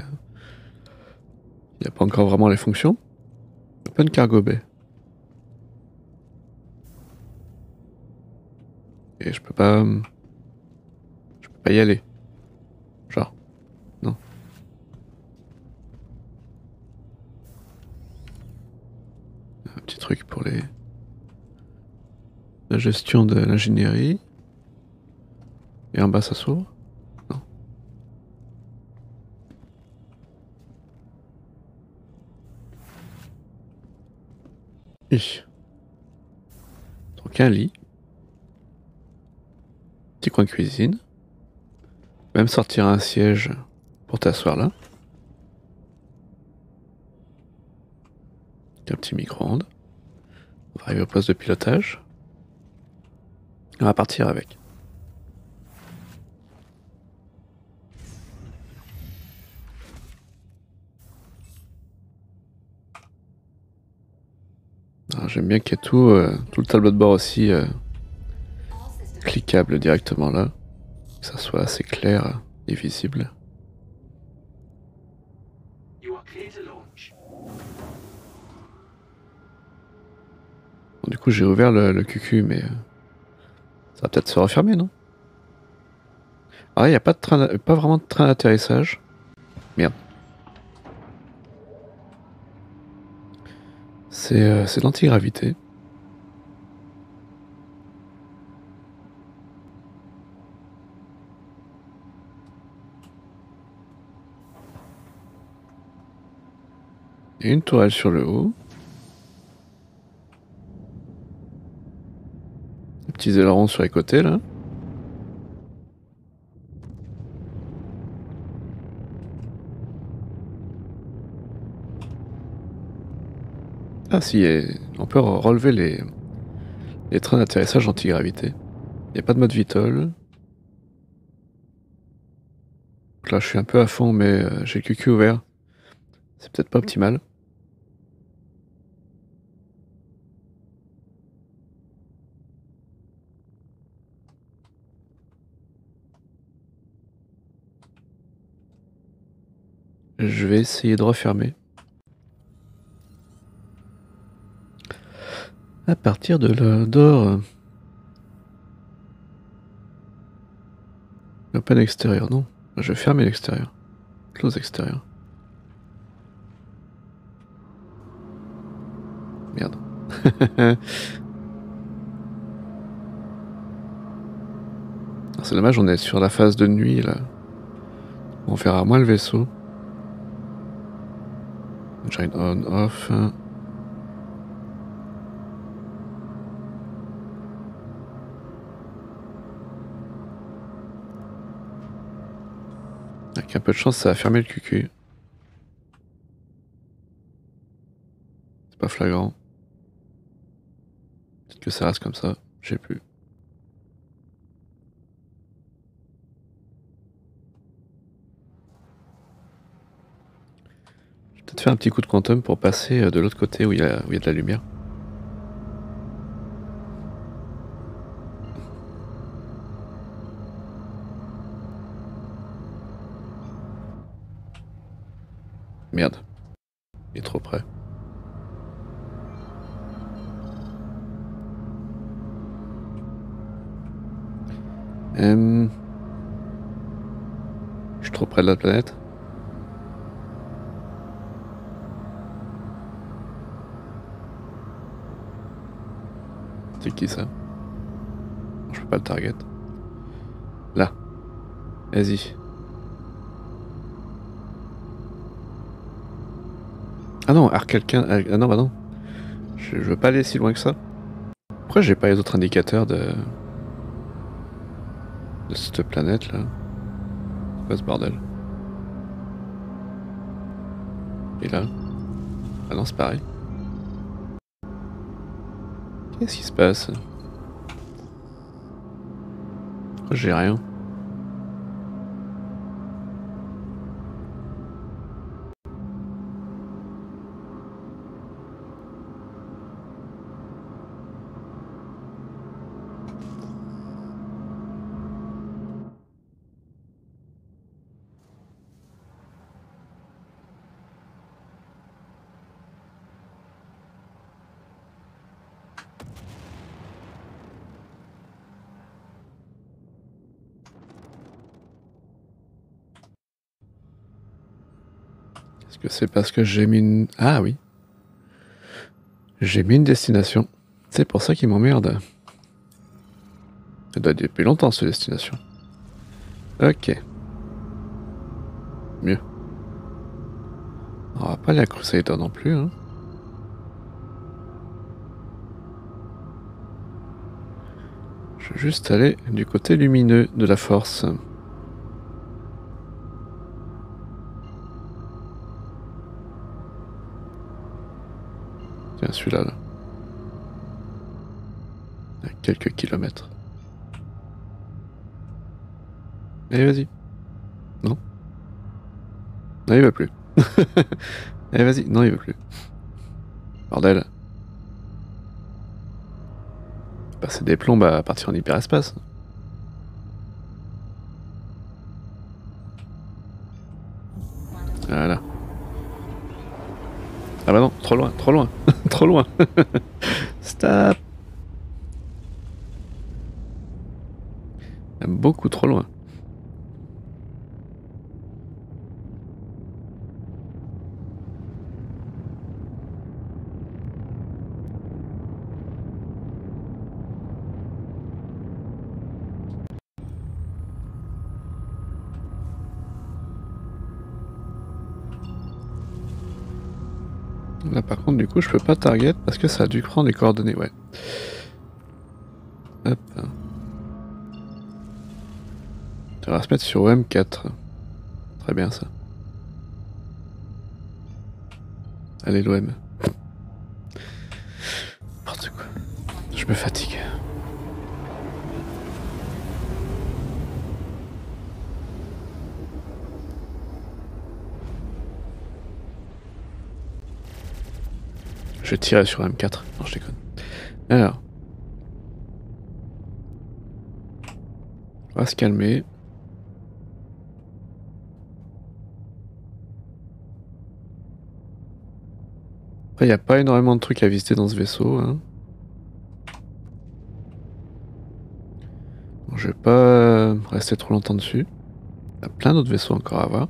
pas encore vraiment les fonctions. Open Cargo Bay. Et je peux pas... Euh, je peux pas y aller. Genre. Non. Un petit truc pour les... La gestion de l'ingénierie. Et en bas ça s'ouvre. Donc un lit. Petit coin cuisine. Même sortir un siège pour t'asseoir là. Un petit micro-ondes. On va arriver au poste de pilotage. On va partir avec. J'aime bien qu'il y ait tout, euh, tout le tableau de bord aussi euh, cliquable directement là. Que ça soit assez clair et visible. Bon, du coup, j'ai ouvert le, le QQ, mais euh, ça va peut-être se refermer, non? Ah, il n'y a pas, de train, pas vraiment de train d'atterrissage. Merde. C'est euh, c'est l'antigravité. Une tourelle sur le haut. Des petits ailerons sur les côtés là. Si, et on peut relever les, trains d'atterrissage antigravité. Il n'y a pas de mode vitol. Là je suis un peu à fond mais euh, j'ai le QQ ouvert. C'est peut-être pas optimal. Je vais essayer de refermer. À partir de là, dehors. Open extérieur, non. Je vais fermer l'extérieur. Close extérieur. Merde. C'est dommage, on est sur la phase de nuit là. On verra moins le vaisseau. Engine on, off. Avec un peu de chance, ça va fermer le QQ. C'est pas flagrant. Peut-être que ça reste comme ça, je sais plus. Je vais peut-être faire un petit coup de quantum pour passer euh, de l'autre côté où il y, a, où il y a de la lumière. Merde. Il est trop près. Euh, Je suis trop près de la planète. C'est qui ça? Je peux pas le target. Là. Vas-y. Ah non, quelqu'un. Ah non, bah non. Je, veux pas aller si loin que ça. Pourquoi j'ai pas les autres indicateurs de. de cette planète là? C'est quoi ce bordel? Et là? Ah non, c'est pareil. Qu'est-ce qui se passe? J'ai rien? C'est parce que j'ai mis une... Ah oui. J'ai mis une destination. C'est pour ça qu'il m'emmerde. Ça doit être depuis longtemps, cette destination. Ok. Mieux. On va pas aller à Crusader non plus. Hein. Je vais juste aller du côté lumineux de la force. Celui-là, là. À quelques kilomètres. Allez, vas-y. Non Non, il va plus. Allez, vas-y. Non, il veut plus. Bordel. Passer des plombes à partir en hyperespace. Voilà. Ah bah non, trop loin, trop loin, trop loin. Stop. Beaucoup trop loin. Là par contre du coup je peux pas target parce que ça a dû prendre des coordonnées, ouais. Hop. Ça se mettre sur OM4. Très bien ça. Allez l'OM. N'importe quoi. Je me fatigue. Je vais tirer sur M4. Non, je déconne. Alors. On va se calmer. Après, il n'y a pas énormément de trucs à visiter dans ce vaisseau. Hein. Je vais pas rester trop longtemps dessus. Il y a plein d'autres vaisseaux encore à voir.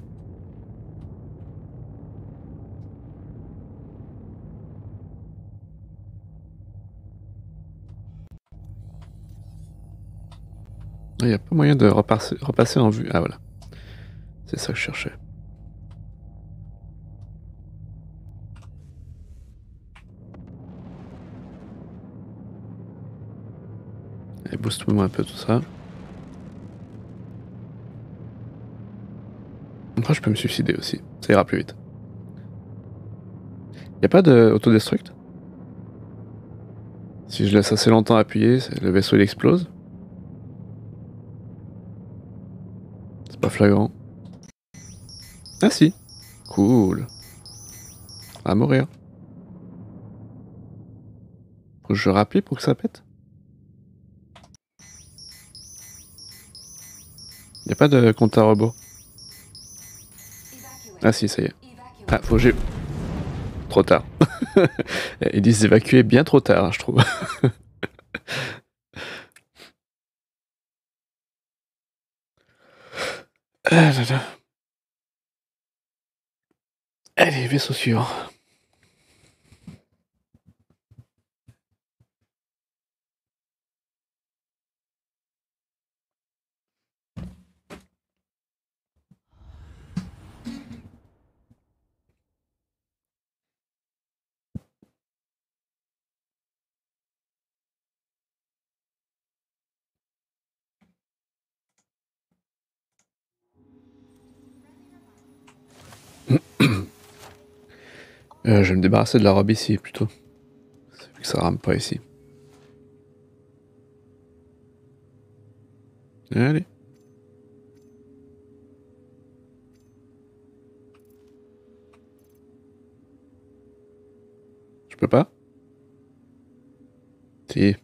Il n'y a pas moyen de repasser, en vue. Ah voilà. C'est ça que je cherchais. Allez, booste-moi un peu tout ça. Après, je peux me suicider aussi. Ça ira plus vite. Y a pas d'autodestruct Si je laisse assez longtemps appuyer, le vaisseau il explose C'est pas Ah si. Cool. À mourir. Faut que je rappuie pour que ça pète Y a pas de compte à rebours. Ah si, ça y est. Ah, faut que j'ai... Trop tard. Ils disent évacuer bien trop tard, je trouve. ah là là. Allez, vaisseau suivant. Euh, je vais me débarrasser de la robe ici plutôt. Vu que ça rame pas ici. Allez. Je peux pas? Si.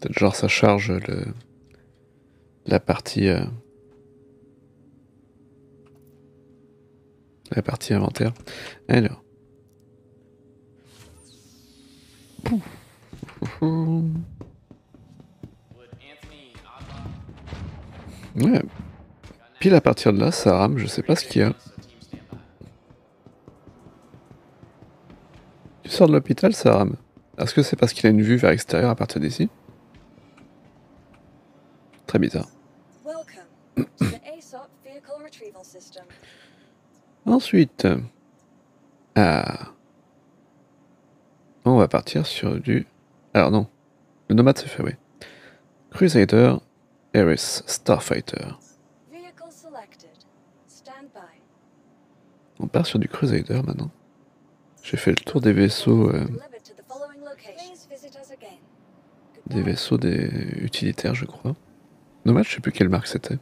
Peut-être genre ça charge le la partie euh, la partie inventaire. Alors. Ouais. Pile à partir de là, ça rame, je sais pas ce qu'il y a. tu sors de l'hôpital, ça rame. Est-ce que c'est parce qu'il a une vue vers l'extérieur à partir d'ici? Très bizarre. Welcome to the ASOP Vehicle Retrieval System. Ensuite, ah, on va partir sur du. Alors non, le nomade c'est fait, oui. Crusader, Eris, Starfighter. Vehicle selected. Stand by. On part sur du Crusader maintenant. J'ai fait le tour des vaisseaux, euh, des vaisseaux des utilitaires, je crois. Nomade, je sais plus quelle marque c'était.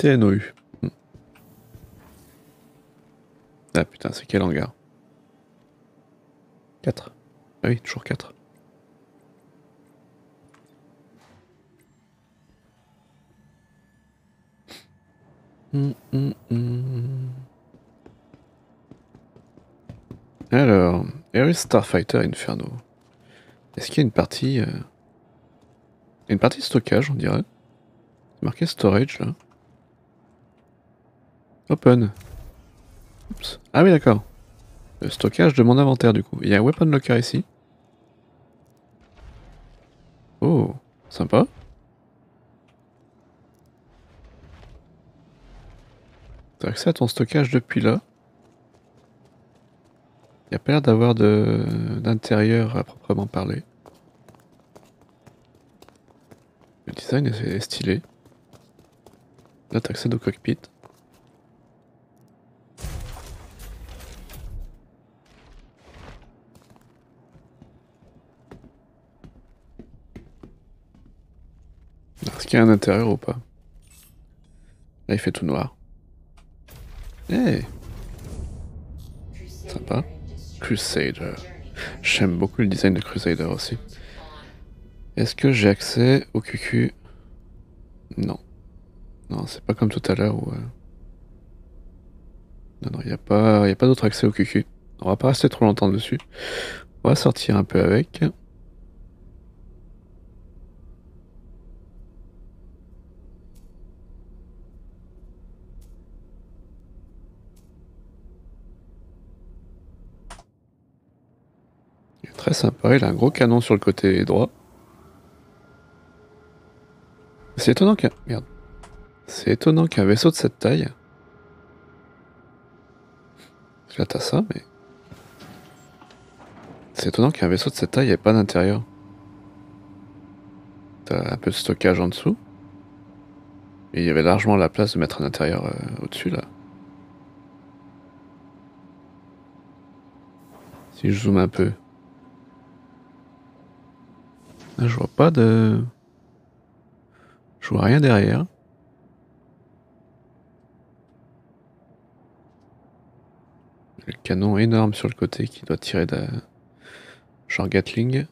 CNOU. Hmm. Ah putain, c'est quel hangar? 4. Ah oui, toujours 4. Hum, hum, hum. Alors, Ares Starfighter Inferno. Est-ce qu'il y a une partie. euh, Une partie stockage, on dirait? C'est marqué storage là. Open. Oups. Ah oui, d'accord. Le stockage de mon inventaire du coup. Il y a un weapon locker ici. Oh, sympa. T'as accès à ton stockage depuis là. Il n'y a pas l'air d'avoir d'intérieur à proprement parler. Le design est stylé. Là, t'as accès au cockpit. Est-ce qu'il y a un intérieur ou pas Là, il fait tout noir. Eh Sympa. Crusader. J'aime beaucoup le design de Crusader aussi. Est-ce que j'ai accès au QQ Non. Non, c'est pas comme tout à l'heure où... euh, Non, non, il n'y a pas, a pas d'autre accès au QQ. On va pas rester trop longtemps dessus. On va sortir un peu avec. Très sympa, il a un gros canon sur le côté droit. C'est étonnant qu'un... Merde. C'est étonnant qu'un vaisseau de cette taille... Là t'as ça, mais... C'est étonnant qu'un vaisseau de cette taille ait pas d'intérieur. T'as un peu de stockage en dessous. Et il y avait largement la place de mettre un intérieur euh, au-dessus là. Si je zoome un peu. Je vois pas de. Je vois rien derrière. Le canon énorme sur le côté qui doit tirer de. Genre Gatling.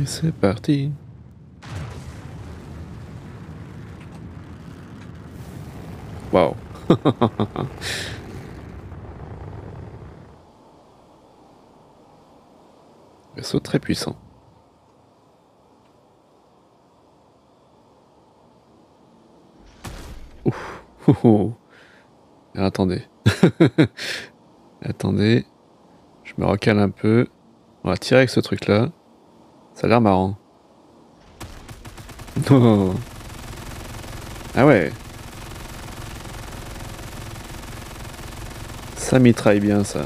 Et c'est parti. Waouh. Vaisseau très puissant. Ouf. Oh, oh. Alors, attendez. attendez. Je me recale un peu. On va tirer avec ce truc là. Ça a l'air marrant. Oh. Ah ouais. Ça mitraille bien ça.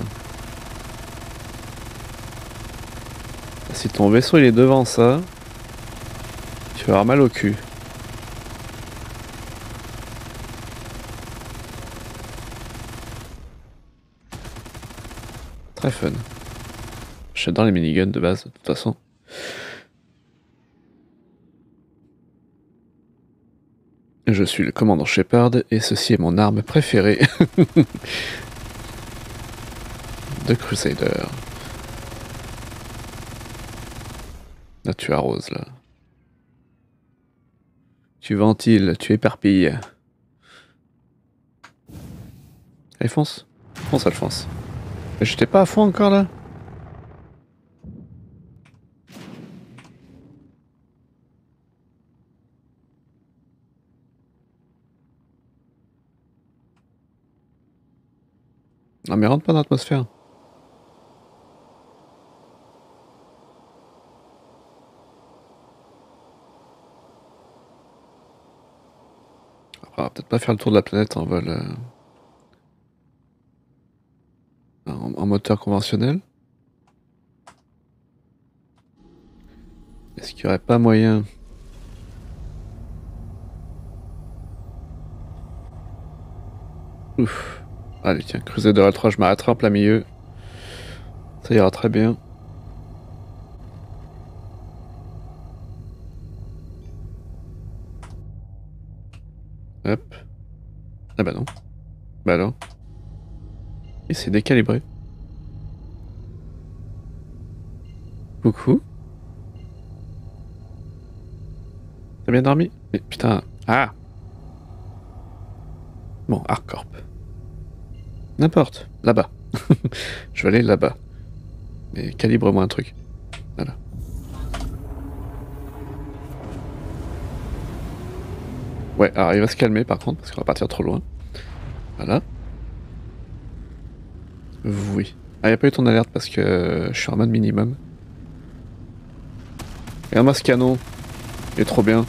Si ton vaisseau il est devant ça, tu vas avoir mal au cul. Très fun. J'adore les miniguns de base, de toute façon. Je suis le commandant Shepard et ceci est mon arme préférée de Crusader. Là, tu arroses, là. Tu ventiles, tu éparpilles. Allez, fonce. Fonce, Alphonse. Mais j'étais pas à fond encore là Non mais rentre pas dans l'atmosphère. On va peut-être pas faire le tour de la planète en vol. euh, En, moteur conventionnel. Est-ce qu'il y aurait pas moyen? Ouf. Allez, tiens, Crusader L3, je en plein milieu. Ça ira très bien. Hop. Ah bah non. Bah alors. Et c'est décalibré. Coucou. T'as bien dormi? Mais putain. Ah Bon, Arcorp. N'importe. Là-bas. Je vais aller là-bas. Mais calibre-moi un truc. Voilà. Ouais, alors il va se calmer par contre, parce qu'on va partir trop loin. Voilà. Oui. Ah, il a pas eu ton alerte parce que euh, je suis en mode minimum. Regarde-moi ce canon. Il est trop bien.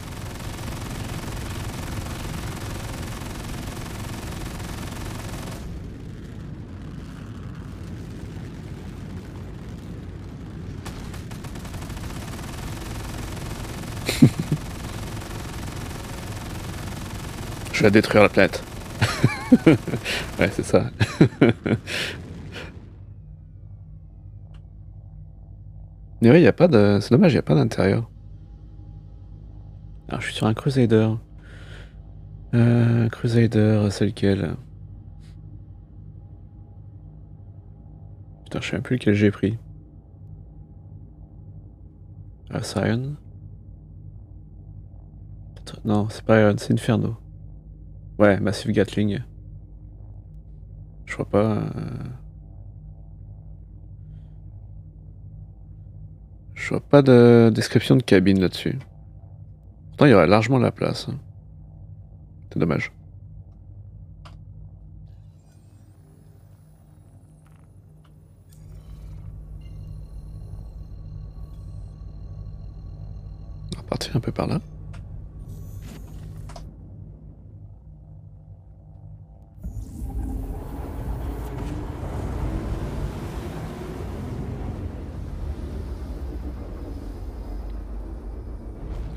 Vais détruire la planète. ouais, c'est ça. Mais oui, il n'y a pas de. C'est dommage, il n'y a pas d'intérieur. Alors, je suis sur un Crusader. Euh, Crusader, c'est lequel? Putain, je sais même plus lequel j'ai pris. Ah, Sion Non, c'est pas Iron, c'est Inferno. Ouais, Massive Gatling. Je vois pas. euh, Je vois pas de description de cabine là-dessus. Pourtant, il y aurait largement la place. hein. C'est dommage. On va partir un peu par là.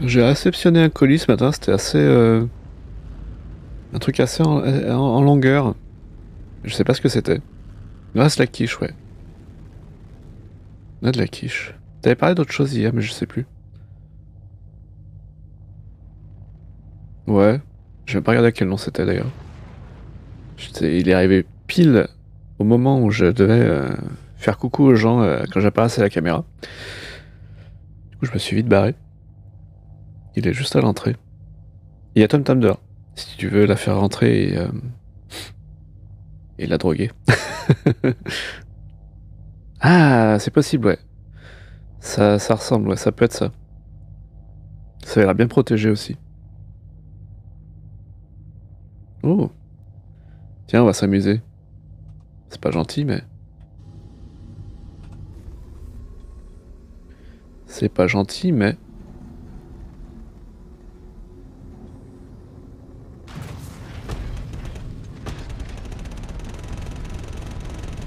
J'ai réceptionné un colis ce matin, c'était assez. euh, Un truc assez en, longueur. Je sais pas ce que c'était. Me reste la quiche, ouais. On a de la quiche. T'avais parlé d'autre chose hier, mais je sais plus. Ouais. Je vais pas regarder à quel nom c'était d'ailleurs. Il est arrivé pile au moment où je devais euh, faire coucou aux gens euh, quand j'apparaissais à la caméra. Du coup, je me suis vite barré. Il est juste à l'entrée. Il y a Tom Tam dehors. Si tu veux la faire rentrer et, euh, la droguer. ah, c'est possible, ouais. Ça, ça ressemble, ouais, ça peut être ça. Ça a bien protégé aussi. Oh. Tiens, on va s'amuser. C'est pas gentil, mais. C'est pas gentil, mais.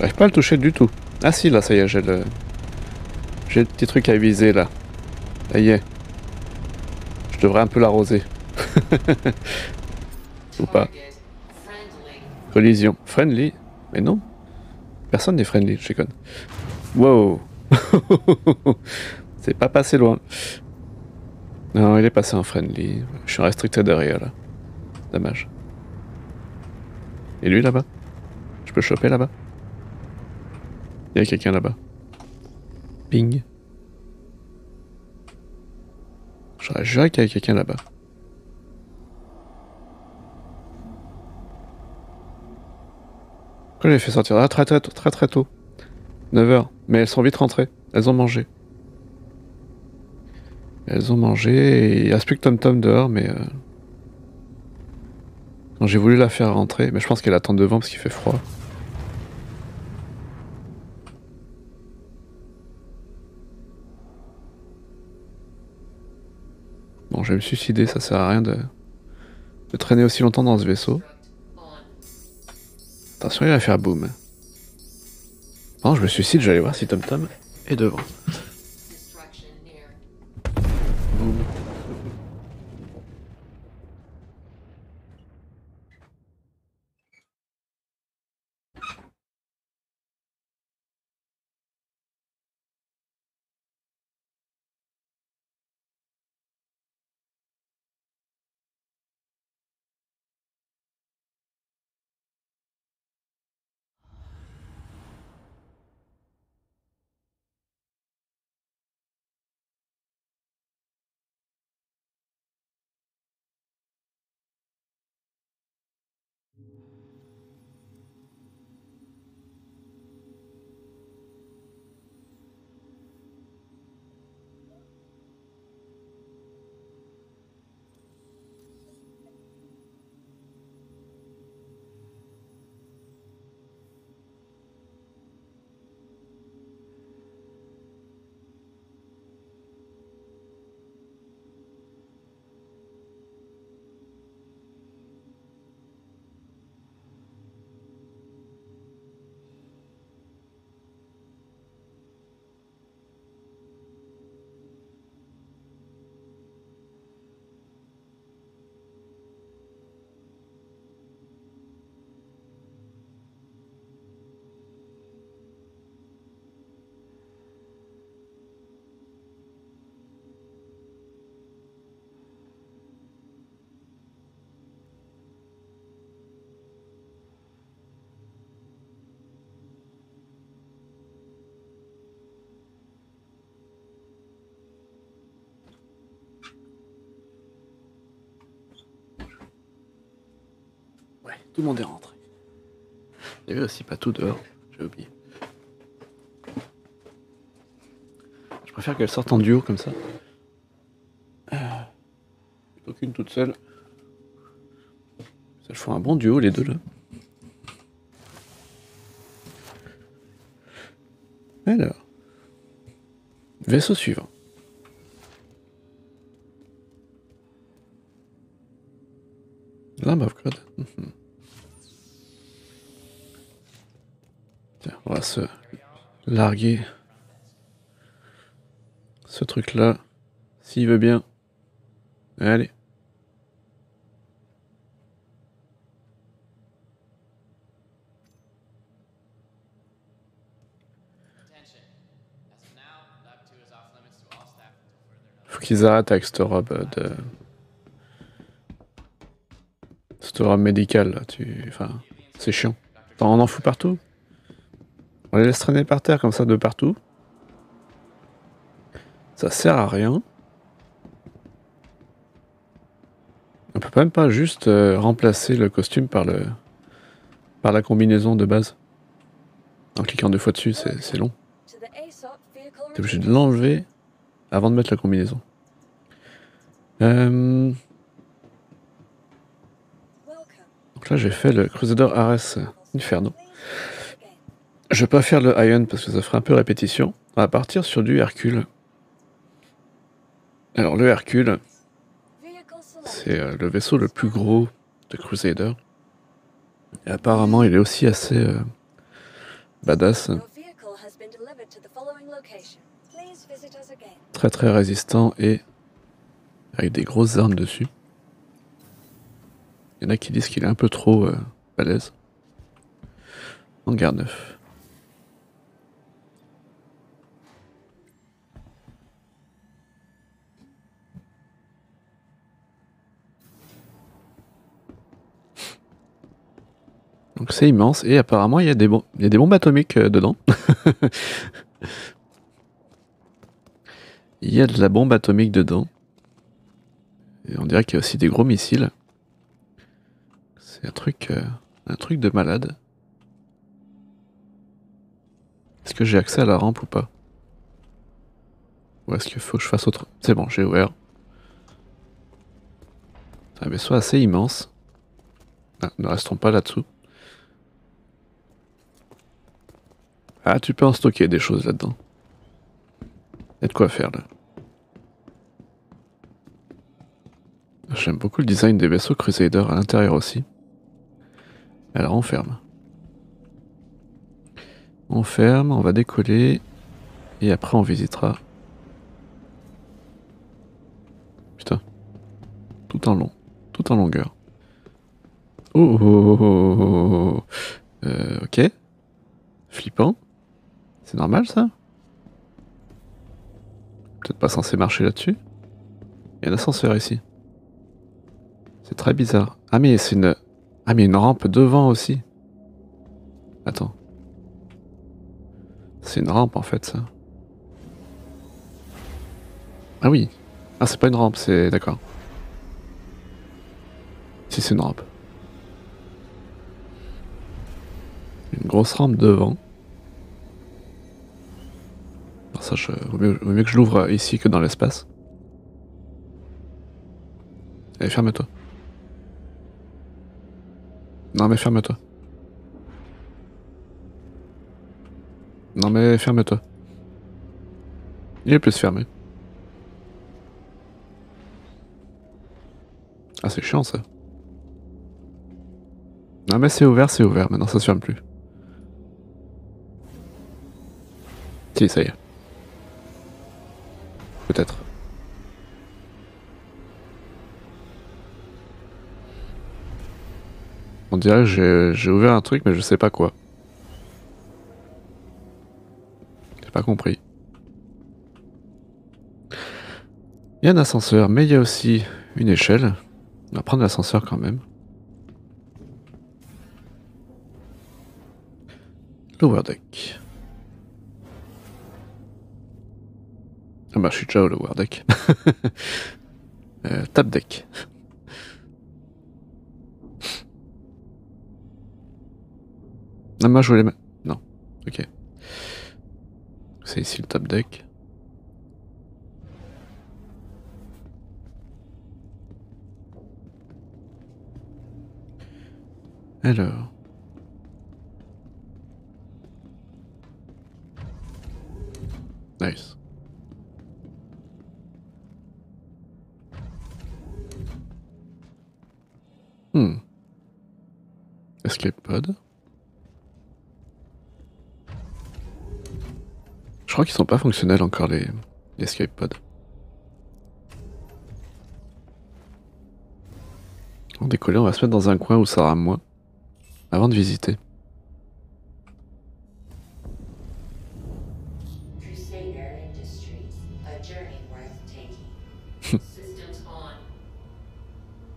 j'arrive pas à le... Toucher du tout. Ah si, là, ça y est, j'ai le... J'ai le petit truc à viser, là. Ça y est. Je devrais un peu l'arroser. Ou pas. Collision. Friendly Mais non. Personne n'est friendly, je déconne. Wow. C'est pas passé loin. Non, il est passé en friendly. Je suis restricté derrière là. Dommage. Et lui là-bas? Je peux choper là-bas? Il y a quelqu'un là-bas. Ping. J'aurais juré qu'il y avait quelqu'un là-bas. Pourquoi j'ai fait sortir? Ah, très très tôt, très très tôt. 9h. Mais elles sont vite rentrées. Elles ont mangé. Elles ont mangé et il reste plus que Tom Tom dehors, mais... euh, Quand j'ai voulu la faire rentrer, mais je pense qu'elle attend devant parce qu'il fait froid. Bon, je vais me suicider, ça sert à rien de, de traîner aussi longtemps dans ce vaisseau. Attention, il va faire boum. Bon, je me suicide, j'allais voir si Tom Tom est devant. Tout le monde est rentré. Il y avait aussi pas tout dehors, j'ai oublié. Je préfère qu'elles sortent en duo comme ça. Euh, Plutôt qu'une toute seule. Ça font un bon duo les deux là. Alors. Vaisseau suivant. Larguer ce truc-là. S'il veut bien. Allez. Faut qu'ils arrêtent avec cette robe de. Cette robe médicale là. Tu... Enfin, c'est chiant. T'en en fous partout On les laisse traîner par terre comme ça de partout. Ça sert à rien. On peut même pas juste euh, remplacer le costume par le par la combinaison de base. En cliquant deux fois dessus, c'est long. T'es obligé de l'enlever avant de mettre la combinaison. Euh, donc là, j'ai fait le Crusader Ares Inferno. Je vais pas faire le Ion parce que ça ferait un peu répétition. On va partir sur du Hercule. Alors, le Hercule, c'est euh, le vaisseau le plus gros de Crusader. Et apparemment, il est aussi assez euh, badass, très très résistant et avec des grosses armes dessus. Il y en a qui disent qu'il est un peu trop euh, balèze. Hangar 9. Donc c'est immense et apparemment il y a des, y a des bombes atomiques euh, dedans. il y a de la bombe atomique dedans. Et on dirait qu'il y a aussi des gros missiles. C'est un truc, euh, un truc de malade. Est-ce que j'ai accès à la rampe ou pas? Ou est-ce qu'il faut que je fasse autre C'est bon, j'ai ouvert. C'est un vaisseau assez immense. Ah, ne restons pas là-dessous. Ah, tu peux en stocker des choses là-dedans. Il y a de quoi faire là. J'aime beaucoup le design des vaisseaux Crusader à l'intérieur aussi. Alors on ferme. On ferme, on va décoller. Et après on visitera. Putain. Tout en long. Tout en longueur. Oh, oh, oh, oh. Euh, ok. Flippant. C'est normal ça? Peut-être pas censé marcher là-dessus? Il y a un ascenseur ici. C'est très bizarre. Ah mais c'est une... Ah mais une rampe devant aussi. Attends. C'est une rampe en fait ça. Ah oui. Ah c'est pas une rampe, c'est... D'accord. Si c'est une rampe. Une grosse rampe devant. Ça, je... vaut, mieux, vaut mieux que je l'ouvre ici que dans l'espace. Allez, ferme-toi. Non mais ferme-toi. Non mais ferme-toi. Il est plus fermé. Ah c'est chiant ça. Non mais c'est ouvert, c'est ouvert, maintenant ça se ferme plus. Si, ça y est. On dirait que j'ai- j'ai ouvert un truc mais je sais pas quoi. J'ai pas compris. Il y a un ascenseur, mais il y a aussi une échelle. On va prendre l'ascenseur quand même. Lower deck. Ah bah je suis déjà au lower deck. euh, tap deck. Non, moi je voulais. ma- Non, ok. C'est ici le top deck. Alors. Nice. Hmm. Escape pod. Je crois qu'ils sont pas fonctionnels encore les, les escape pods. En décoller, on va se mettre dans un coin où ça rame moins. Avant de visiter.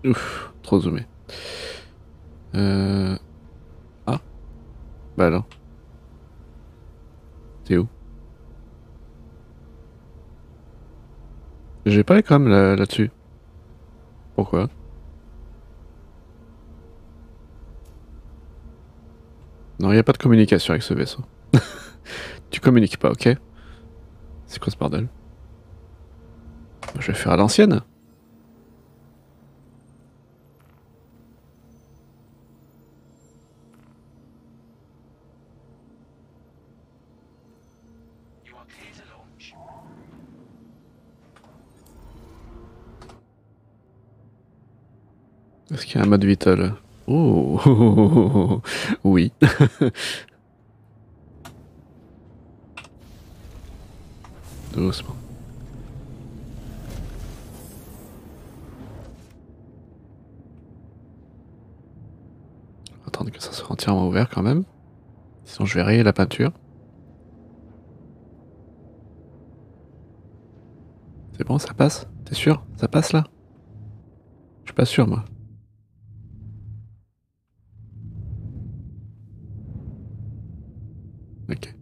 On. Ouf, trop zoomé. Euh... Ah. Bah alors. T'es où? J'ai pas les coms là- là-dessus. Pourquoi? Non, il a pas de communication avec ce vaisseau. tu communiques pas, ok? C'est quoi ce bordel? Je vais faire à l'ancienne. Est-ce qu'il y a un mode vital? Oh Oui. Doucement. Attendre que ça soit entièrement ouvert quand même. Sinon, je vais rayer la peinture. C'est bon, ça passe? T'es sûr? Ça passe là? Je suis pas sûr, moi. Ok.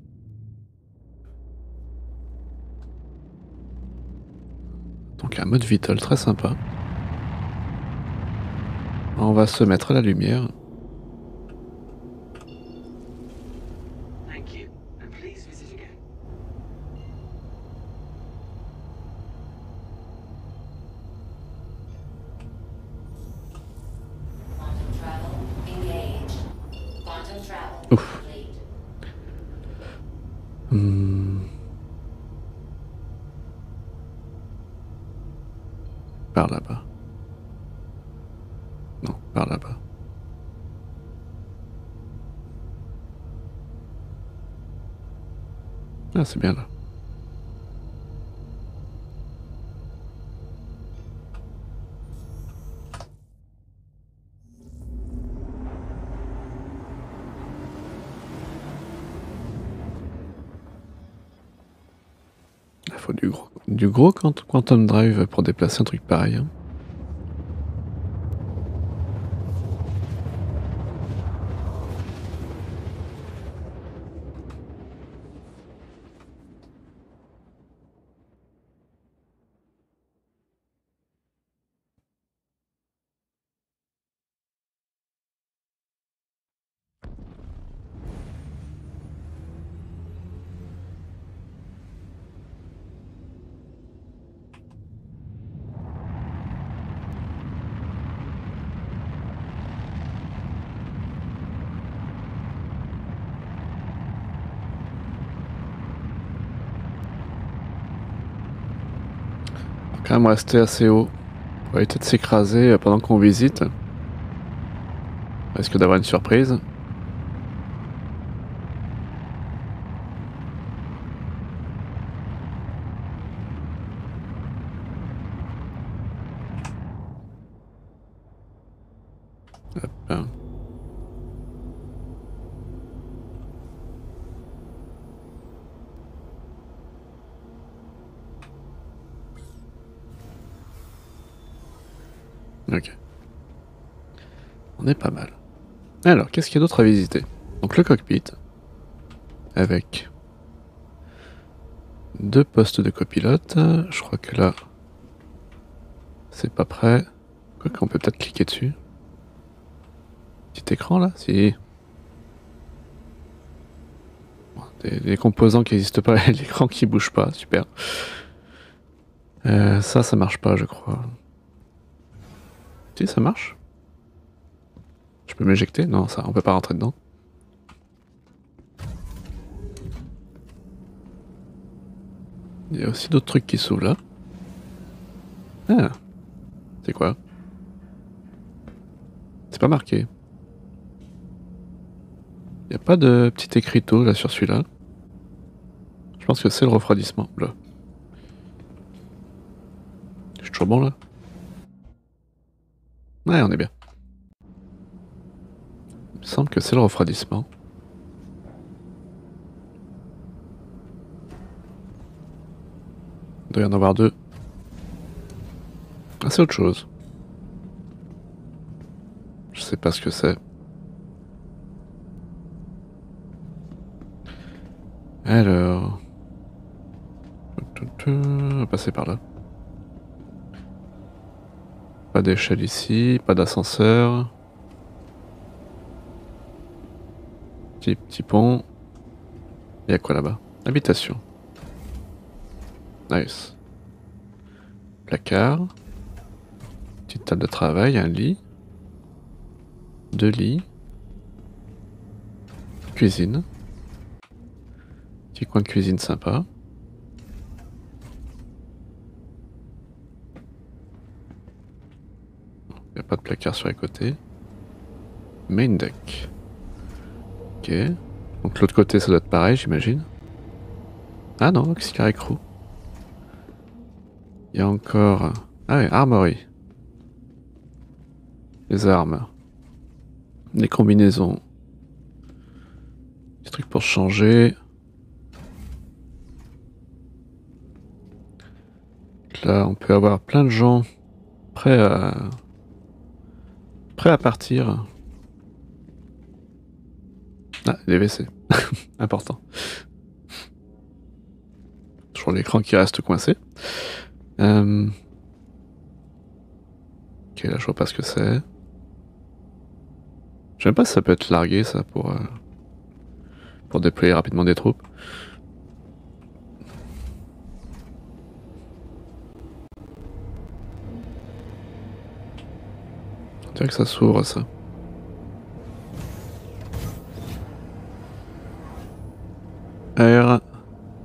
Donc mode vital très sympa. On va se mettre à la lumière. Thank you, and please visit again. Quantum travel engaged. Quantum travel Ouf. complete. Hmm. Par là-bas. Non, par là-bas. C'est bien là. Il faut du gros, du gros quant- Quantum Drive pour déplacer un truc pareil. hein. Faut rester assez haut pour éviter de s'écraser pendant qu'on visite. Risque d'avoir une surprise? Hop. Ok. On pas mal. Alors, qu'est-ce qu'il y a d'autre à visiter? Donc le cockpit, avec deux postes de copilote. Je crois que là, c'est pas prêt. Quoi qu'on peut peut-être cliquer dessus. Petit écran là, si. Des, composants qui n'existent pas, l'écran qui bouge pas, super. Euh, ça, ça marche pas, je crois. Si, ça marche. Je peux m'éjecter Non, ça, on peut pas rentrer dedans. Il y a aussi d'autres trucs qui s'ouvrent là. Ah. C'est quoi C'est pas marqué. Il n'y a pas de petit écriteau là sur celui-là. Je pense que c'est le refroidissement. Là. Je suis toujours bon là Ouais, on est bien. Il me semble que c'est le refroidissement. Il doit y en avoir deux. Ah, c'est autre chose. Je sais pas ce que c'est. Alors. On va passer par là. Pas d'échelle ici, pas d'ascenseur. Petit, pont. Il y a quoi là-bas? Habitation. Nice. Placard. Petite table de travail, un lit. Deux lits. Cuisine. Petit coin de cuisine sympa. Il n'y a pas de placard sur les côtés. Main deck. Ok. Donc l'autre côté ça doit être pareil j'imagine. Ah non, auxiliary écrou. Il y a encore... Ah ouais, armory. Les armes. Les combinaisons. Des trucs pour changer. Là, on peut avoir plein de gens prêts à partir. Ah, des WC. Important. Toujours l'écran qui reste coincé. Euh, Ok, là je vois pas ce que c'est. Je sais pas si ça peut être largué ça pour, euh, pour déployer rapidement des troupes. On dirait que ça s'ouvre ça.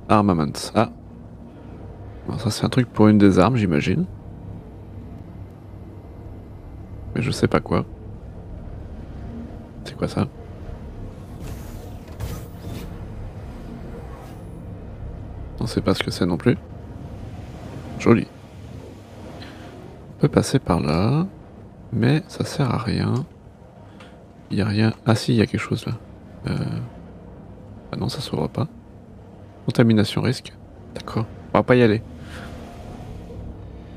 Armaments. Ah. Bon, ça c'est un truc pour une des armes j'imagine. Mais je sais pas quoi. C'est quoi ça? On sait pas ce que c'est non plus. Joli. On peut passer par là, mais ça sert à rien. Il a rien. Ah si, il y a quelque chose là. Euh... Ah non, ça s'ouvre pas. Contamination risque. D'accord. On va pas y aller. De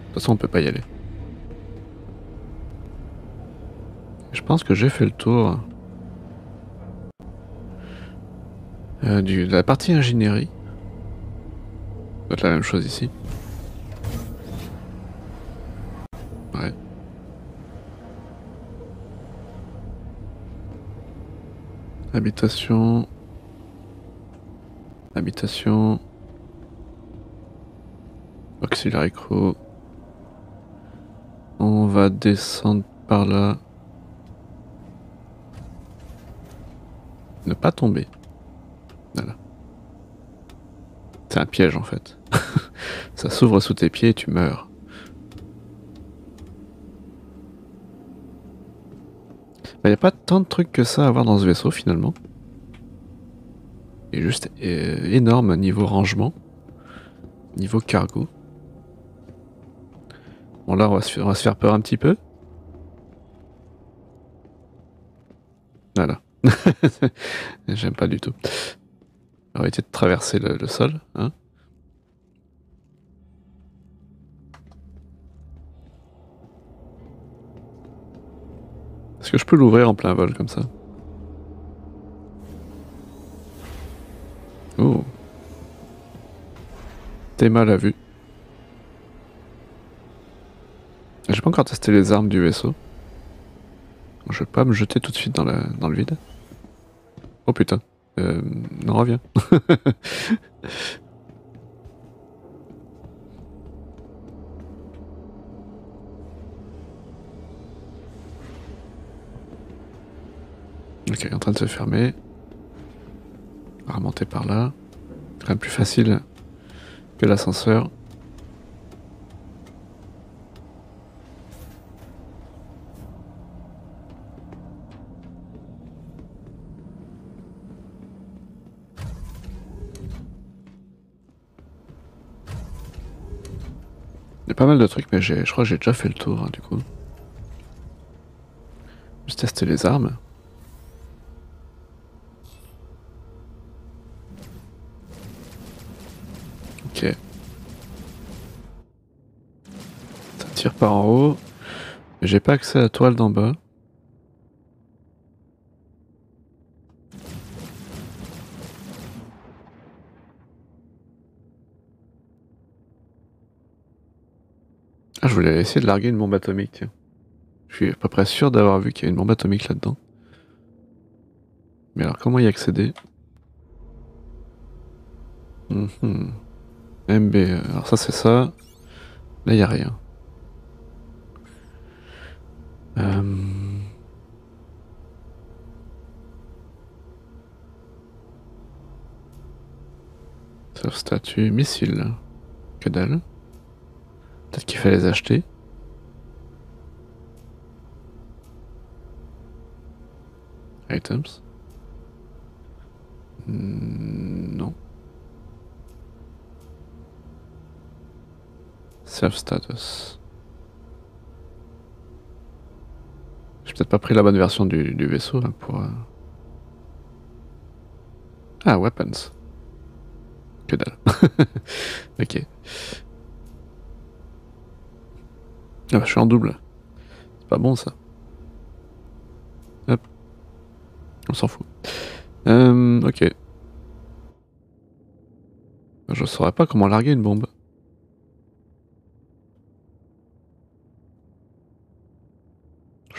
toute façon, on peut pas y aller. Je pense que j'ai fait le tour euh, du, de la partie ingénierie. Ça être la même chose ici. Ouais. Habitation. Habitation. Auxiliary crew. On va descendre par là. Ne pas tomber. Voilà. C'est un piège en fait. Ça s'ouvre sous tes pieds et tu meurs. Il n'y a pas tant de trucs que ça à voir dans ce vaisseau finalement. Est juste euh, énorme niveau rangement. Niveau cargo. Bon là on va, se faire, peur un petit peu. Voilà. J'aime pas du tout. Va essayer de traverser le, le sol. Hein Est-ce que je peux l'ouvrir en plein vol comme ça? Oh. T'es mal à vue. J'ai pas encore testé les armes du vaisseau. Je vais pas me jeter tout de suite dans, la, dans le vide. Oh putain. Euh, non, reviens. ok, en train de se fermer. Va remonter par là. C'est quand même plus facile que l'ascenseur. Il y a pas mal de trucs, mais je crois que j'ai déjà fait le tour, hein, du coup. Juste tester les armes. Par en haut. J'ai pas accès à la toile d'en bas. Ah, je voulais essayer de larguer une bombe atomique, tiens. Je suis à peu près sûr d'avoir vu qu'il y a une bombe atomique là-dedans. Mais alors, comment y accéder? Mhm. MB, euh, alors ça c'est ça. Là, il a rien. Euh, Sauf statut, missile. Que dalle. Peut-être qu'il fallait les acheter. Items. Hmm, Non. Self status. J'ai peut-être pas pris la bonne version du, vaisseau pour. euh, Ah, weapons. Que dalle. ok. Ah bah, je suis en double. C'est pas bon ça. Hop. On s'en fout. Euh, ok. Je saurais pas comment larguer une bombe.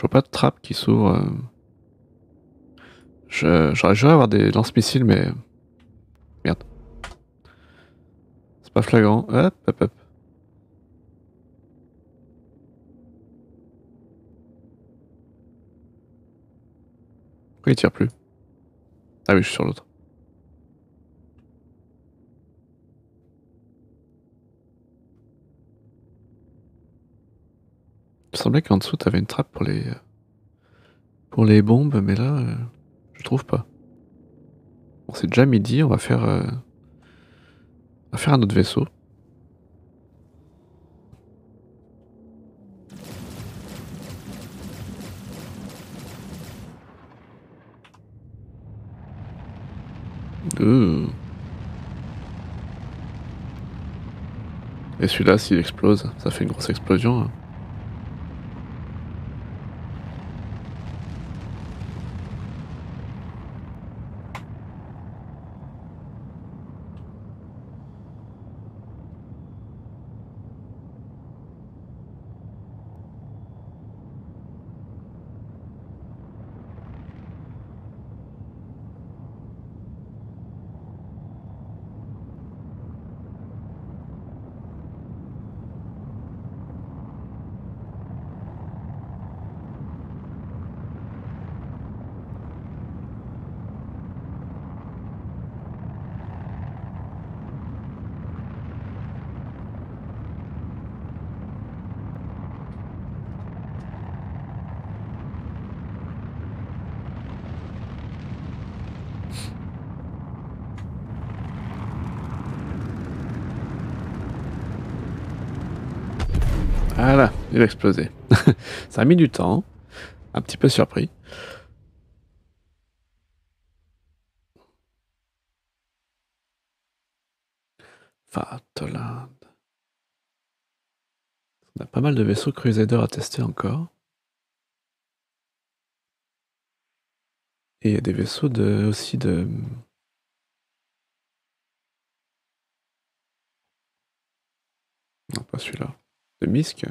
Je vois pas de trappe qui s'ouvre. euh. J'aurais juré avoir des lance-missiles, mais. Merde. C'est pas flagrant. Hop, hop, hop. Pourquoi il tire plus? Ah oui, je suis sur l'autre. Semblait qu'en dessous, t'avais une trappe pour les. pour les bombes, mais là, euh, je trouve pas. Bon, c'est déjà midi, on va faire. euh, on va faire un autre vaisseau. Et celui-là, s'il explose, ça fait une grosse explosion. hein. Voilà, il a explosé. ça a mis du temps. Un petit peu surpris. Fatland. On a pas mal de vaisseaux Crusader à tester encore. Et il y a des vaisseaux de, aussi de. Non, pas celui-là. De Misk.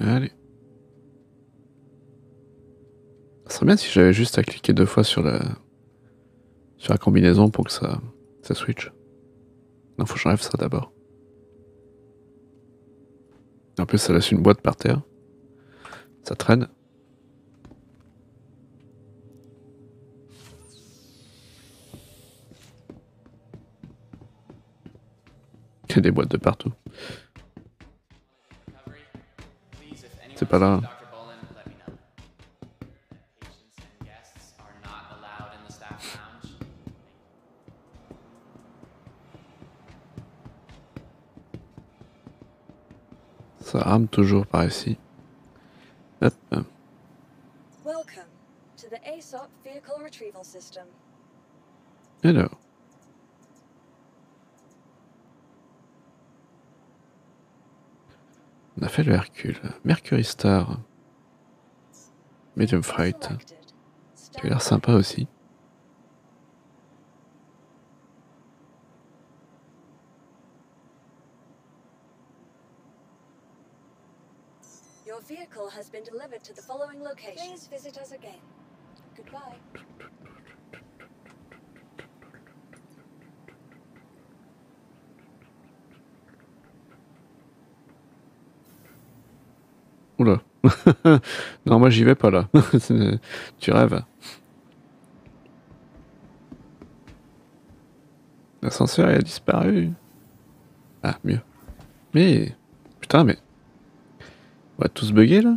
Allez. Ça serait bien si j'avais juste à cliquer deux fois sur la sur la combinaison pour que ça ça switch. Non, faut que j'enlève ça d'abord. En plus, ça laisse une boîte par terre. Ça traîne. Il y a des boîtes de partout. The staff lounge. Ça rame toujours par ici. Hop. Welcome to the ASOP Vehicle Retrieval System. Alors. On a fait le Hercule. Mercury Star. Medium Freight. Qui a l'air sympa aussi. Your vehicle has been delivered to the following location. Please visit us again. Goodbye. Oula. non, moi j'y vais pas là. tu rêves. L'ascenseur il a disparu. Ah, mieux. Mais. Putain, mais. On va tous bugger là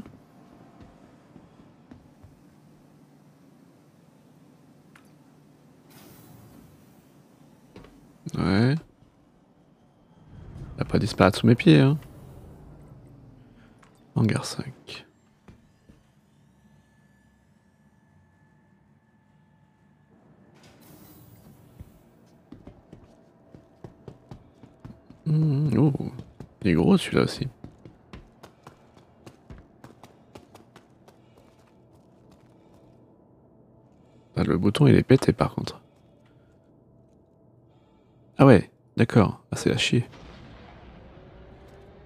Ouais. Il va pas disparaître sous mes pieds, hein. Hangar 5. Mmh, oh, il est gros celui-là aussi. Ah, le bouton il est pété par contre. Ah ouais, d'accord. Ah, c'est à chier.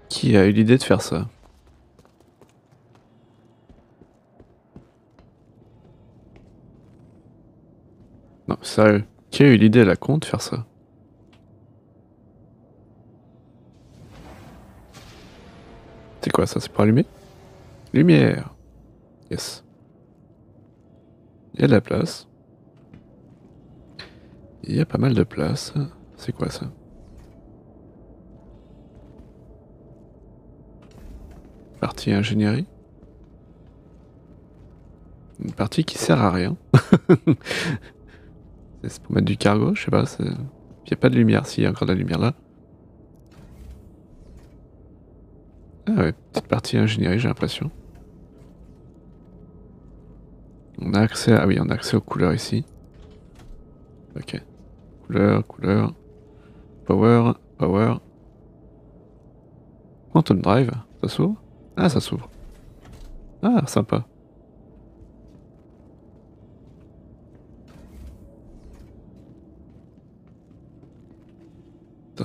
Qui a eu l'idée de faire ça? Non, sérieux. Qui a eu l'idée à la con de faire ça? C'est quoi ça? C'est pour allumer Lumière Yes. Il y a de la place. Il y a pas mal de place. C'est quoi ça? Partie ingénierie Une partie qui sert à rien. c'est pour mettre du cargo, je sais pas. Il n'y a pas de lumière, s'il y a encore de la lumière là. Ah ouais, petite partie ingénierie, j'ai l'impression. On a accès à... Ah oui, on a accès aux couleurs ici. Ok. Couleur, couleur. Power, power. Quantum Drive, ça s'ouvre? Ah, ça s'ouvre. Ah, sympa.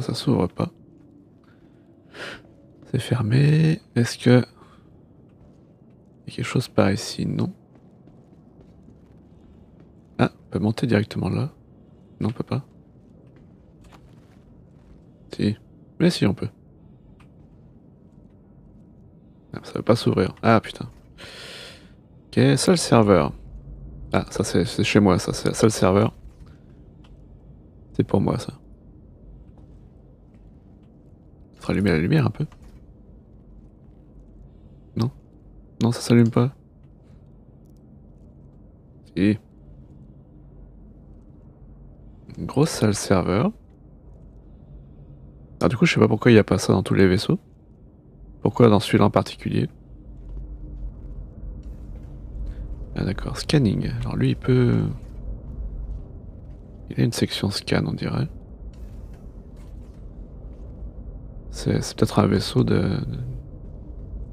Ça, s'ouvre pas. C'est fermé. Est-ce que... Quelque chose par ici? Non. Ah, on peut monter directement là. Non, on peut pas. Si. Mais si, on peut. Ah, ça veut pas s'ouvrir. Ah, putain. Ok, seul serveur. Ah, ça c'est chez moi, ça c'est seul serveur. C'est pour moi, ça. Rallumer la lumière un peu. Non? Non, ça s'allume pas. Si. Une grosse salle serveur. Alors du coup, je sais pas pourquoi il n'y a pas ça dans tous les vaisseaux. Pourquoi dans celui-là en particulier? Ah d'accord, scanning. Alors lui, il peut... Il a une section scan, on dirait. C'est peut-être un vaisseau de, de...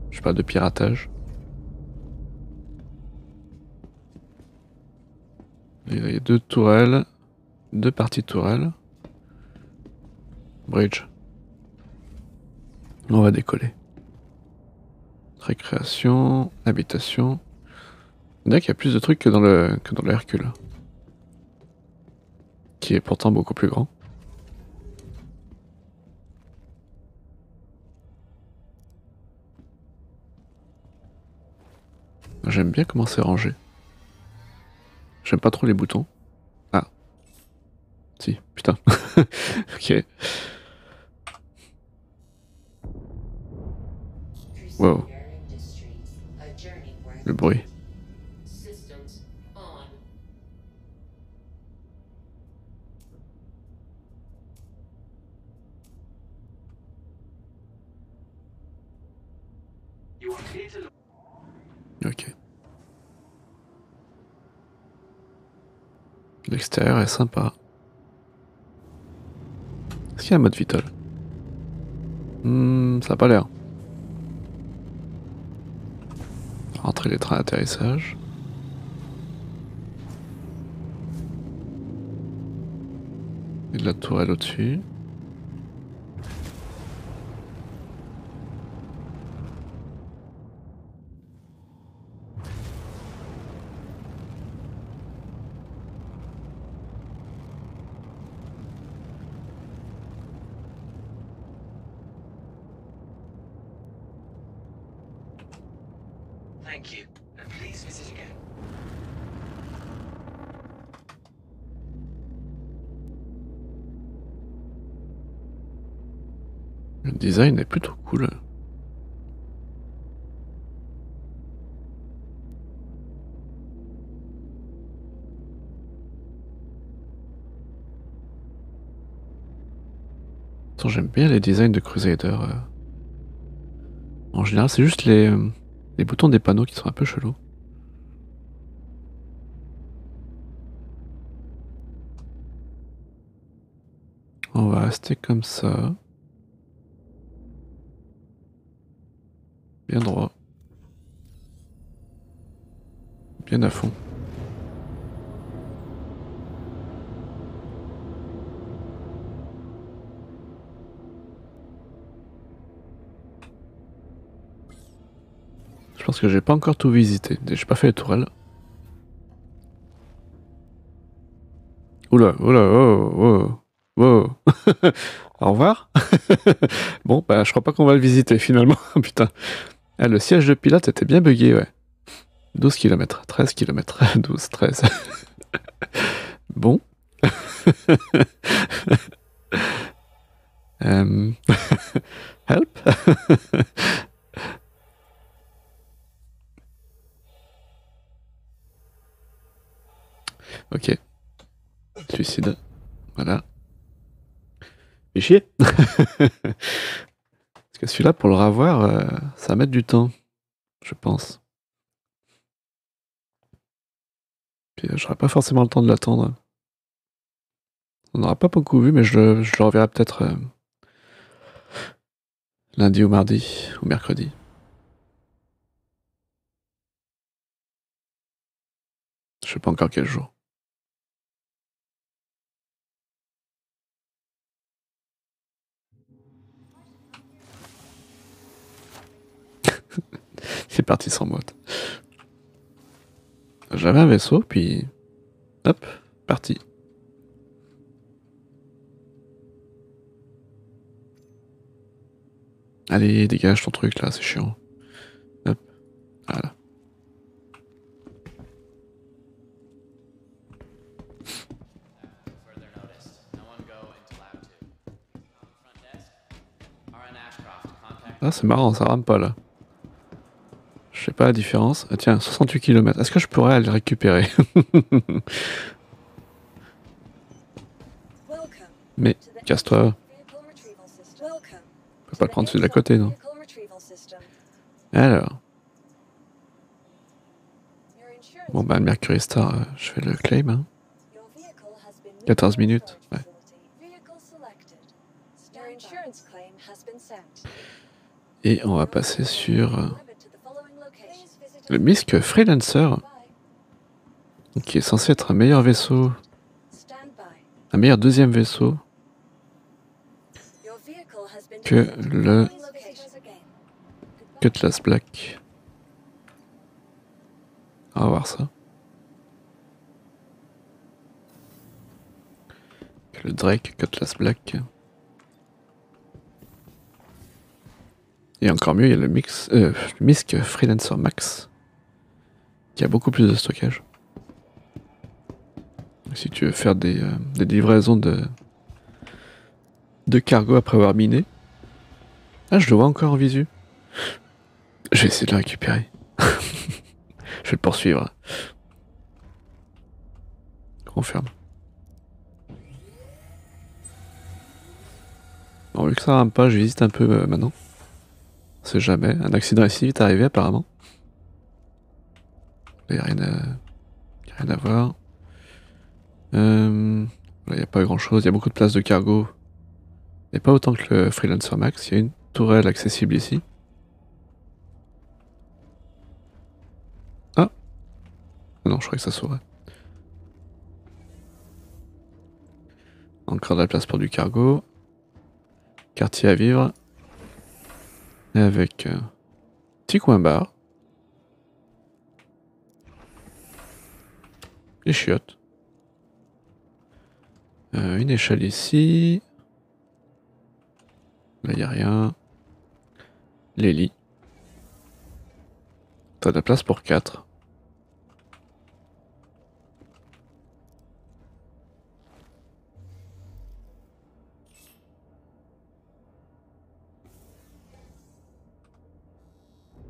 Je sais pas, de piratage. Il y a deux tourelles. Deux parties tourelles. Bridge. On va décoller. Récréation, habitation. On dirait qu'il y a plus de trucs que dans le, que dans le Hercule. Qui est pourtant beaucoup plus grand. J'aime bien comment c'est rangé. J'aime pas trop les boutons. Ah. Si, putain. ok. Wow. Le bruit. Ok. L'extérieur est sympa. Est-ce qu'il y a un mode vital Hmm, ça a pas l'air. Rentrer les trains d'atterrissage. Et de la tourelle au-dessus. Design est plutôt cool. J'aime bien les designs de Crusader. euh. En général, c'est juste les, euh, les boutons des panneaux qui sont un peu chelous. On va rester comme ça. Bien droit. Bien à fond. Je pense que j'ai pas encore tout visité. J'ai pas fait les tourelles. Oula, oula, oh, oh, oh. Au revoir. bon, bah, je crois pas qu'on va le visiter finalement. Putain. Ah, le siège de pilote était bien buggé, ouais. 12 km, 13 km, 12, 13. bon. Euh, Help. ok. Suicide. Voilà. Fais chier. Que celui-là, pour le revoir, euh, ça va mettre du temps, je pense. Puis euh, j'aurai pas forcément le temps de l'attendre. On n'aura pas beaucoup vu, mais je, je le reverrai peut-être euh, lundi ou mardi ou mercredi. Je sais pas encore quel jour. C'est parti sans mode. J'avais un vaisseau, puis hop, parti. Allez, dégage ton truc là, c'est chiant. Hop, voilà. Ah, c'est marrant, ça rame pas là. Sais pas la différence. Ah, tiens, 68 km. Est-ce que je pourrais aller le récupérer Mais casse-toi. Je peux pas le prendre celui de la côté, non. Alors, bon bah le Mercury Star, euh, je fais le claim. Hein. Your vehicle has been moved 14 to the minutes, ouais. Et on va passer sur euh, Delivered to the following location. Please visit le. Misk Freelancer, qui est censé être un meilleur vaisseau, un meilleur deuxième vaisseau que le. Cutlass Black. On va voir ça. Que le Drake Cutlass Black. Et encore mieux, il y a le, mix, euh, le Misk Freelancer Max, a beaucoup plus de stockage. Si tu veux faire des, euh, des livraisons de, de cargo après avoir miné. Ah, je le vois encore en visu. Je vais essayer de le récupérer. je vais le poursuivre. Confirme. Bon, vu que ça rame pas, je visite un peu euh, maintenant. On sait jamais. Un accident est si vite arrivé apparemment. Il n'y a rien à... rien à voir. Euh... Il n'y a pas grand chose. Il y a beaucoup de places de cargo. A pas autant que le Freelancer Max. Il y a une tourelle accessible ici. Ah Ah Non, je croyais que ça s'ouvrait. Encore de la place pour du cargo. Quartier à vivre. Et avec euh, petit coin bar. Les chiottes. Euh, une échelle ici. Là, il a rien. Les lits. T'as de la place pour 4.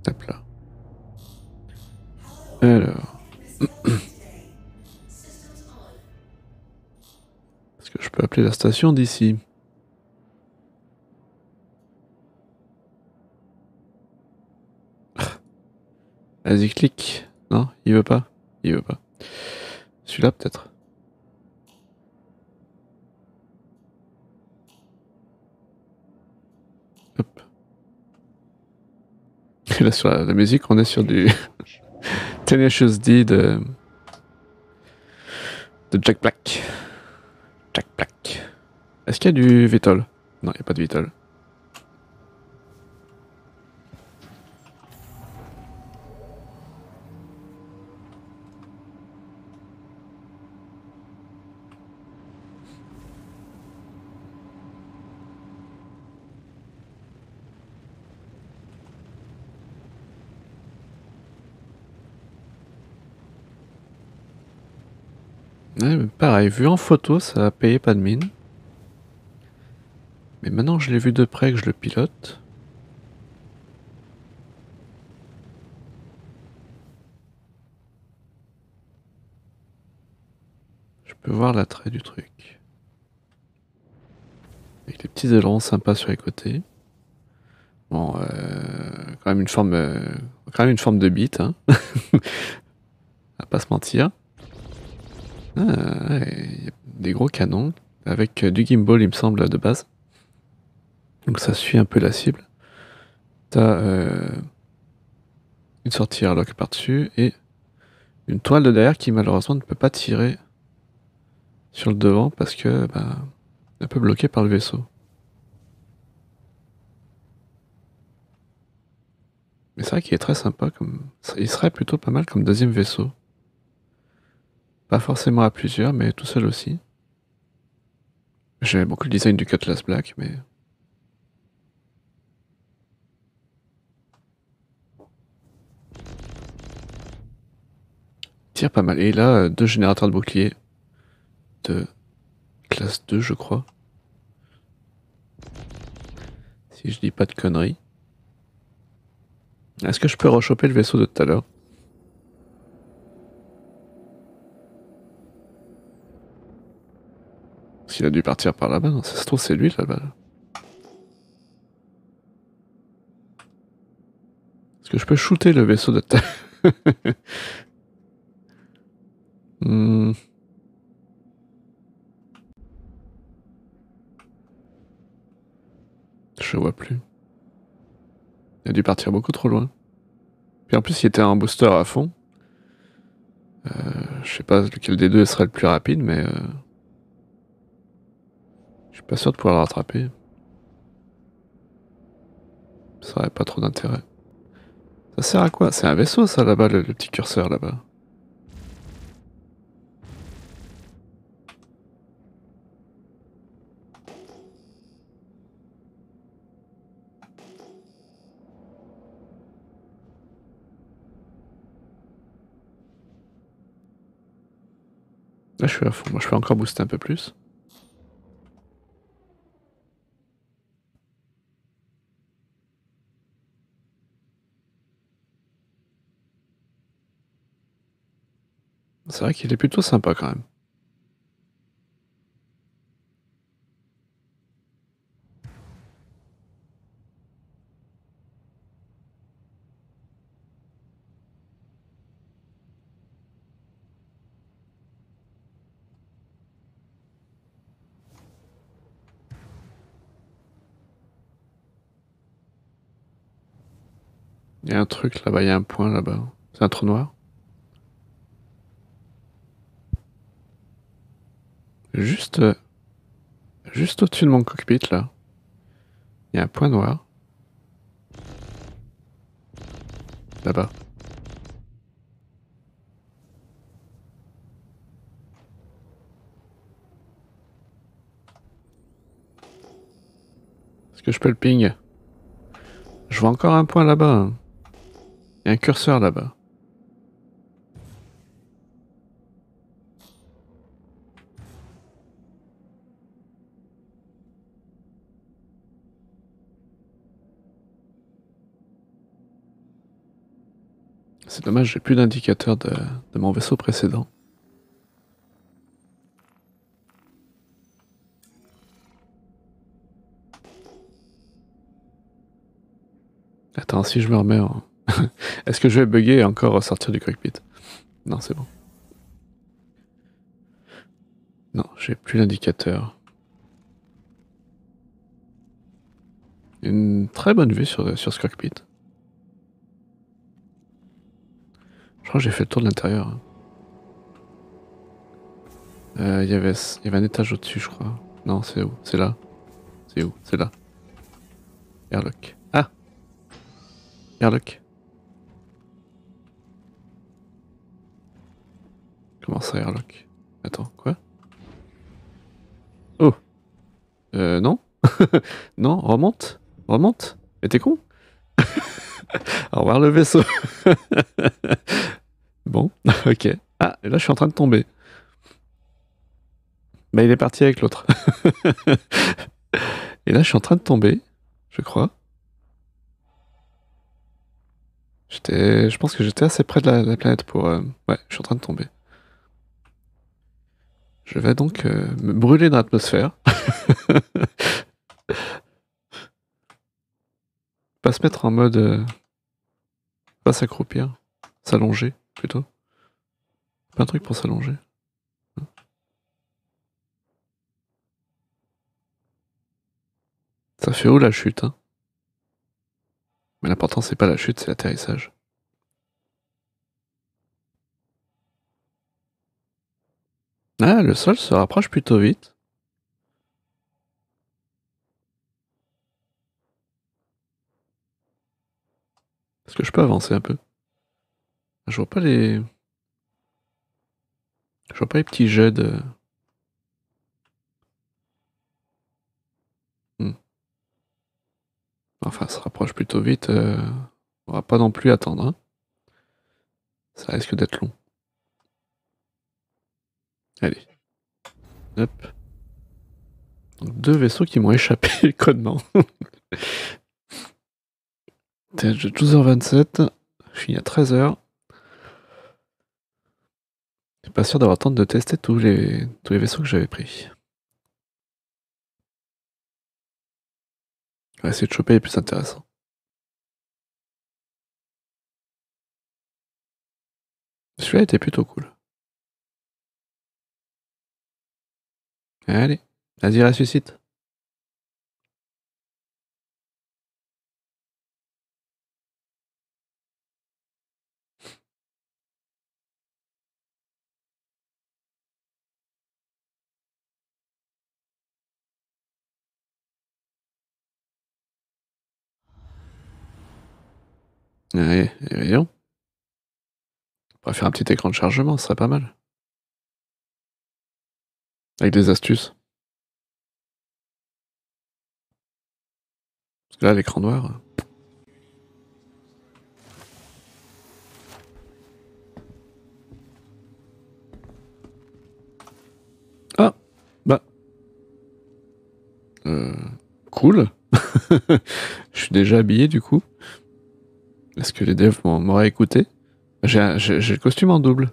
Hop là. Alors. je peux appeler la station d'ici Vas-y, clique. Non, il veut pas. Il veut pas. Celui-là, peut-être. Hop. Et là, sur la, musique, on est sur du Tenacious D de Jack Black. Jack Black. Est-ce qu'il y a du Vitol? Non, il n'y a pas de Vitol. Ouais, mais pareil, vu en photo, ça a payé pas de mine. Mais maintenant que je l'ai vu de près, que je le pilote. Je peux voir l'attrait du truc. Avec les petits ailerons sympas sur les côtés. Bon, euh, quand même une forme, euh, une forme de bite, hein. à pas se mentir. Ah, ouais, des gros canons avec euh, du gimbal, il me semble, de base. Donc ça suit un peu la cible. T'as euh, une sortie airlock par-dessus et une toile de derrière qui malheureusement ne peut pas tirer sur le devant parce que bah, un peu bloquée par le vaisseau. Mais c'est vrai qu'il est très sympa comme. Il serait plutôt pas mal comme deuxième vaisseau. Pas forcément à plusieurs, mais tout seul aussi. J'aimais beaucoup le design du Cutlass Black, mais. Tire pas mal. Et là, euh, deux générateurs de bouclier. De classe 2, je crois. Si je dis pas de conneries. Est-ce que je peux rechoper le vaisseau de tout à l'heure? S'il a dû partir par là-bas, ça se trouve c'est lui là-bas. Est-ce que je peux shooter le vaisseau de terre Hmm. Je vois plus. Il a dû partir beaucoup trop loin. Puis en plus, il était en booster à fond. Euh, je sais pas lequel des deux serait le plus rapide, mais euh, pas sûr de pouvoir le rattraper. Ça aurait pas trop d'intérêt. Ça sert à quoi? C'est un vaisseau, ça là-bas, le, le petit curseur là-bas. Là, je suis à fond. Moi, je peux encore booster un peu plus. C'est vrai qu'il est plutôt sympa quand même. Il y a un truc là-bas, il y a un point là-bas. C'est un trou noir? Juste, euh, juste au-dessus de mon cockpit là, il y a un point noir. Là-bas. Est-ce que je peux le ping? Je vois encore un point là-bas. hein. Il Il y a un curseur là-bas. C'est dommage, j'ai plus d'indicateur de, mon vaisseau précédent. Attends, si je me remets en... Est-ce que je vais bugger et encore sortir du cockpit? Non, c'est bon. Non, j'ai plus l'indicateur. Une très bonne vue sur, sur ce cockpit. Je crois que j'ai fait le tour de l'intérieur. hein. Euh, Il y avait il y avait un étage au-dessus, je crois. Non, c'est où? C'est là. C'est où? C'est là. Airlock. Ah Airlock. Comment ça, Airlock? Attends, quoi? Oh Euh, non? Non, remonte Remonte Mais t'es con? Au revoir le vaisseau Bon, ok. Ah, et là je suis en train de tomber. Bah il est parti avec l'autre. et là je suis en train de tomber, je crois. J'étais, je pense que j'étais assez près de la, la planète pour. euh, Ouais, je suis en train de tomber. Je vais donc euh, me brûler dans l'atmosphère. Pas se mettre en mode. euh, Pas s'accroupir, s'allonger plutôt. Pas un truc pour s'allonger. Ça fait où la chute hein? Mais l'important c'est pas la chute, c'est l'atterrissage. Ah, le sol se rapproche plutôt vite. Est-ce que je peux avancer un peu? Je vois pas les... Je vois pas les petits jets de... Hmm. Enfin, ça se rapproche plutôt vite. euh, On va pas non plus attendre. hein. Ça risque d'être long. Allez. Hop. Donc, deux vaisseaux qui m'ont échappé à 12h27. Je finis à 13h. Je suis pas sûr d'avoir le de tester tous les, tous les vaisseaux que j'avais pris. On va essayer de choper les plus intéressants. Celui-là était plutôt cool. Allez, vas-y, ressuscite. Et voyons. On pourrait faire un petit écran de chargement, ce serait pas mal. Avec des astuces. Parce que là, l'écran noir. euh, Ah Bah. Euh, cool. Je suis déjà habillé du coup. Est-ce que les devs m'auraient écouté J'ai le costume en double.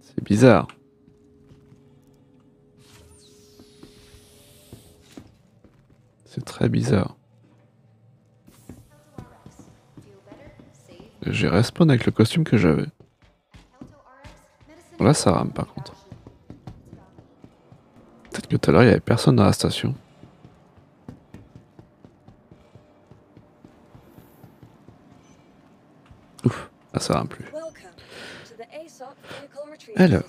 C'est bizarre. C'est très bizarre. J'ai respawn avec le costume que j'avais. Là, ça rame par contre. Peut-être que tout à l'heure, il y avait personne dans la station. Là, ça rame plus. Alors.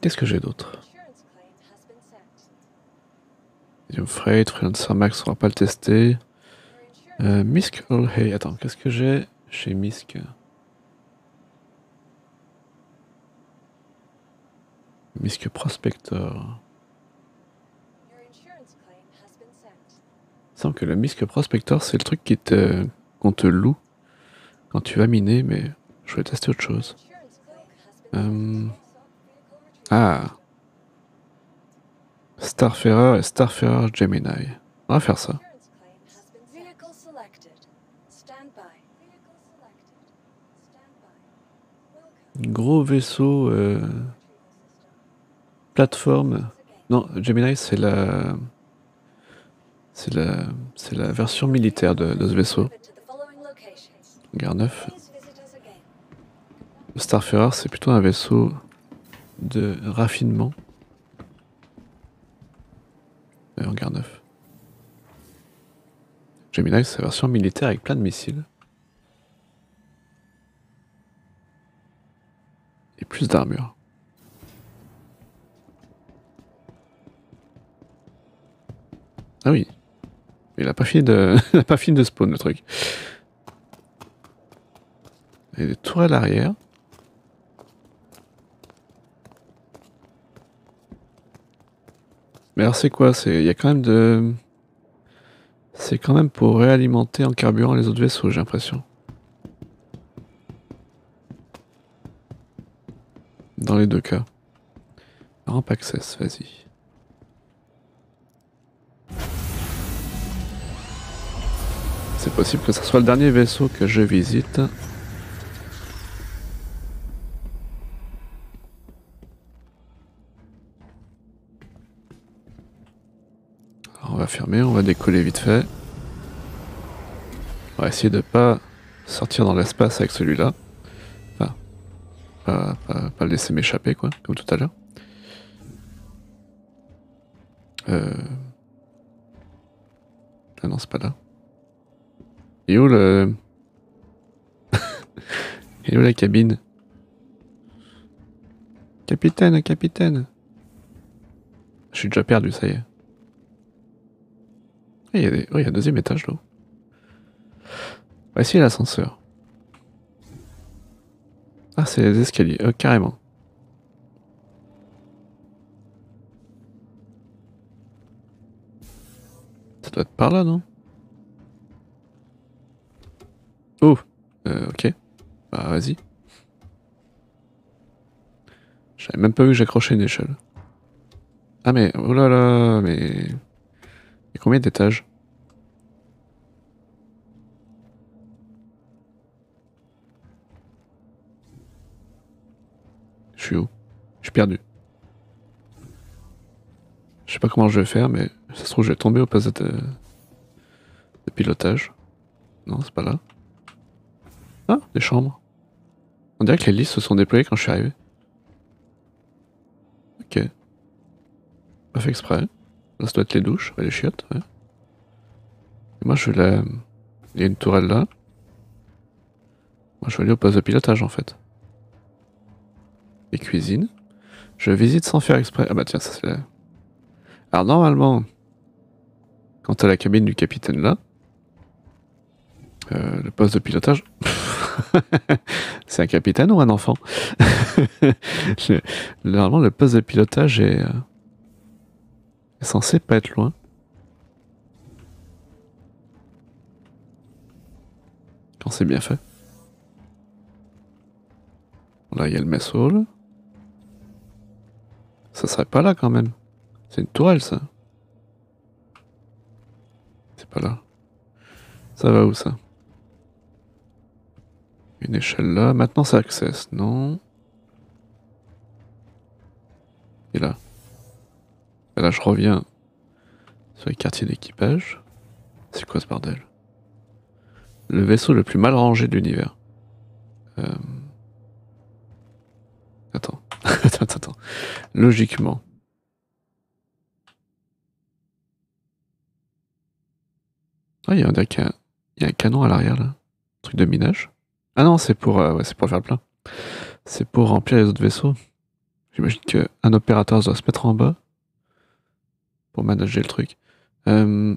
Qu'est-ce que j'ai d'autre? Medium Freight, Freelancer Max, on va pas le tester. Euh, Misk All Hey, attends, qu'est-ce que j'ai chez Misk? Misk Prospector. Il semble que le Misk Prospector, c'est le truc qui te, qu'on te loue quand tu vas miner, mais je vais tester autre chose. Euh, Ah, Starfarer et Starfarer Gemini. On va faire ça. Gros vaisseau, euh, plateforme. Non, Gemini, c'est la, c'est la, la version militaire de, de ce vaisseau. Gare 9. Please visit us again. Le Starfarer, c'est plutôt un vaisseau de raffinement. Et en gare 9. Gemini, c'est la version militaire avec plein de missiles. Et plus d'armure. Ah oui. Il a pas fini de, il a pas fini de spawn le truc. Et des tourelles arrière. Mais alors c'est quoi? C'est il y a quand même de c'est quand même pour réalimenter en carburant les autres vaisseaux, j'ai l'impression. Dans les deux cas. Ramp access, vas-y. C'est possible que ce soit le dernier vaisseau que je visite. Va fermer, on va décoller vite fait. On va essayer de pas sortir dans l'espace avec celui-là. Enfin, pas, pas- pas le laisser m'échapper, quoi, comme tout à l'heure. Euh... Ah non, c'est pas là. Et où le... Et où la cabine? Capitaine, capitaine Je suis déjà perdu, ça y est. Ah, Il y a, des... il y a un deuxième étage là. Voici l'ascenseur. Ah, c'est les escaliers, euh, carrément. Ça doit être par là, non? Oh, euh, ok. Bah, vas-y. J'avais même pas vu que j'accrochais une échelle. Ah, mais, oh là là, mais. Il y a combien d'étages? Je suis où? Je suis perdu. Je sais pas comment je vais faire, mais ça se trouve, je vais tomber au poste de, de pilotage. Non, c'est pas là. Ah, des chambres. On dirait que les lits se sont déployés quand je suis arrivé. Ok. Pas fait exprès. Là, ça doit être les douches, les chiottes, ouais. Et moi, je vais la... Il y a une tourelle là. Moi, je vais aller au poste de pilotage, en fait. Les cuisines. Je visite sans faire exprès. Ah bah tiens, ça c'est la... Alors, normalement, quand t'as la cabine du capitaine là, euh, le poste de pilotage... c'est un capitaine ou un enfant? Normalement, le poste de pilotage est, euh, est censé pas être loin. Quand c'est bien fait. Là, il y a le mess hall. Ça serait pas là quand même. C'est une tourelle, ça. C'est pas là. Ça va où ça? Une échelle là. Maintenant, c'est access, non? Et là. Là, je reviens sur les quartiers d'équipage. C'est quoi ce bordel? Le vaisseau le plus mal rangé de l'univers. Euh... Attends. attends, attends. Logiquement. Ah, il y a, un canon à l'arrière là. truc de minage. Ah non, c'est pour, euh, ouais, c'est pour faire le plein. C'est pour remplir les autres vaisseaux. J'imagine qu'un opérateur doit se mettre en bas pour manager le truc. Euh,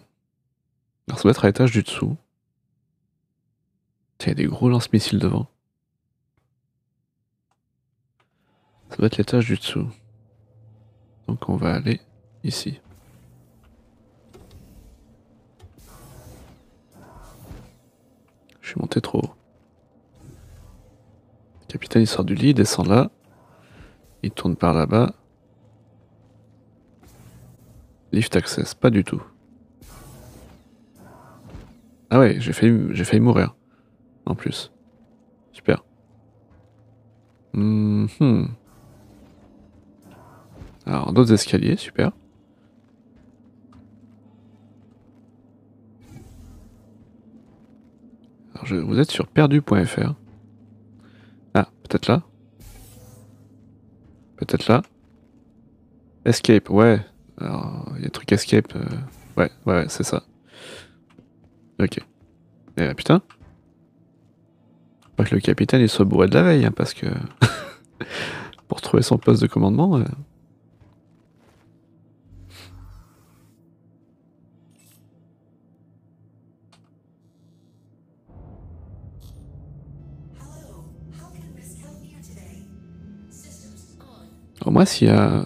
Alors ça doit être à l'étage du dessous. Il y a des gros lance-missiles devant. Ça doit être l'étage du dessous. Donc on va aller ici. Je suis monté trop haut. capitaine il sort du lit, il descend là. Il tourne par là-bas. Lift access, pas du tout. Ah ouais, j'ai failli, mourir. En plus. Super. Mhm. Alors, d'autres escaliers, super. Alors, je- vous êtes sur perdu.fr. Ah, peut-être là Peut-être là Escape, ouais. Alors, il y a un truc escape. euh, Ouais, ouais, c'est ça. Ok. Et euh, putain. Pas que le capitaine il soit bourré de la veille, hein, parce que. pour trouver son poste de commandement. euh, Au moins, s'il y a.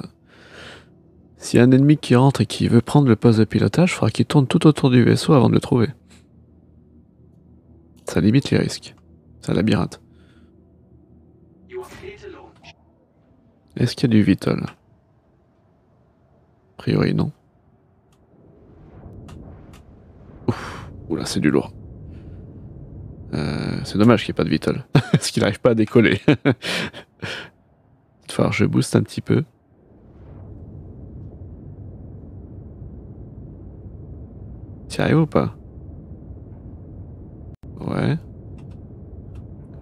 S'il y a un ennemi qui rentre et qui veut prendre le poste de pilotage, il faudra qu'il tourne tout autour du vaisseau avant de le trouver. Ça limite les risques. C'est un labyrinthe. Est-ce qu'il y a du Vitol? A priori, non. Ouf, oula, c'est du lourd. Euh, c'est dommage qu'il n'y ait pas de Vitol. Parce qu'il n'arrive pas à décoller. Il va que je booste un petit peu. Arrives ou pas? Ouais.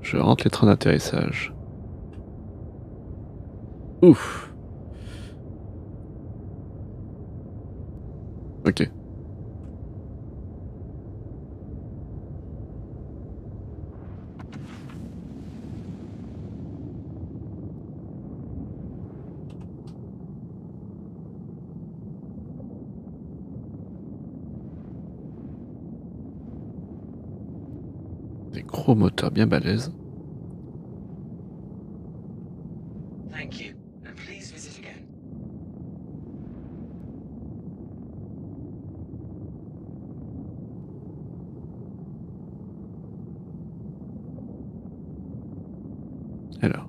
Je rentre les trains d'atterrissage. Ouf. Ok. Des gros moteurs bien balèzes. Thank you. And please visit again. Alors.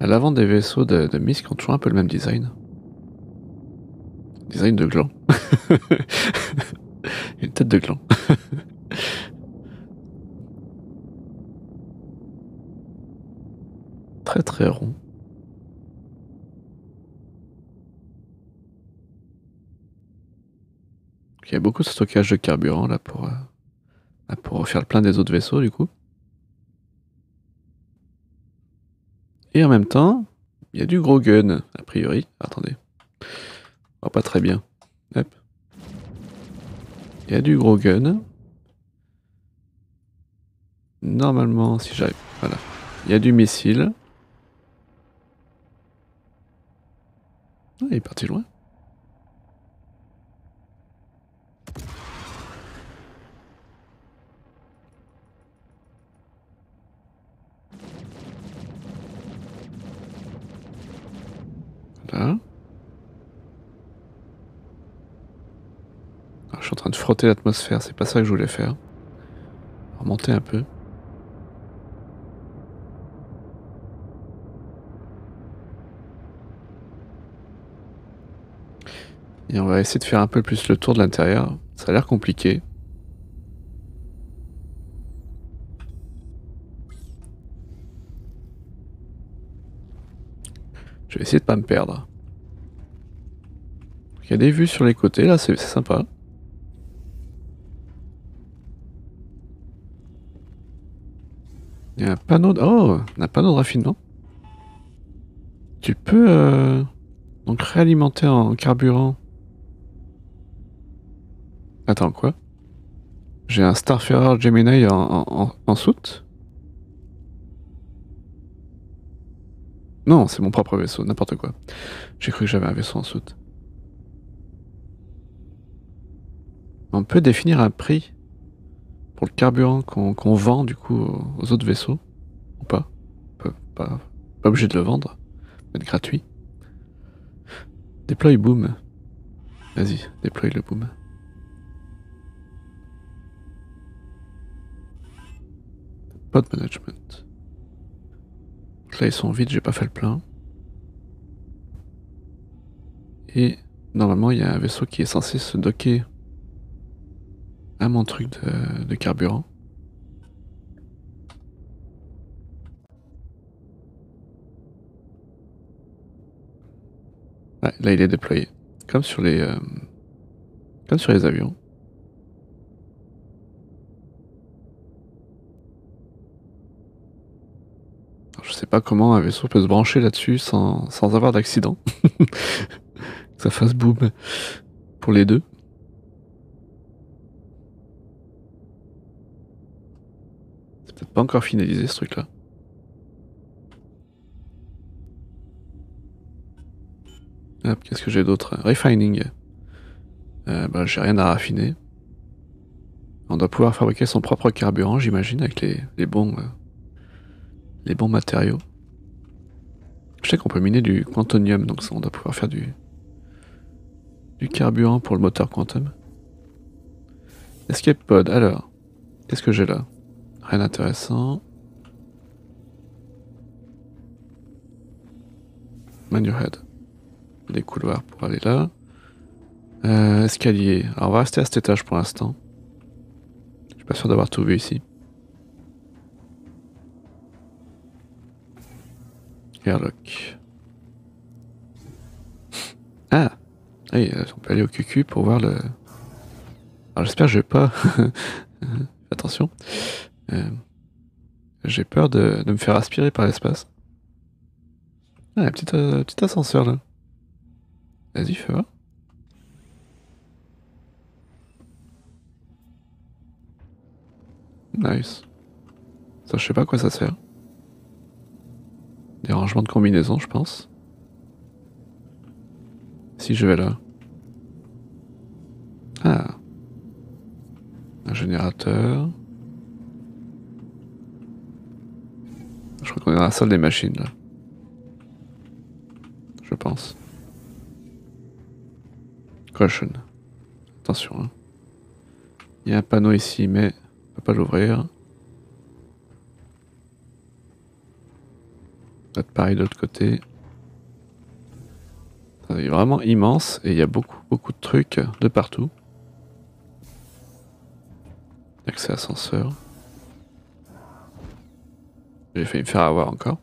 À l'avant des vaisseaux de, de Misk ont toujours un peu le même design. Design de gland. Une tête de gland. très très rond. Il y a beaucoup de stockage de carburant là pour, euh, pour faire le plein des autres vaisseaux du coup. Et en même temps, il y a du gros gun, a priori. Attendez. Oh, pas très bien. Hop. Il y a du gros gun. Normalement, si j'arrive. Voilà. Il y a du missile. Ah, il est parti loin. Alors, je suis en train de frotter l'atmosphère, c'est pas ça que je voulais faire. Remonter un peu. Et on va essayer de faire un peu plus le tour de l'intérieur. Ça a l'air compliqué. Je vais essayer de pas me perdre. Il y a des vues sur les côtés, là, c'est sympa. Il y a un panneau de... Oh, un panneau de raffinement. Tu peux euh, donc réalimenter en carburant. Attends, quoi? J'ai un Starfarer Gemini en, en, en- en soute Non, c'est mon propre vaisseau, n'importe quoi. J'ai cru que j'avais un vaisseau en soute. On peut définir un prix pour le carburant qu'on vend du coup aux, autres vaisseaux? Ou pas? Pas, obligé de le vendre, être gratuit. Deploy boom. Vas-y, déploie le boom. Pod management. Là, ils sont vides, j'ai pas fait le plein. Et normalement, il y a un vaisseau qui est censé se docker à mon truc de, carburant. Là, il est déployé. Comme sur les, euh, comme sur les avions. Je sais pas comment un vaisseau peut se brancher là-dessus sans, sans avoir d'accident. que ça fasse boom pour les deux. C'est peut-être pas encore finalisé ce truc-là. Hop, qu'est-ce que j'ai d'autre? Refining. Euh, bah, j'ai rien à raffiner. On doit pouvoir fabriquer son propre carburant, j'imagine, avec les, les bons, les bons matériaux. Je sais qu'on peut miner du quantonium, donc ça, on doit pouvoir faire du, du carburant pour le moteur quantum. Escape pod, alors, qu'est-ce que j'ai là? Rien d'intéressant. Man your head. Des couloirs pour aller là. Euh, escalier. Alors on va rester à cet étage pour l'instant. Je suis pas sûr d'avoir tout vu ici. Airlock. Ah Oui, on peut aller au QQ pour voir le... Alors j'espère que je vais pas... Attention. Euh, J'ai peur de, de me faire aspirer par l'espace. Ah, petit, euh, petit ascenseur là. Vas-y, fais voir. Nice. Ça, je sais pas à quoi ça sert. Des rangements de combinaison, je pense. Si je vais là. Ah. Un générateur. Je crois qu'on est dans la salle des machines là. Je pense. Caution. Attention. Hein. Il y a un panneau ici, mais on peut pas l'ouvrir. Peut-être pareil de l'autre côté. Ça est vraiment immense et il y a beaucoup, beaucoup de trucs de partout. Accès ascenseur. J'ai failli me faire avoir encore.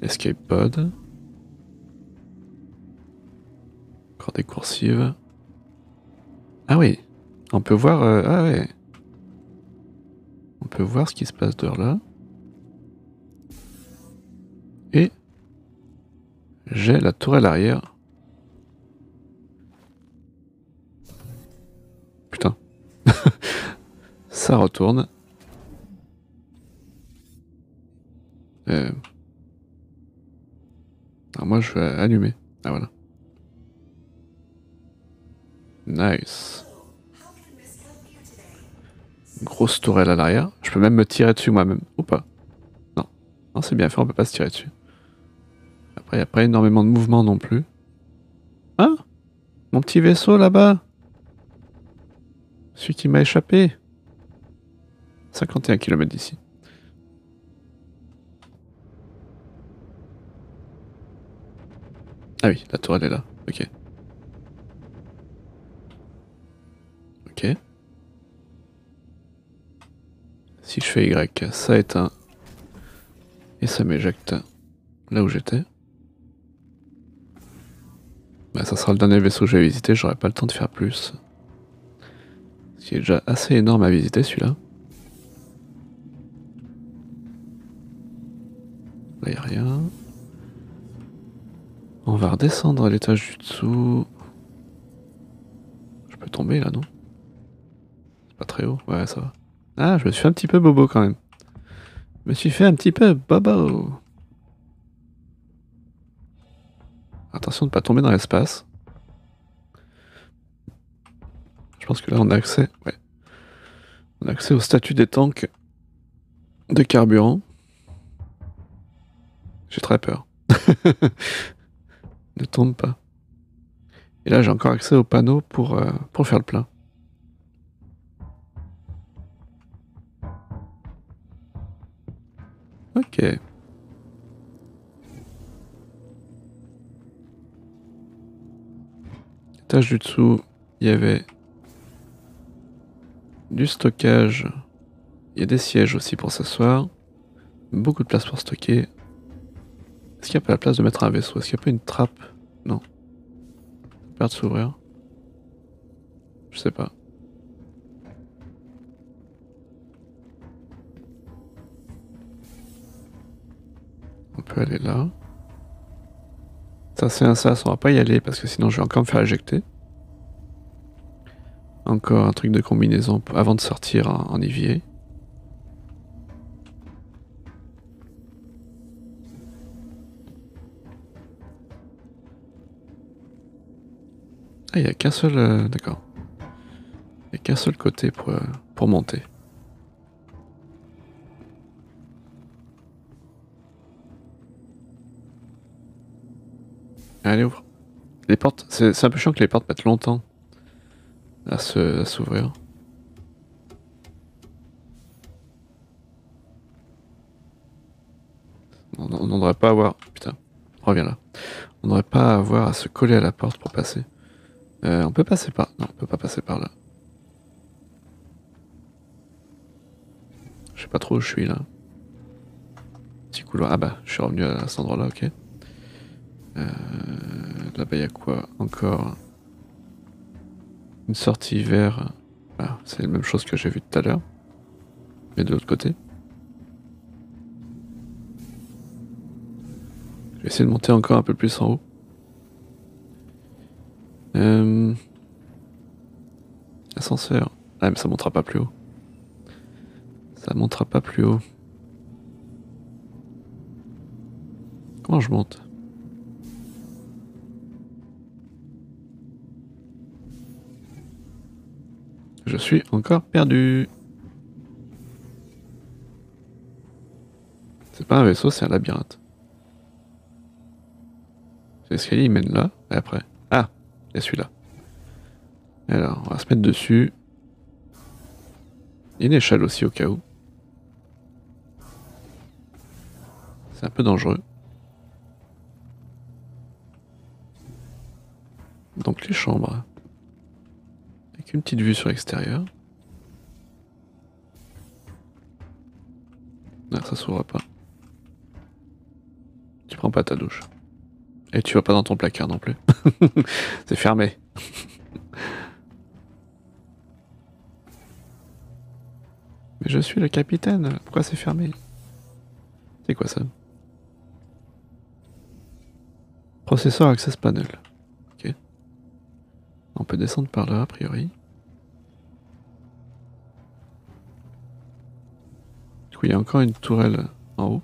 Escape pod. Encore des coursives. Ah oui, on peut voir. euh, ah ouais. On peut voir ce qui se passe dehors là. Et j'ai la tourelle arrière. Putain. Ça retourne. Euh. Alors moi je vais allumer. Ah voilà. Nice. Grosse tourelle à l'arrière. Je peux même me tirer dessus moi-même. Ou pas Non. Non, c'est bien fait, on peut pas se tirer dessus. Après, il n'y a pas énormément de mouvement non plus. Hein? Mon petit vaisseau là-bas? Celui qui m'a échappé? 51 km d'ici. Ah oui, la tourelle est là. Ok. Ok. Si je fais Y, ça éteint. Et ça m'éjecte là où j'étais. Bah, ça sera le dernier vaisseau que j'ai visité, j'aurai pas le temps de faire plus. Ce qui est déjà assez énorme à visiter celui-là. Là, y a rien. On va redescendre à l'étage du dessous. Je peux tomber là, non? C'est pas très haut? Ouais, ça va. Ah, je me suis fait un petit peu bobo quand même. Je me suis fait un petit peu bobo. Attention de ne pas tomber dans l'espace. Je pense que là on a accès. Ouais. On a accès au statut des tanks de carburant. J'ai très peur. ne tombe pas. Et là, j'ai encore accès au panneau pour, euh, pour faire le plein. Ok. Étage du dessous, il y avait du stockage. Il y a des sièges aussi pour s'asseoir. Beaucoup de place pour stocker. Est-ce qu'il n'y a pas la place de mettre un vaisseau? Est-ce qu'il n'y a pas une trappe? Non. Peur de s'ouvrir. Je sais pas. Peut aller là. Ça c'est un sas, on va pas y aller parce que sinon je vais encore me faire éjecter. Encore un truc de combinaison avant de sortir en, évier. Ah, il n'y a qu'un seul. euh, D'accord. Il n'y a qu'un seul côté pour, euh, pour monter. Allez, ouvre. Les portes, c'est un peu chiant que les portes mettent longtemps à s'ouvrir. On n'aurait pas à avoir. Putain, reviens là. On n'aurait pas à avoir à se coller à la porte pour passer. Euh, on peut passer par. Non, on peut pas passer par là. Je sais pas trop où je suis là. Petit couloir. Ah bah, je suis revenu à cet endroit-là, ok. Euh, Là-bas, il y a quoi encore Une sortie vers. Ah, c'est la même chose que j'ai vu tout à l'heure. Mais de l'autre côté. Je vais essayer de monter encore un peu plus en haut. Euh... Ascenseur. Ah, mais ça montera pas plus haut. Ça montera pas plus haut. Comment je monte? Je suis encore perdu. C'est pas un vaisseau, c'est un labyrinthe. L'escalier il mène là, et après. Ah, il y a celui-là. Alors, on va se mettre dessus. Il y a une échelle aussi au cas où. C'est un peu dangereux. Donc les chambres. Une petite vue sur l'extérieur. Non, ça s'ouvre pas. Tu prends pas ta douche. Et tu vas pas dans ton placard non plus. C'est fermé. Mais je suis le capitaine. Pourquoi c'est fermé? C'est quoi ça? Processeur Access Panel. Ok. On peut descendre par là, a priori. Il y a encore une tourelle en haut.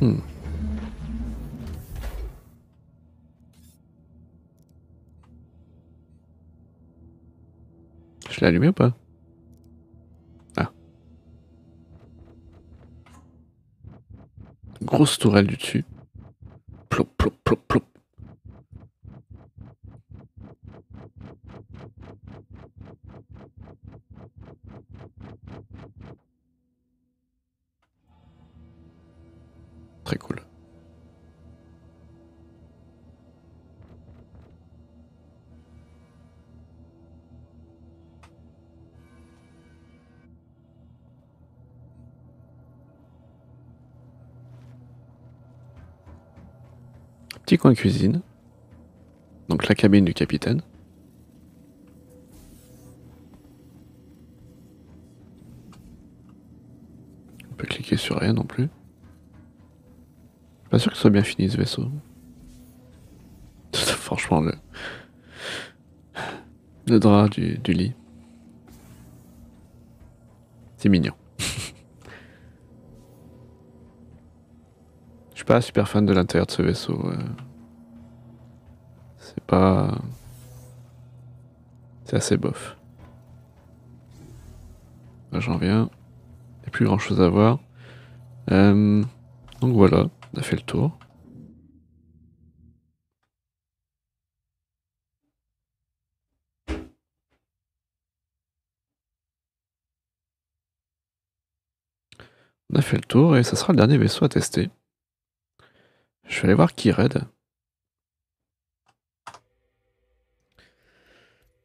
Hmm. Je l'ai allumé ou pas? Ah. Grosse tourelle du dessus. Plop, plop, plop, plop. Très cool. Petit coin cuisine. Donc la cabine du capitaine. On peut cliquer sur rien non plus. Sûr que ce soit bien fini ce vaisseau. Franchement, le, le drap du, lit. C'est mignon. Je suis pas super fan de l'intérieur de ce vaisseau. euh. C'est pas. C'est assez bof. J'en viens. Il n'y a plus grand chose à voir. Euh, donc voilà, on a fait le tour. On a fait le tour et ça sera le dernier vaisseau à tester. Je vais aller voir qui raid.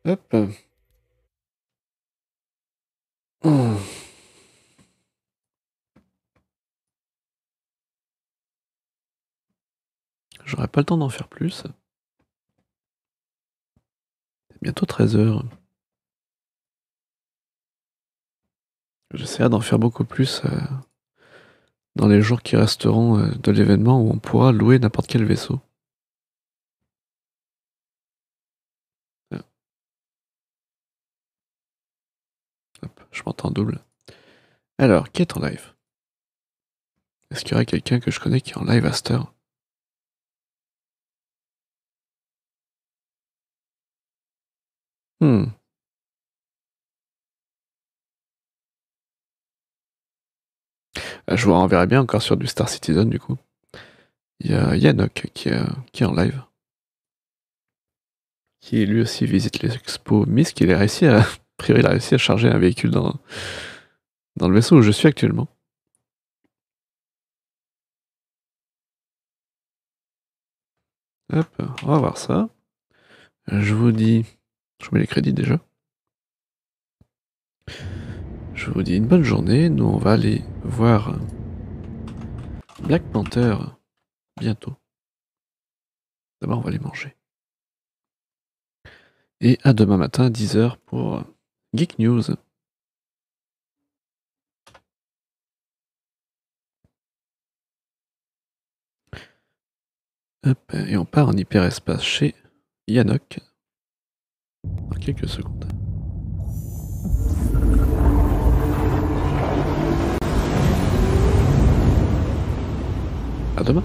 Hop. J'aurais pas le temps d'en faire plus. C'est bientôt 13 heures. J'essaierai d'en faire beaucoup plus euh, dans les jours qui resteront euh, de l'événement où on pourra louer n'importe quel vaisseau. Ah. Hop, je m'entends double. Alors, qui est en live? Est-ce qu'il y aurait quelqu'un que je connais qui est en live à cette heure? Hmm. Euh, Je vous renverrai bien encore sur du Star Citizen du coup. Il y a Yannock qui est, en live. Qui lui aussi visite les expos Miss, qu'il a réussi à. priori, il a réussi à charger un véhicule dans, dans le vaisseau où je suis actuellement. Hop, on va voir ça. Je vous dis. Je mets les crédits déjà. Je vous dis une bonne journée. Nous, on va aller voir Black Panther bientôt. D'abord, on va les manger. Et à demain matin, 10h pour Geek News. Et on part en hyperespace chez Yannock dans quelques secondes. À demain.